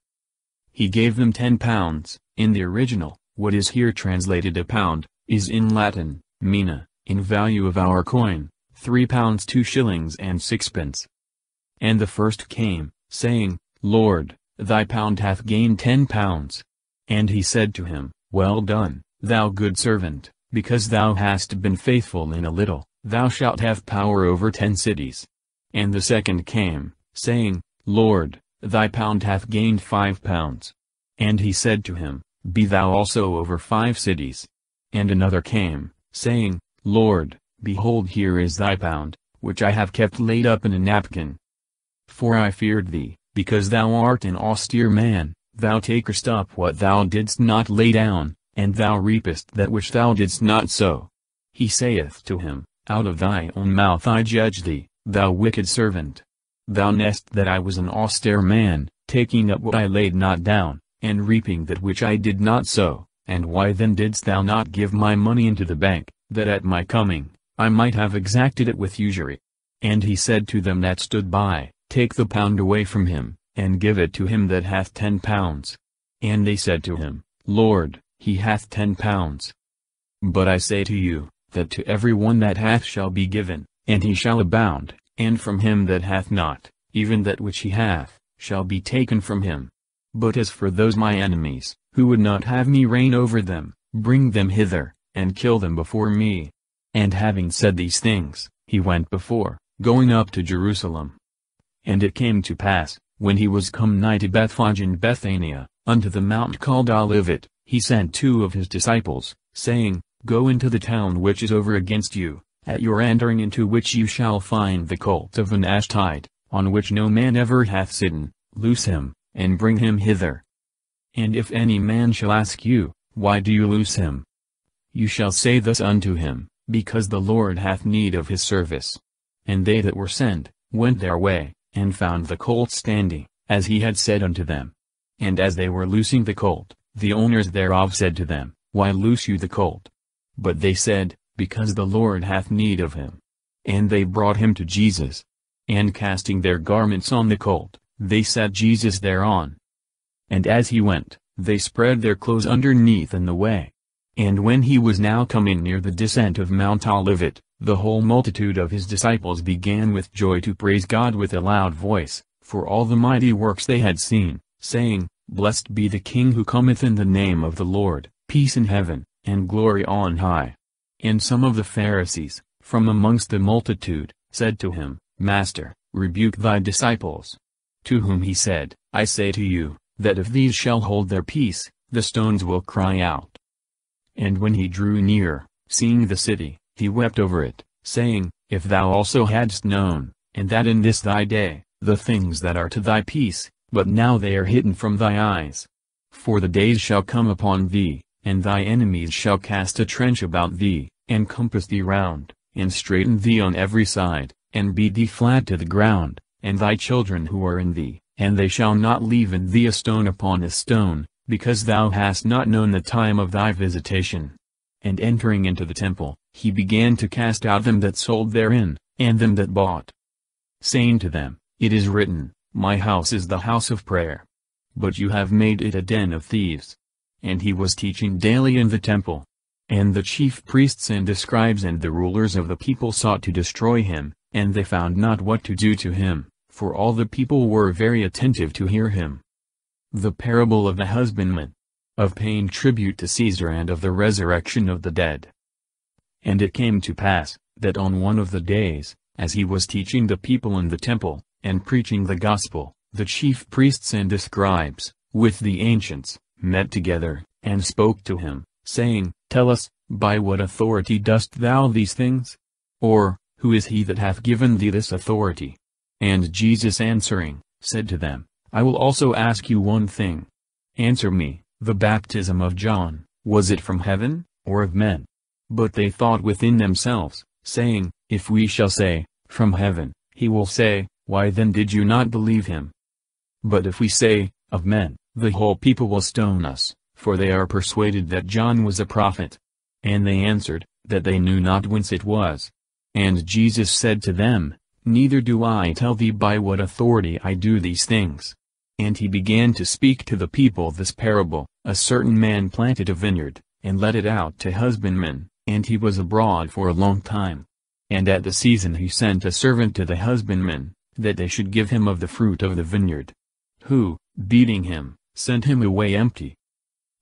He gave them ten pounds, in the original, what is here translated a pound, is in Latin, mina, in value of our coin, three pounds two shillings and sixpence. And the first came, saying, Lord, thy pound hath gained ten pounds. And he said to him, Well done, thou good servant, because thou hast been faithful in a little, thou shalt have power over ten cities. And the second came, saying, Lord, thy pound hath gained five pounds. And he said to him, Be thou also over five cities. And another came, saying, Lord, behold here is thy pound, which I have kept laid up in a napkin. For I feared thee, because thou art an austere man, thou takest up what thou didst not lay down, and thou reapest that which thou didst not sow. He saith to him, Out of thy own mouth I judge thee, thou wicked servant. Thou knest that I was an austere man, taking up what I laid not down, and reaping that which I did not sow, and why then didst thou not give my money into the bank, that at my coming, I might have exacted it with usury? And he said to them that stood by, Take the pound away from him, and give it to him that hath ten pounds. And they said to him, Lord, he hath ten pounds. But I say to you, that to every one that hath shall be given, and he shall abound, and from him that hath not, even that which he hath, shall be taken from him. But as for those my enemies, who would not have me reign over them, bring them hither, and kill them before me. And having said these things, he went before, going up to Jerusalem. And it came to pass, when he was come nigh to Bethphage and Bethania, unto the mount called Olivet, he sent two of his disciples, saying, Go into the town which is over against you, at your entering into which you shall find the colt of an Ashtite, on which no man ever hath sitten, loose him, and bring him hither. And if any man shall ask you, Why do you loose him? You shall say thus unto him, Because the Lord hath need of his service. And they that were sent, went their way, and found the colt standing, as he had said unto them. And as they were loosing the colt, the owners thereof said to them, Why loose you the colt? But they said, Because the Lord hath need of him. And they brought him to Jesus. And casting their garments on the colt, they set Jesus thereon. And as he went, they spread their clothes underneath in the way. And when he was now coming near the descent of Mount Olivet, the whole multitude of his disciples began with joy to praise God with a loud voice, for all the mighty works they had seen, saying, Blessed be the King who cometh in the name of the Lord, peace in heaven, and glory on high. And some of the Pharisees, from amongst the multitude, said to him, Master, rebuke thy disciples. To whom he said, I say to you, that if these shall hold their peace, the stones will cry out. And when he drew near, seeing the city, he wept over it, saying, If thou also hadst known, and that in this thy day, the things that are to thy peace, but now they are hidden from thy eyes. For the days shall come upon thee, and thy enemies shall cast a trench about thee, and compass thee round, and straighten thee on every side, and beat thee flat to the ground, and thy children who are in thee, and they shall not leave in thee a stone upon a stone, because thou hast not known the time of thy visitation. And entering into the temple, he began to cast out them that sold therein, and them that bought. Saying to them, It is written, my house is the house of prayer. But you have made it a den of thieves. And he was teaching daily in the temple. And the chief priests and the scribes and the rulers of the people sought to destroy him, and they found not what to do to him, for all the people were very attentive to hear him. The parable of the husbandman. Of paying tribute to Caesar and of the resurrection of the dead. And it came to pass, that on one of the days, as he was teaching the people in the temple, and preaching the gospel, the chief priests and the scribes, with the ancients, met together, and spoke to him, saying, Tell us, by what authority dost thou these things? Or, who is he that hath given thee this authority? And Jesus answering, said to them, I will also ask you one thing. Answer me, the baptism of John, was it from heaven, or of men? But they thought within themselves, saying, If we shall say, From heaven, he will say, why then did you not believe him? But if we say, of men, the whole people will stone us, for they are persuaded that John was a prophet. And they answered, that they knew not whence it was. And Jesus said to them, Neither do I tell thee by what authority I do these things. And he began to speak to the people this parable, A certain man planted a vineyard, and let it out to husbandmen, and he was abroad for a long time. And at the season he sent a servant to the husbandmen, that they should give him of the fruit of the vineyard. Who, beating him, sent him away empty.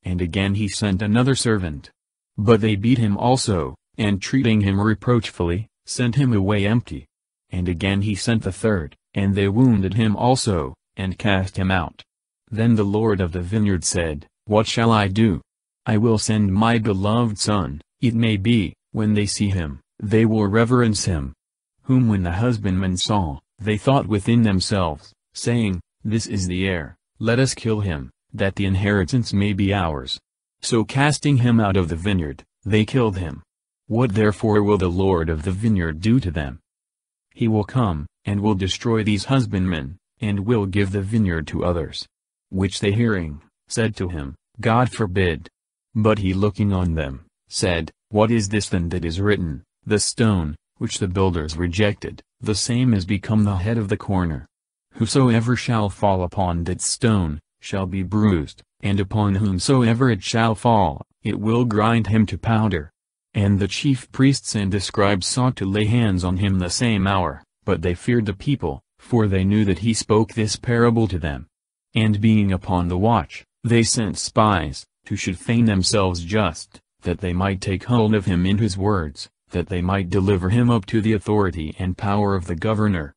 And again he sent another servant. But they beat him also, and treating him reproachfully, sent him away empty. And again he sent the third, and they wounded him also, and cast him out. Then the Lord of the vineyard said, What shall I do? I will send my beloved son, it may be, when they see him, they will reverence him. Whom when the husbandmen saw, they thought within themselves, saying, This is the heir, let us kill him, that the inheritance may be ours. So casting him out of the vineyard, they killed him. What therefore will the Lord of the vineyard do to them? He will come, and will destroy these husbandmen, and will give the vineyard to others. Which they hearing, said to him, God forbid. But he looking on them, said, What is this then that is written, The stone, which the builders rejected, the same is become the head of the corner. Whosoever shall fall upon that stone, shall be bruised, and upon whomsoever it shall fall, it will grind him to powder. And the chief priests and the scribes sought to lay hands on him the same hour, but they feared the people, for they knew that he spoke this parable to them. And being upon the watch, they sent spies, who should feign themselves just, that they might take hold of him in his words, that they might deliver him up to the authority and power of the governor.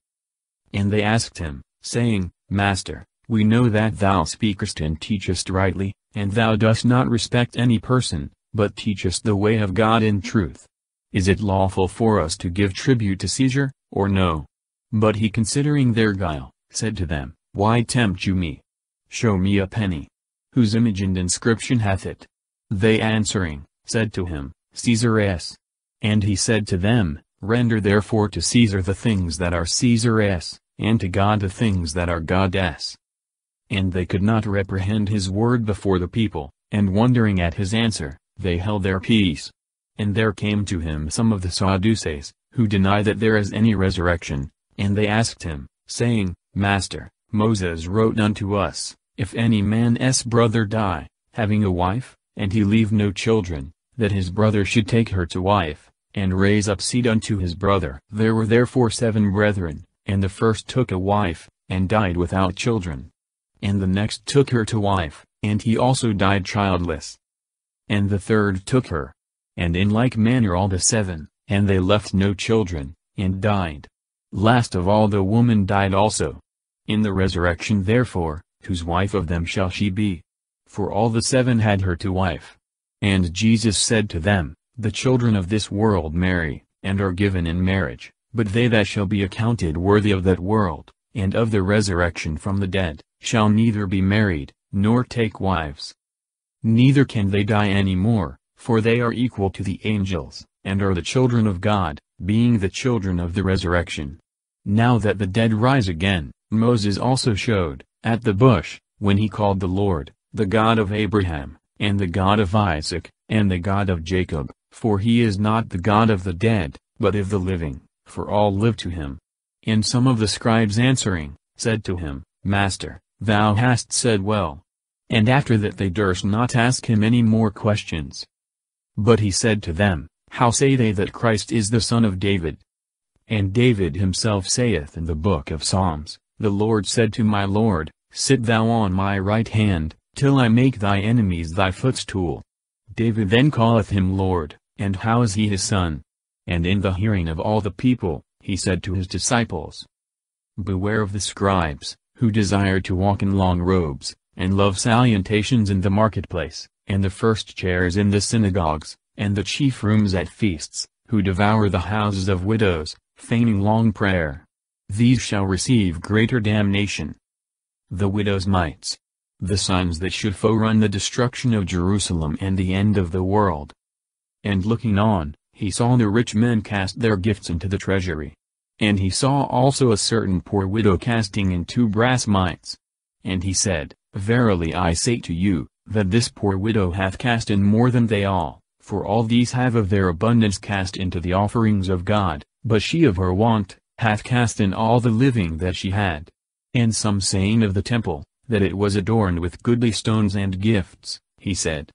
And they asked him, saying, Master, we know that thou speakest and teachest rightly, and thou dost not respect any person, but teachest the way of God in truth. Is it lawful for us to give tribute to Caesar, or no? But he considering their guile, said to them, Why tempt you me? Show me a penny whose image and inscription hath it? They answering, said to him, Caesar's. And he said to them, Render therefore to Caesar the things that are Caesar's, and to God the things that are God's. And they could not reprehend his word before the people, and wondering at his answer, they held their peace. And there came to him some of the Sadducees, who deny that there is any resurrection, and they asked him, saying, Master, Moses wrote unto us, if any man's brother die, having a wife, and he leave no children, that his brother should take her to wife, and raise up seed unto his brother. There were therefore seven brethren, and the first took a wife, and died without children. And the next took her to wife, and he also died childless. And the third took her. And in like manner all the seven, and they left no children, and died. Last of all the woman died also. In the resurrection therefore, whose wife of them shall she be? For all the seven had her to wife. And Jesus said to them, The children of this world marry, and are given in marriage, but they that shall be accounted worthy of that world, and of the resurrection from the dead, shall neither be married, nor take wives. Neither can they die any more, for they are equal to the angels, and are the children of God, being the children of the resurrection. Now that the dead rise again, Moses also showed, at the bush, when he called the Lord, the God of Abraham, and the God of Isaac, and the God of Jacob, for he is not the God of the dead, but of the living, for all live to him. And some of the scribes answering, said to him, Master, thou hast said well. And after that they durst not ask him any more questions. But he said to them, How say they that Christ is the son of David? And David himself saith in the book of Psalms, the Lord said to my Lord, Sit thou on my right hand, till I make thy enemies thy footstool. David then calleth him Lord, and how is he his son? And in the hearing of all the people, he said to his disciples, Beware of the scribes, who desire to walk in long robes, and love salutations in the marketplace, and the first chairs in the synagogues, and the chief rooms at feasts, who devour the houses of widows, feigning long prayer these shall receive greater damnation. The widow's mites. The signs that should forerun the destruction of Jerusalem and the end of the world. And looking on, he saw the rich men cast their gifts into the treasury. And he saw also a certain poor widow casting in two brass mites. And he said, Verily I say to you, that this poor widow hath cast in more than they all, for all these have of their abundance cast into the offerings of God, but she of her want, hath cast in all the living that she had. And some saying of the temple, that it was adorned with goodly stones and gifts, he said.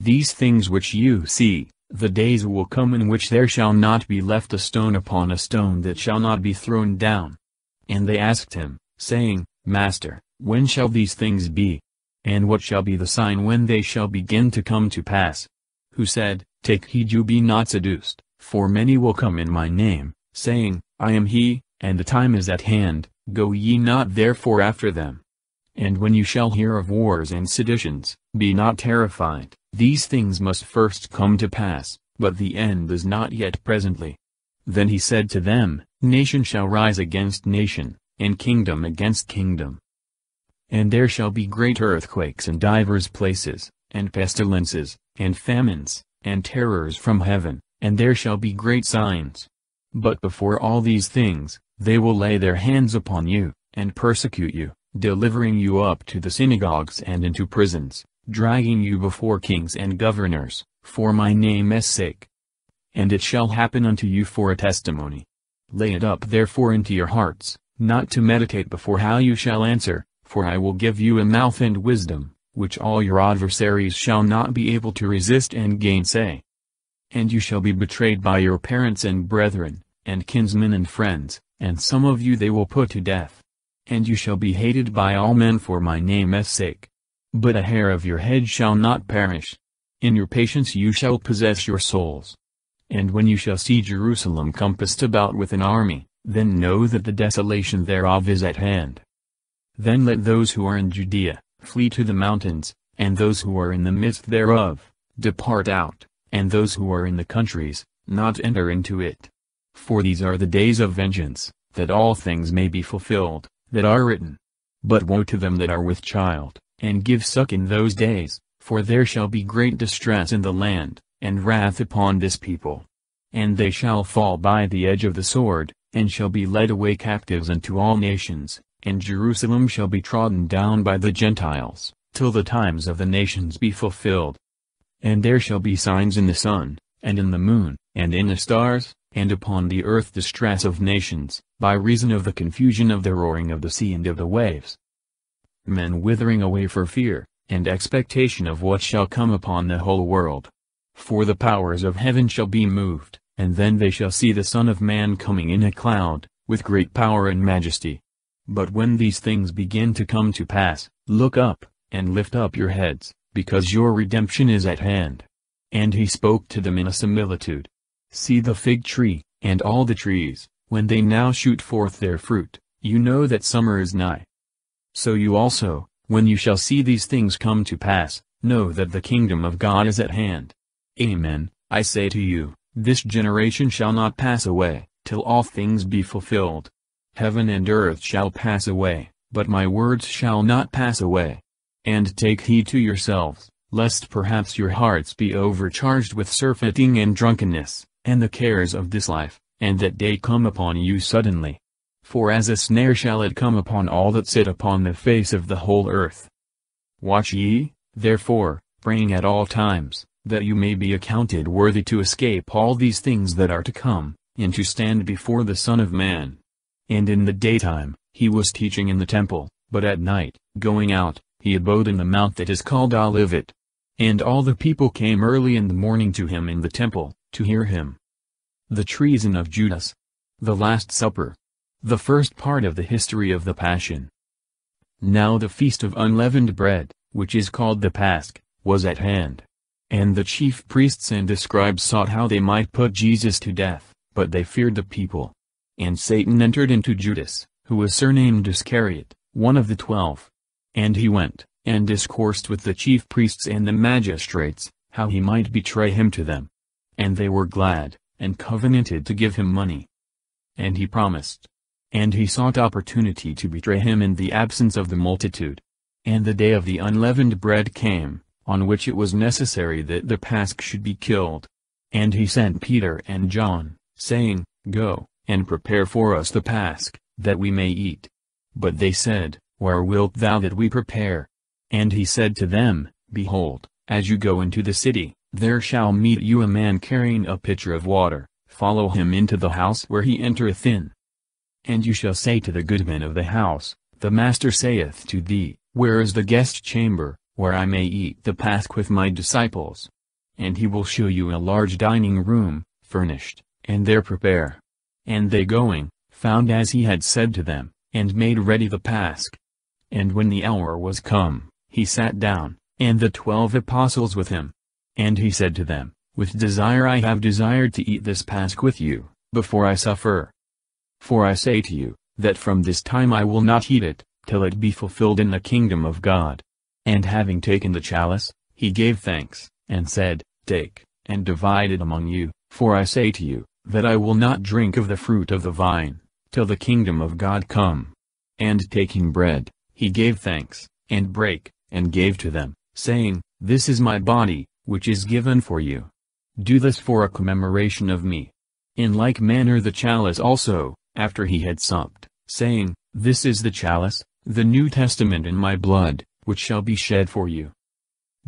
These things which you see, The days will come in which there shall not be left a stone upon a stone that shall not be thrown down. And they asked him, saying, Master, when shall these things be? And what shall be the sign when they shall begin to come to pass? Who said, Take heed you be not seduced, for many will come in my name, saying, I am he, and the time is at hand, go ye not therefore after them. And when you shall hear of wars and seditions, be not terrified, these things must first come to pass, but the end is not yet presently. Then he said to them, Nation shall rise against nation, and kingdom against kingdom. And there shall be great earthquakes in divers places, and pestilences, and famines, and terrors from heaven, and there shall be great signs. But before all these things, they will lay their hands upon you, and persecute you, delivering you up to the synagogues and into prisons, dragging you before kings and governors, for my name's sake. And it shall happen unto you for a testimony. Lay it up therefore into your hearts, not to meditate before how you shall answer, for I will give you a mouth and wisdom, which all your adversaries shall not be able to resist and gainsay. And you shall be betrayed by your parents and brethren, and kinsmen and friends, and some of you they will put to death. And you shall be hated by all men for my name's sake. But a hair of your head shall not perish. In your patience you shall possess your souls. And when you shall see Jerusalem compassed about with an army, then know that the desolation thereof is at hand. Then let those who are in Judea, flee to the mountains, and those who are in the midst thereof, depart out, and those who are in the countries, not enter into it. For these are the days of vengeance, that all things may be fulfilled, that are written. But woe to them that are with child, and give suck in those days, for there shall be great distress in the land, and wrath upon this people. And they shall fall by the edge of the sword, and shall be led away captives into all nations, and Jerusalem shall be trodden down by the Gentiles, till the times of the nations be fulfilled. And there shall be signs in the sun, and in the moon, and in the stars, and upon the earth distress of nations, by reason of the confusion of the roaring of the sea and of the waves, men withering away for fear, and expectation of what shall come upon the whole world. For the powers of heaven shall be moved, and then they shall see the Son of Man coming in a cloud, with great power and majesty. But when these things begin to come to pass, look up, and lift up your heads, because your redemption is at hand. And he spoke to them in a similitude. See the fig tree, and all the trees, when they now shoot forth their fruit, you know that summer is nigh. So you also, when you shall see these things come to pass, know that the kingdom of God is at hand. Amen, I say to you, this generation shall not pass away, till all things be fulfilled. Heaven and earth shall pass away, but my words shall not pass away. And take heed to yourselves, lest perhaps your hearts be overcharged with surfeiting and drunkenness, and the cares of this life, and that day come upon you suddenly for as a snare shall it come upon all that sit upon the face of the whole earth. Watch ye, therefore, praying at all times, that you may be accounted worthy to escape all these things that are to come, and to stand before the Son of Man. And in the daytime, he was teaching in the temple, but at night, going out, he abode in the mount that is called Olivet. And all the people came early in the morning to him in the temple, to hear him. The treason of Judas. The Last Supper. The first part of the history of the Passion. Now the feast of unleavened bread, which is called the Pasch, was at hand. And the chief priests and the scribes sought how they might put Jesus to death, but they feared the people. And Satan entered into Judas, who was surnamed Iscariot, one of the twelve. And he went, and discoursed with the chief priests and the magistrates, how he might betray him to them. And they were glad, and covenanted to give him money. And he promised, and he sought opportunity to betray him in the absence of the multitude. And the day of the unleavened bread came, on which it was necessary that the Pasch should be killed. And he sent Peter and John, saying, Go, and prepare for us the Pasch, that we may eat. But they said, Where wilt thou that we prepare? And he said to them, Behold, as you go into the city, there shall meet you a man carrying a pitcher of water, follow him into the house where he entereth in. And you shall say to the goodman of the house, The master saith to thee, Where is the guest chamber, where I may eat the Pasch with my disciples? and he will show you a large dining room, furnished, and there prepare. And they going, found as he had said to them, and made ready the Pasch. And when the hour was come, he sat down, and the twelve apostles with him. And he said to them, With desire I have desired to eat this Pasch with you, before I suffer. For I say to you, that from this time I will not eat it, till it be fulfilled in the kingdom of God. And having taken the chalice, he gave thanks, and said, Take, and divide it among you, for I say to you, that I will not drink of the fruit of the vine, till the kingdom of God come. And taking bread, he gave thanks, and brake, and gave to them, saying, This is my body, which is given for you. Do this for a commemoration of me. In like manner the chalice also, after he had supped, saying, This is the chalice, the New Testament in my blood, which shall be shed for you.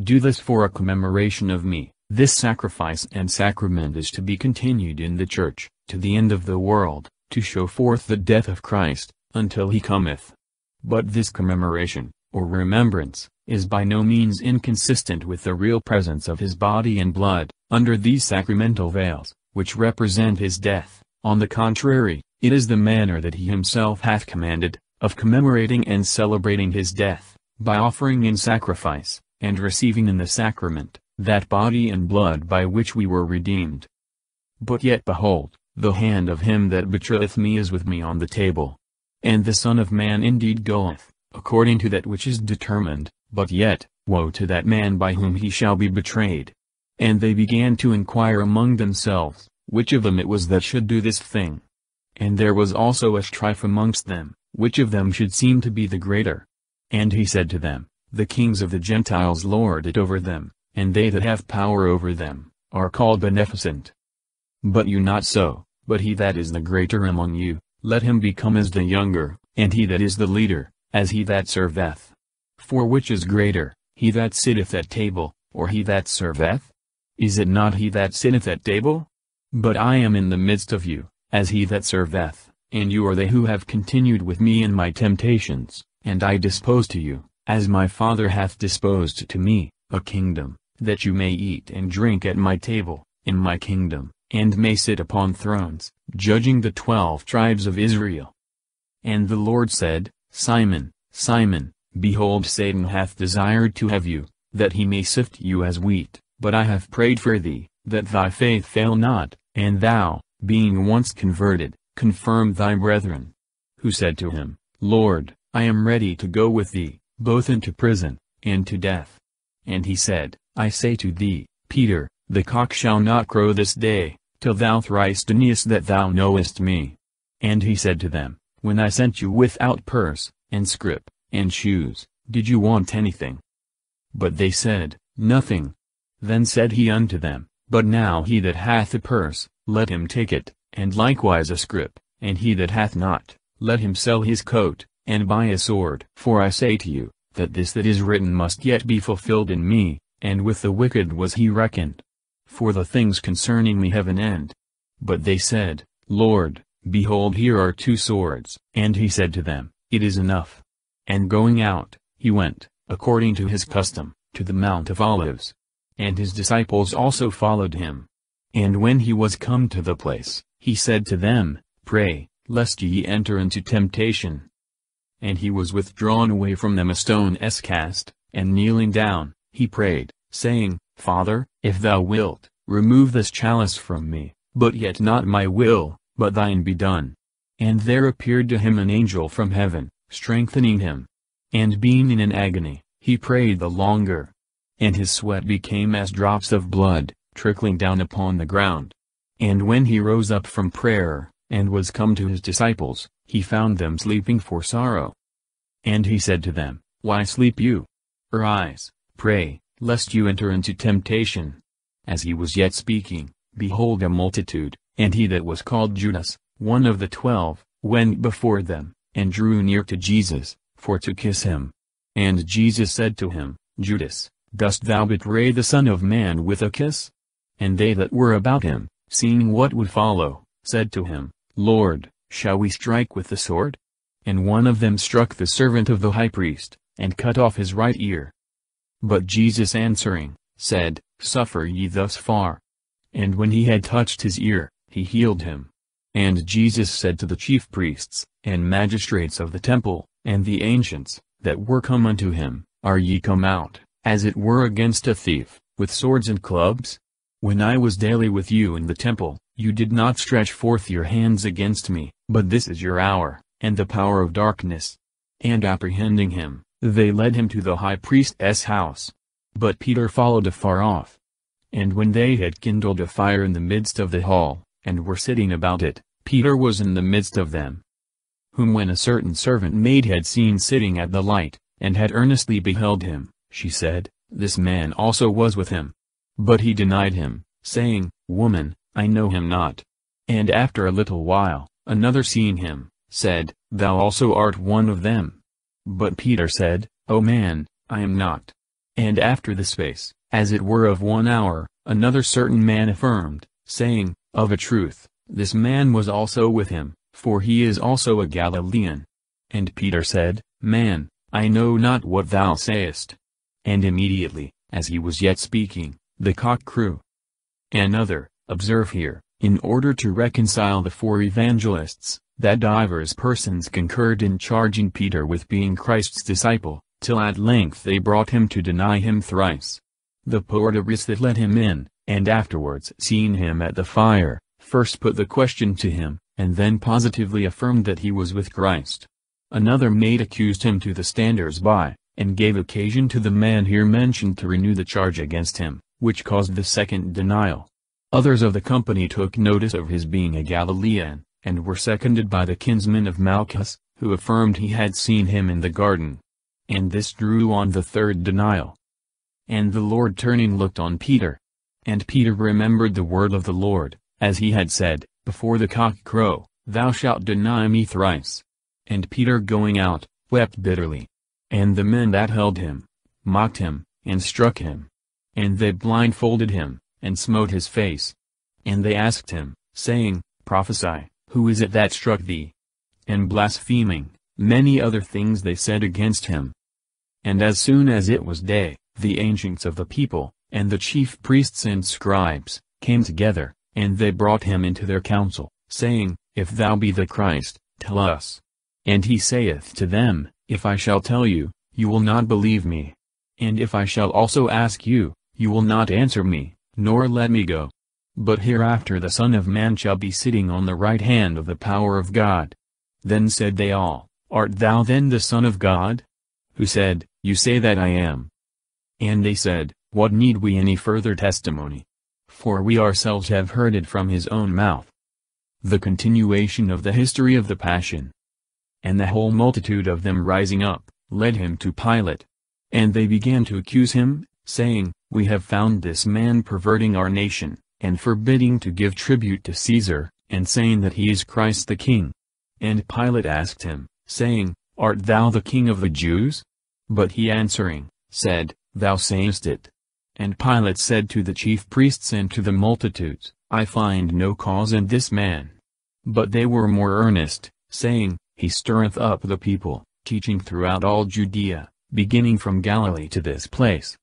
Do this for a commemoration of me. This sacrifice and sacrament is to be continued in the Church, to the end of the world, to show forth the death of Christ, until he cometh. But this commemoration, or remembrance, is by no means inconsistent with the real presence of his body and blood, under these sacramental veils, which represent his death. On the contrary, it is the manner that he himself hath commanded, of commemorating and celebrating his death, by offering in sacrifice, and receiving in the sacrament, that body and blood by which we were redeemed. But yet behold, the hand of him that betrayeth me is with me on the table. And the Son of Man indeed goeth, according to that which is determined, but yet, woe to that man by whom he shall be betrayed. And they began to inquire among themselves, which of them it was that should do this thing. And there was also a strife amongst them, which of them should seem to be the greater. And he said to them, The kings of the Gentiles lord it over them, and they that have power over them, are called beneficent. But you not so, but he that is the greater among you, let him become as the younger, and he that is the leader, as he that serveth. For which is greater, he that sitteth at table, or he that serveth? Is it not he that sitteth at table? But I am in the midst of you, as he that serveth, and you are they who have continued with me in my temptations, and I dispose to you, as my Father hath disposed to me, a kingdom, that you may eat and drink at my table, in my kingdom, and may sit upon thrones, judging the twelve tribes of Israel. And the Lord said, Simon, Simon, behold Satan hath desired to have you, that he may sift you as wheat, but I have prayed for thee, that thy faith fail not, and thou, being once converted, confirm thy brethren. Who said to him, Lord, I am ready to go with thee, both into prison, and to death. And he said, I say to thee, Peter, the cock shall not crow this day, till thou thrice deniest that thou knowest me. And he said to them, When I sent you without purse, and scrip, and shoes, did you want anything? But they said, Nothing. Then said he unto them, But now he that hath a purse, let him take it, and likewise a scrip, and he that hath not, let him sell his coat, and buy a sword. For I say to you, that this that is written must yet be fulfilled in me, and with the wicked was he reckoned. For the things concerning me have an end. But they said, Lord, behold here are two swords. And he said to them, It is enough. And going out, he went, according to his custom, to the Mount of Olives. And his disciples also followed him. And when he was come to the place, he said to them, Pray, lest ye enter into temptation. And he was withdrawn away from them a stone s cast, and kneeling down, he prayed, saying, Father, if thou wilt, remove this chalice from me, but yet not my will, but thine be done. And there appeared to him an angel from heaven, strengthening him. And being in an agony, he prayed the longer. And his sweat became as drops of blood, trickling down upon the ground. And when he rose up from prayer, and was come to his disciples, he found them sleeping for sorrow. And he said to them, Why sleep you? Arise, Pray, lest you enter into temptation. As he was yet speaking, behold a multitude, and he that was called Judas, one of the twelve, went before them, and drew near to Jesus, for to kiss him. And Jesus said to him, Judas, dost thou betray the Son of Man with a kiss? And they that were about him, seeing what would follow, said to him, Lord, shall we strike with the sword? And one of them struck the servant of the high priest, and cut off his right ear. But Jesus answering, said, Suffer ye thus far. And when he had touched his ear, he healed him. And Jesus said to the chief priests, and magistrates of the temple, and the ancients, that were come unto him, Are ye come out, as it were against a thief, with swords and clubs? When I was daily with you in the temple, you did not stretch forth your hands against me, but this is your hour, and the power of darkness. And apprehending him, they led him to the high priest's house. But Peter followed afar off. And when they had kindled a fire in the midst of the hall, and were sitting about it, Peter was in the midst of them. Whom when a certain servant maid had seen sitting at the light, and had earnestly beheld him, she said, This man also was with him. But he denied him, saying, Woman, I know him not. And after a little while, another seeing him, said, Thou also art one of them. But Peter said, O man, I am not. And after the space, as it were of one hour, another certain man affirmed, saying, Of a truth, this man was also with him, for he is also a Galilean. And Peter said, Man, I know not what thou sayest. And immediately, as he was yet speaking, the cock crew. Another, observe here, in order to reconcile the four evangelists, that divers persons concurred in charging Peter with being Christ's disciple, till at length they brought him to deny him thrice. The porteress that let him in, and afterwards seeing him at the fire, first put the question to him, and then positively affirmed that he was with Christ. Another maid accused him to the standers-by, and gave occasion to the man here mentioned to renew the charge against him, which caused the second denial. Others of the company took notice of his being a Galilean, and were seconded by the kinsman of Malchus, who affirmed he had seen him in the garden. And this drew on the third denial. And the Lord turning looked on Peter. And Peter remembered the word of the Lord, as he had said, Before the cock crow, thou shalt deny me thrice. And Peter going out, wept bitterly. And the men that held him, mocked him, and struck him. And they blindfolded him, and smote his face. And they asked him, saying, Prophesy, who is it that struck thee? And blaspheming, many other things they said against him. And as soon as it was day, the ancients of the people, and the chief priests and scribes, came together, and they brought him into their council, saying, If thou be the Christ, tell us. And he saith to them, If I shall tell you, you will not believe me. And if I shall also ask you, you will not answer me, nor let me go. But hereafter the Son of Man shall be sitting on the right hand of the power of God. Then said they all, Art thou then the Son of God? Who said, You say that I am. And they said, What need we any further testimony? For we ourselves have heard it from his own mouth. The continuation of the history of the Passion. And the whole multitude of them rising up, led him to Pilate. And they began to accuse him, saying, We have found this man perverting our nation, and forbidding to give tribute to Caesar, and saying that he is Christ the King. And Pilate asked him, saying, Art thou the King of the Jews? But he answering, said, Thou sayest it. And Pilate said to the chief priests and to the multitudes, I find no cause in this man. But they were more earnest, saying, He stirreth up the people, teaching throughout all Judea, beginning from Galilee to this place.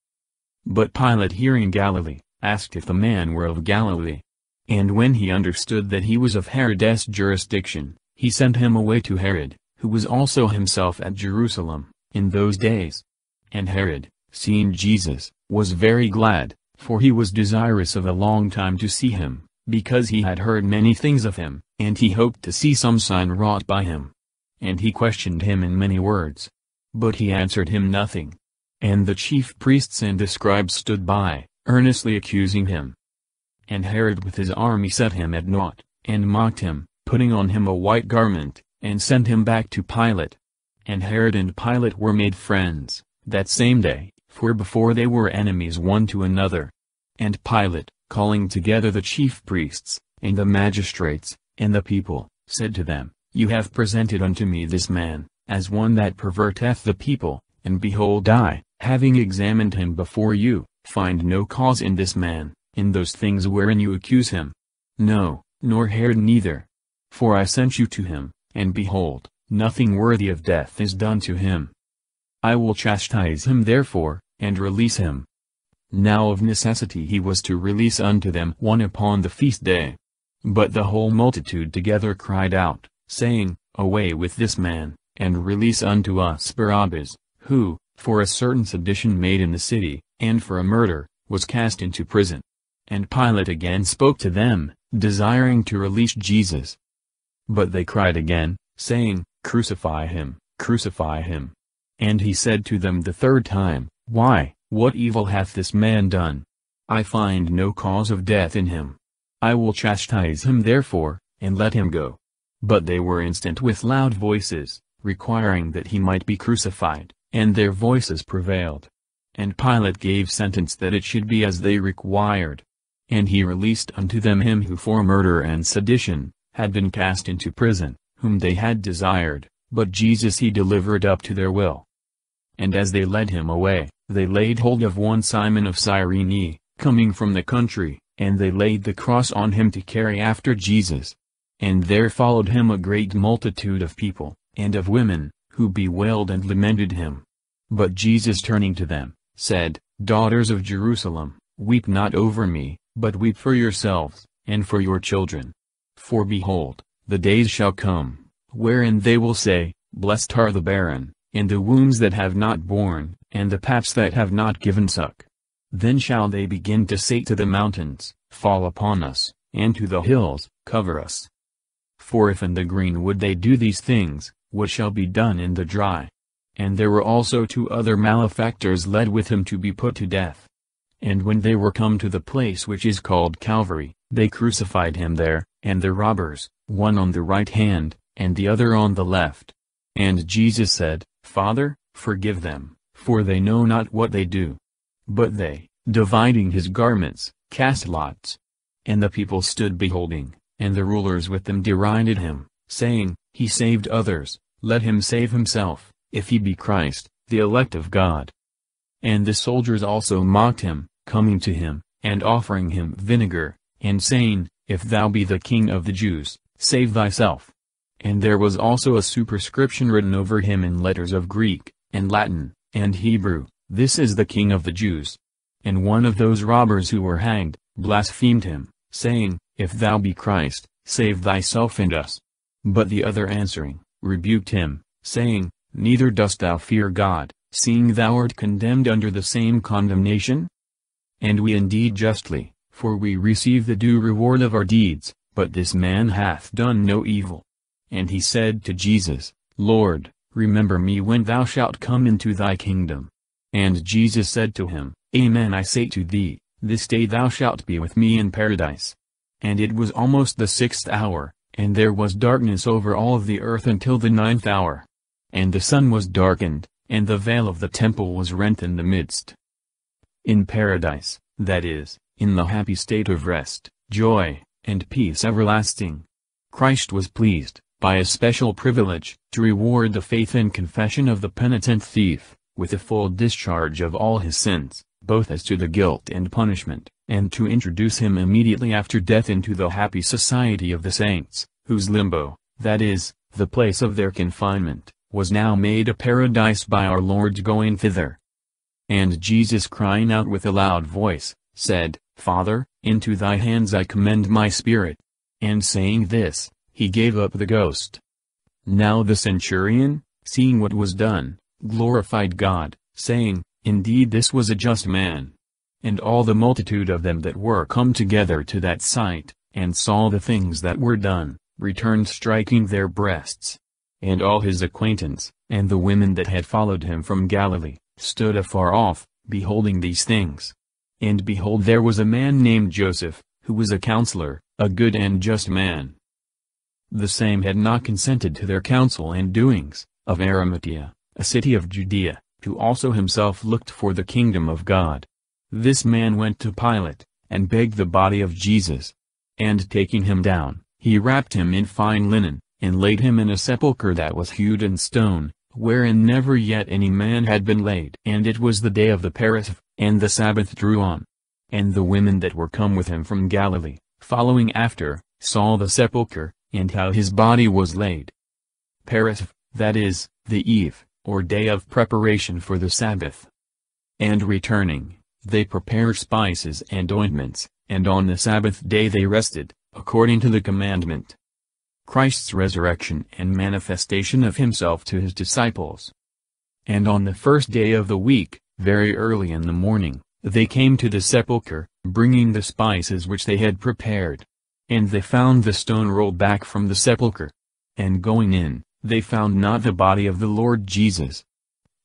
But Pilate hearing Galilee, asked if the man were of Galilee. And when he understood that he was of Herod's jurisdiction, he sent him away to Herod, who was also himself at Jerusalem, in those days. And Herod, seeing Jesus, was very glad, for he was desirous of a long time to see him, because he had heard many things of him, and he hoped to see some sign wrought by him. And he questioned him in many words. But he answered him nothing. And the chief priests and the scribes stood by, earnestly accusing him. And Herod with his army set him at naught, and mocked him, putting on him a white garment, and sent him back to Pilate. And Herod and Pilate were made friends, that same day, for before they were enemies one to another. And Pilate, calling together the chief priests, and the magistrates, and the people, said to them, You have presented unto me this man, as one that perverteth the people, and behold I, having examined him before you, find no cause in this man, in those things wherein you accuse him. No, nor Herod neither. For I sent you to him, and behold, nothing worthy of death is done to him. I will chastise him therefore, and release him. Now of necessity he was to release unto them one upon the feast day. But the whole multitude together cried out, saying, Away with this man, and release unto us Barabbas, who, for a certain sedition made in the city, and for a murder, was cast into prison. And Pilate again spoke to them, desiring to release Jesus. But they cried again, saying, Crucify him, crucify him. And he said to them the third time, Why, what evil hath this man done? I find no cause of death in him. I will chastise him therefore, and let him go. But they were instant with loud voices, requiring that he might be crucified, and their voices prevailed. And Pilate gave sentence that it should be as they required. And he released unto them him who for murder and sedition, had been cast into prison, whom they had desired, but Jesus he delivered up to their will. And as they led him away, they laid hold of one Simon of Cyrene, coming from the country, and they laid the cross on him to carry after Jesus. And there followed him a great multitude of people, and of women, who bewailed and lamented him. But Jesus turning to them, said, Daughters of Jerusalem, weep not over me, but weep for yourselves, and for your children. For behold, the days shall come, wherein they will say, Blessed are the barren, and the wombs that have not borne, and the paps that have not given suck. Then shall they begin to say to the mountains, Fall upon us, and to the hills, Cover us. For if in the green wood they do these things, what shall be done in the dry? And there were also two other malefactors led with him to be put to death. And when they were come to the place which is called Calvary, they crucified him there, and the robbers, one on the right hand, and the other on the left. And Jesus said, Father, forgive them, for they know not what they do. But they, dividing his garments, cast lots. And the people stood beholding, and the rulers with them derided him, saying, He saved others, let him save himself, if he be Christ, the elect of God. And the soldiers also mocked him, coming to him, and offering him vinegar, and saying, If thou be the king of the Jews, save thyself. And there was also a superscription written over him in letters of Greek, and Latin, and Hebrew, This is the king of the Jews. And one of those robbers who were hanged, blasphemed him, saying, If thou be Christ, save thyself and us. But the other answering, rebuked him, saying, Neither dost thou fear God, seeing thou art condemned under the same condemnation? And we indeed justly, for we receive the due reward of our deeds, but this man hath done no evil. And he said to Jesus, Lord, remember me when thou shalt come into thy kingdom. And Jesus said to him, Amen I say to thee, this day thou shalt be with me in paradise. And it was almost the sixth hour, and there was darkness over all the earth until the ninth hour. And the sun was darkened, and the veil of the temple was rent in the midst. In paradise, that is, in the happy state of rest, joy, and peace everlasting. Christ was pleased, by a special privilege, to reward the faith and confession of the penitent thief, with a full discharge of all his sins, both as to the guilt and punishment, and to introduce him immediately after death into the happy society of the saints, whose limbo, that is, the place of their confinement, was now made a paradise by our Lord's going thither. And Jesus crying out with a loud voice, said, Father, into thy hands I commend my spirit. And saying this, he gave up the ghost. Now the centurion, seeing what was done, glorified God, saying, Indeed this was a just man. And all the multitude of them that were come together to that sight, and saw the things that were done, returned striking their breasts. And all his acquaintance, and the women that had followed him from Galilee, stood afar off, beholding these things. And behold there was a man named Joseph, who was a counselor, a good and just man, the same had not consented to their counsel and doings, of Arimathea, a city of Judea, who also himself looked for the kingdom of God. This man went to Pilate, and begged the body of Jesus. And taking him down, he wrapped him in fine linen, and laid him in a sepulchre that was hewed in stone, wherein never yet any man had been laid. And it was the day of the Parasceve, and the Sabbath drew on. And the women that were come with him from Galilee, following after, saw the sepulchre, and how his body was laid. Parasceve, that is, the eve, or day of preparation for the Sabbath. And returning, they prepared spices and ointments, and on the Sabbath day they rested, according to the commandment. Christ's resurrection and manifestation of himself to his disciples. And on the first day of the week, very early in the morning, they came to the sepulchre, bringing the spices which they had prepared. And they found the stone rolled back from the sepulchre. And going in, they found not the body of the Lord Jesus.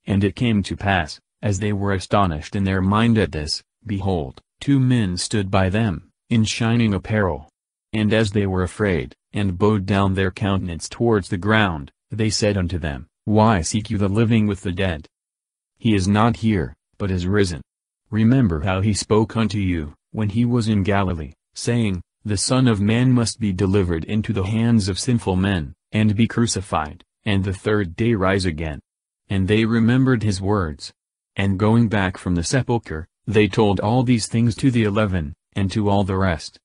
And it came to pass, as they were astonished in their mind at this, behold, two men stood by them, in shining apparel. And as they were afraid, and bowed down their countenance towards the ground, they said unto them, Why seek you the living with the dead? He is not here, but is risen. Remember how he spoke unto you, when he was in Galilee, saying, The Son of Man must be delivered into the hands of sinful men, and be crucified, and the third day rise again. And they remembered his words. And going back from the sepulchre, they told all these things to the eleven, and to all the rest.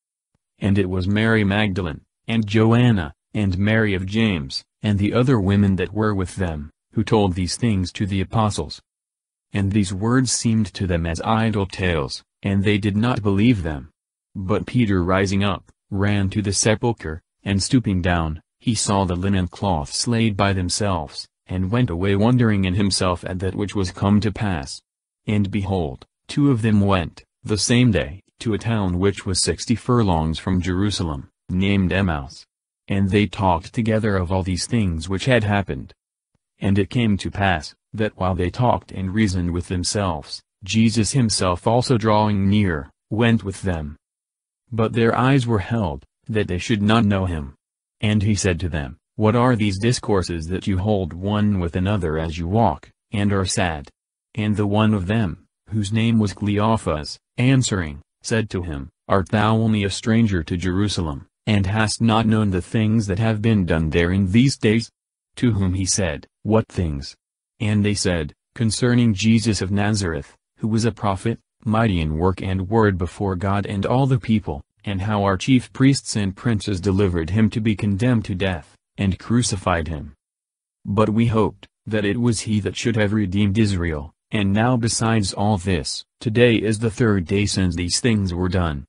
And it was Mary Magdalene, and Joanna, and Mary of James, and the other women that were with them, who told these things to the apostles. And these words seemed to them as idle tales, and they did not believe them. But Peter rising up, ran to the sepulchre, and stooping down, he saw the linen cloths laid by themselves, and went away wondering in himself at that which was come to pass. And behold, two of them went, the same day, to a town which was sixty furlongs from Jerusalem, named Emmaus. And they talked together of all these things which had happened. And it came to pass, that while they talked and reasoned with themselves, Jesus himself also drawing near, went with them. But their eyes were held, that they should not know him. And he said to them, what are these discourses that you hold one with another as you walk, and are sad? And the one of them, whose name was Cleophas, answering, said to him, Art thou only a stranger to Jerusalem, and hast not known the things that have been done there in these days? To whom he said, What things? And they said, Concerning Jesus of Nazareth, who was a prophet, mighty in work and word before God and all the people, and how our chief priests and princes delivered him to be condemned to death and crucified him. But we hoped, that it was he that should have redeemed Israel, and now besides all this, today is the third day since these things were done.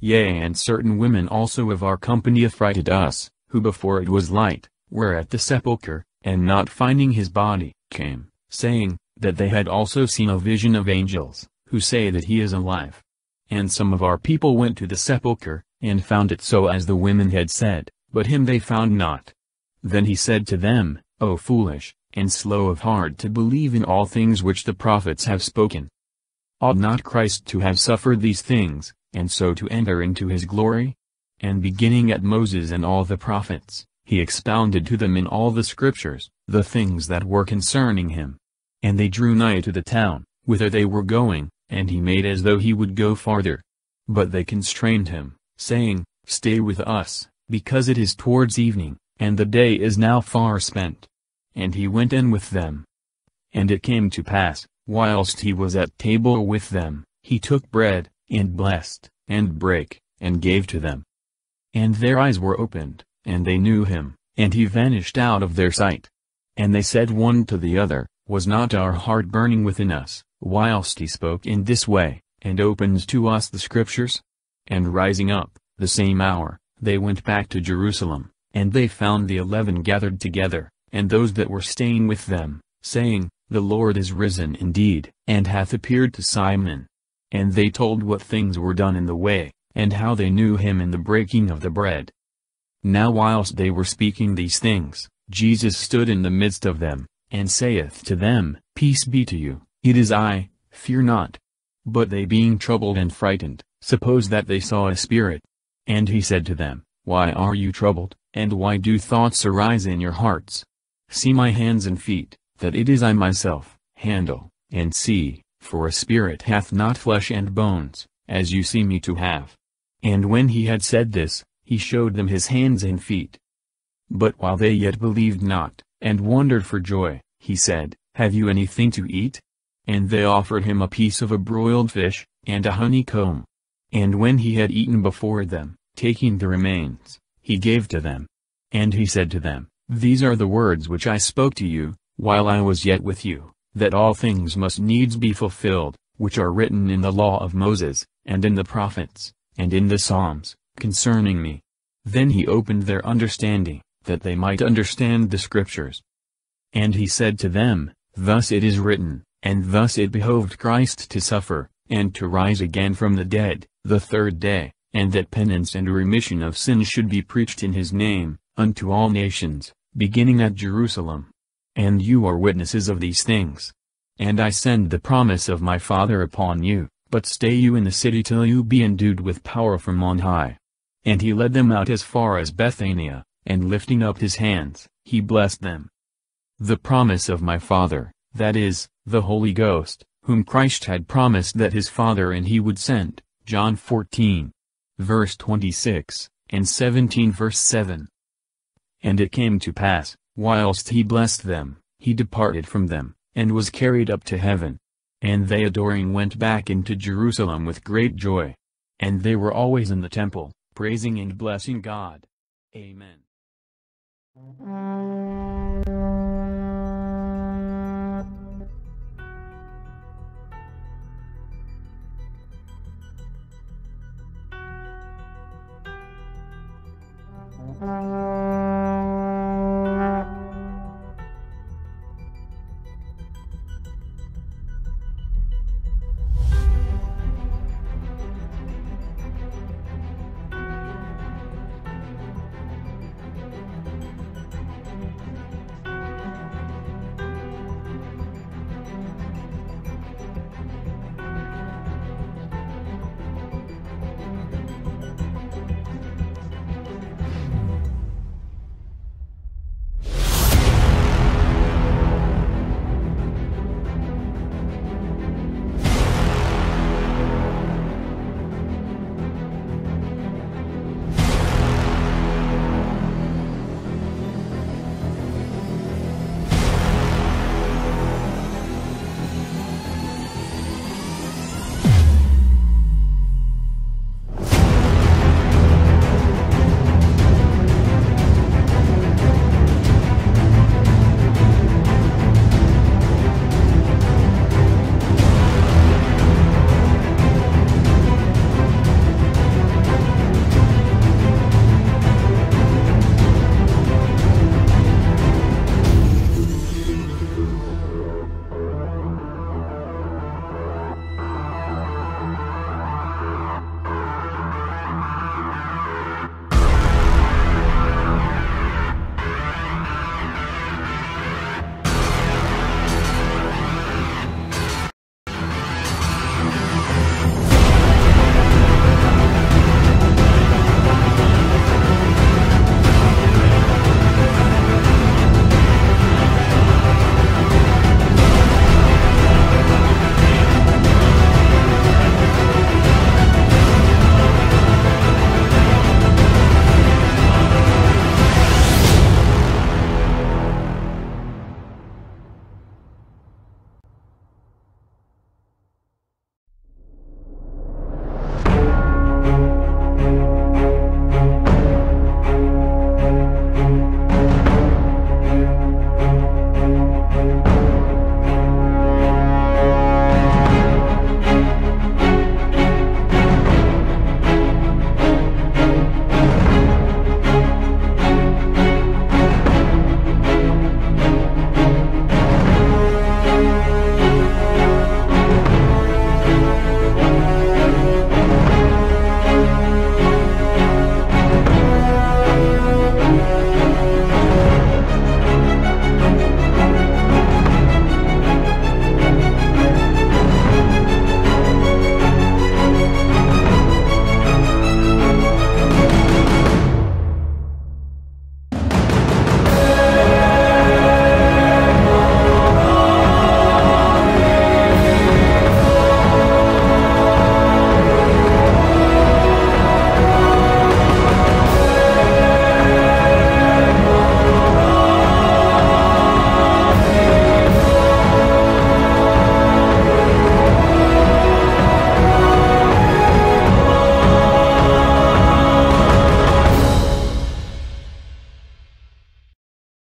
Yea and certain women also of our company affrighted us, who before it was light, were at the sepulchre, and not finding his body, came, saying, that they had also seen a vision of angels, who say that he is alive. And some of our people went to the sepulchre, and found it so as the women had said, but him they found not. Then he said to them, O foolish, and slow of heart to believe in all things which the prophets have spoken. Ought not Christ to have suffered these things, and so to enter into his glory? And beginning at Moses and all the prophets, he expounded to them in all the scriptures, the things that were concerning him. And they drew nigh to the town, whither they were going, and he made as though he would go farther. But they constrained him, saying, Stay with us, because it is towards evening, and the day is now far spent. And he went in with them. And it came to pass, whilst he was at table with them, he took bread, and blessed, and brake, and gave to them. And their eyes were opened, and they knew him, and he vanished out of their sight. And they said one to the other, Was not our heart burning within us, whilst he spoke in this way, and opened to us the Scriptures? And rising up, the same hour, they went back to Jerusalem. And they found the eleven gathered together, and those that were staying with them, saying, The Lord is risen indeed, and hath appeared to Simon. And they told what things were done in the way, and how they knew him in the breaking of the bread. Now whilst they were speaking these things, Jesus stood in the midst of them, and saith to them, Peace be to you, it is I, fear not. But they being troubled and frightened, suppose that they saw a spirit. And he said to them, Why are you troubled? And why do thoughts arise in your hearts? See my hands and feet, that it is I myself, handle, and see, for a spirit hath not flesh and bones, as you see me to have. And when he had said this, he showed them his hands and feet. But while they yet believed not, and wondered for joy, he said, Have you anything to eat? And they offered him a piece of a broiled fish, and a honeycomb. And when he had eaten before them, taking the remains, he gave to them. And he said to them, These are the words which I spoke to you, while I was yet with you, that all things must needs be fulfilled, which are written in the law of Moses, and in the prophets, and in the Psalms, concerning me. Then he opened their understanding, that they might understand the Scriptures. And he said to them, Thus it is written, and thus it behoved Christ to suffer, and to rise again from the dead, the third day, and that penance and remission of sins should be preached in his name, unto all nations, beginning at Jerusalem. And you are witnesses of these things. And I send the promise of my Father upon you, but stay you in the city till you be endued with power from on high. And he led them out as far as Bethania, and lifting up his hands, he blessed them. The promise of my Father, that is, the Holy Ghost, whom Christ had promised that his Father and he would send, John 14, verse 26, and 17 verse 7. And it came to pass, whilst he blessed them, he departed from them, and was carried up to heaven. And they adoring went back into Jerusalem with great joy. And they were always in the temple, praising and blessing God. Amen. Música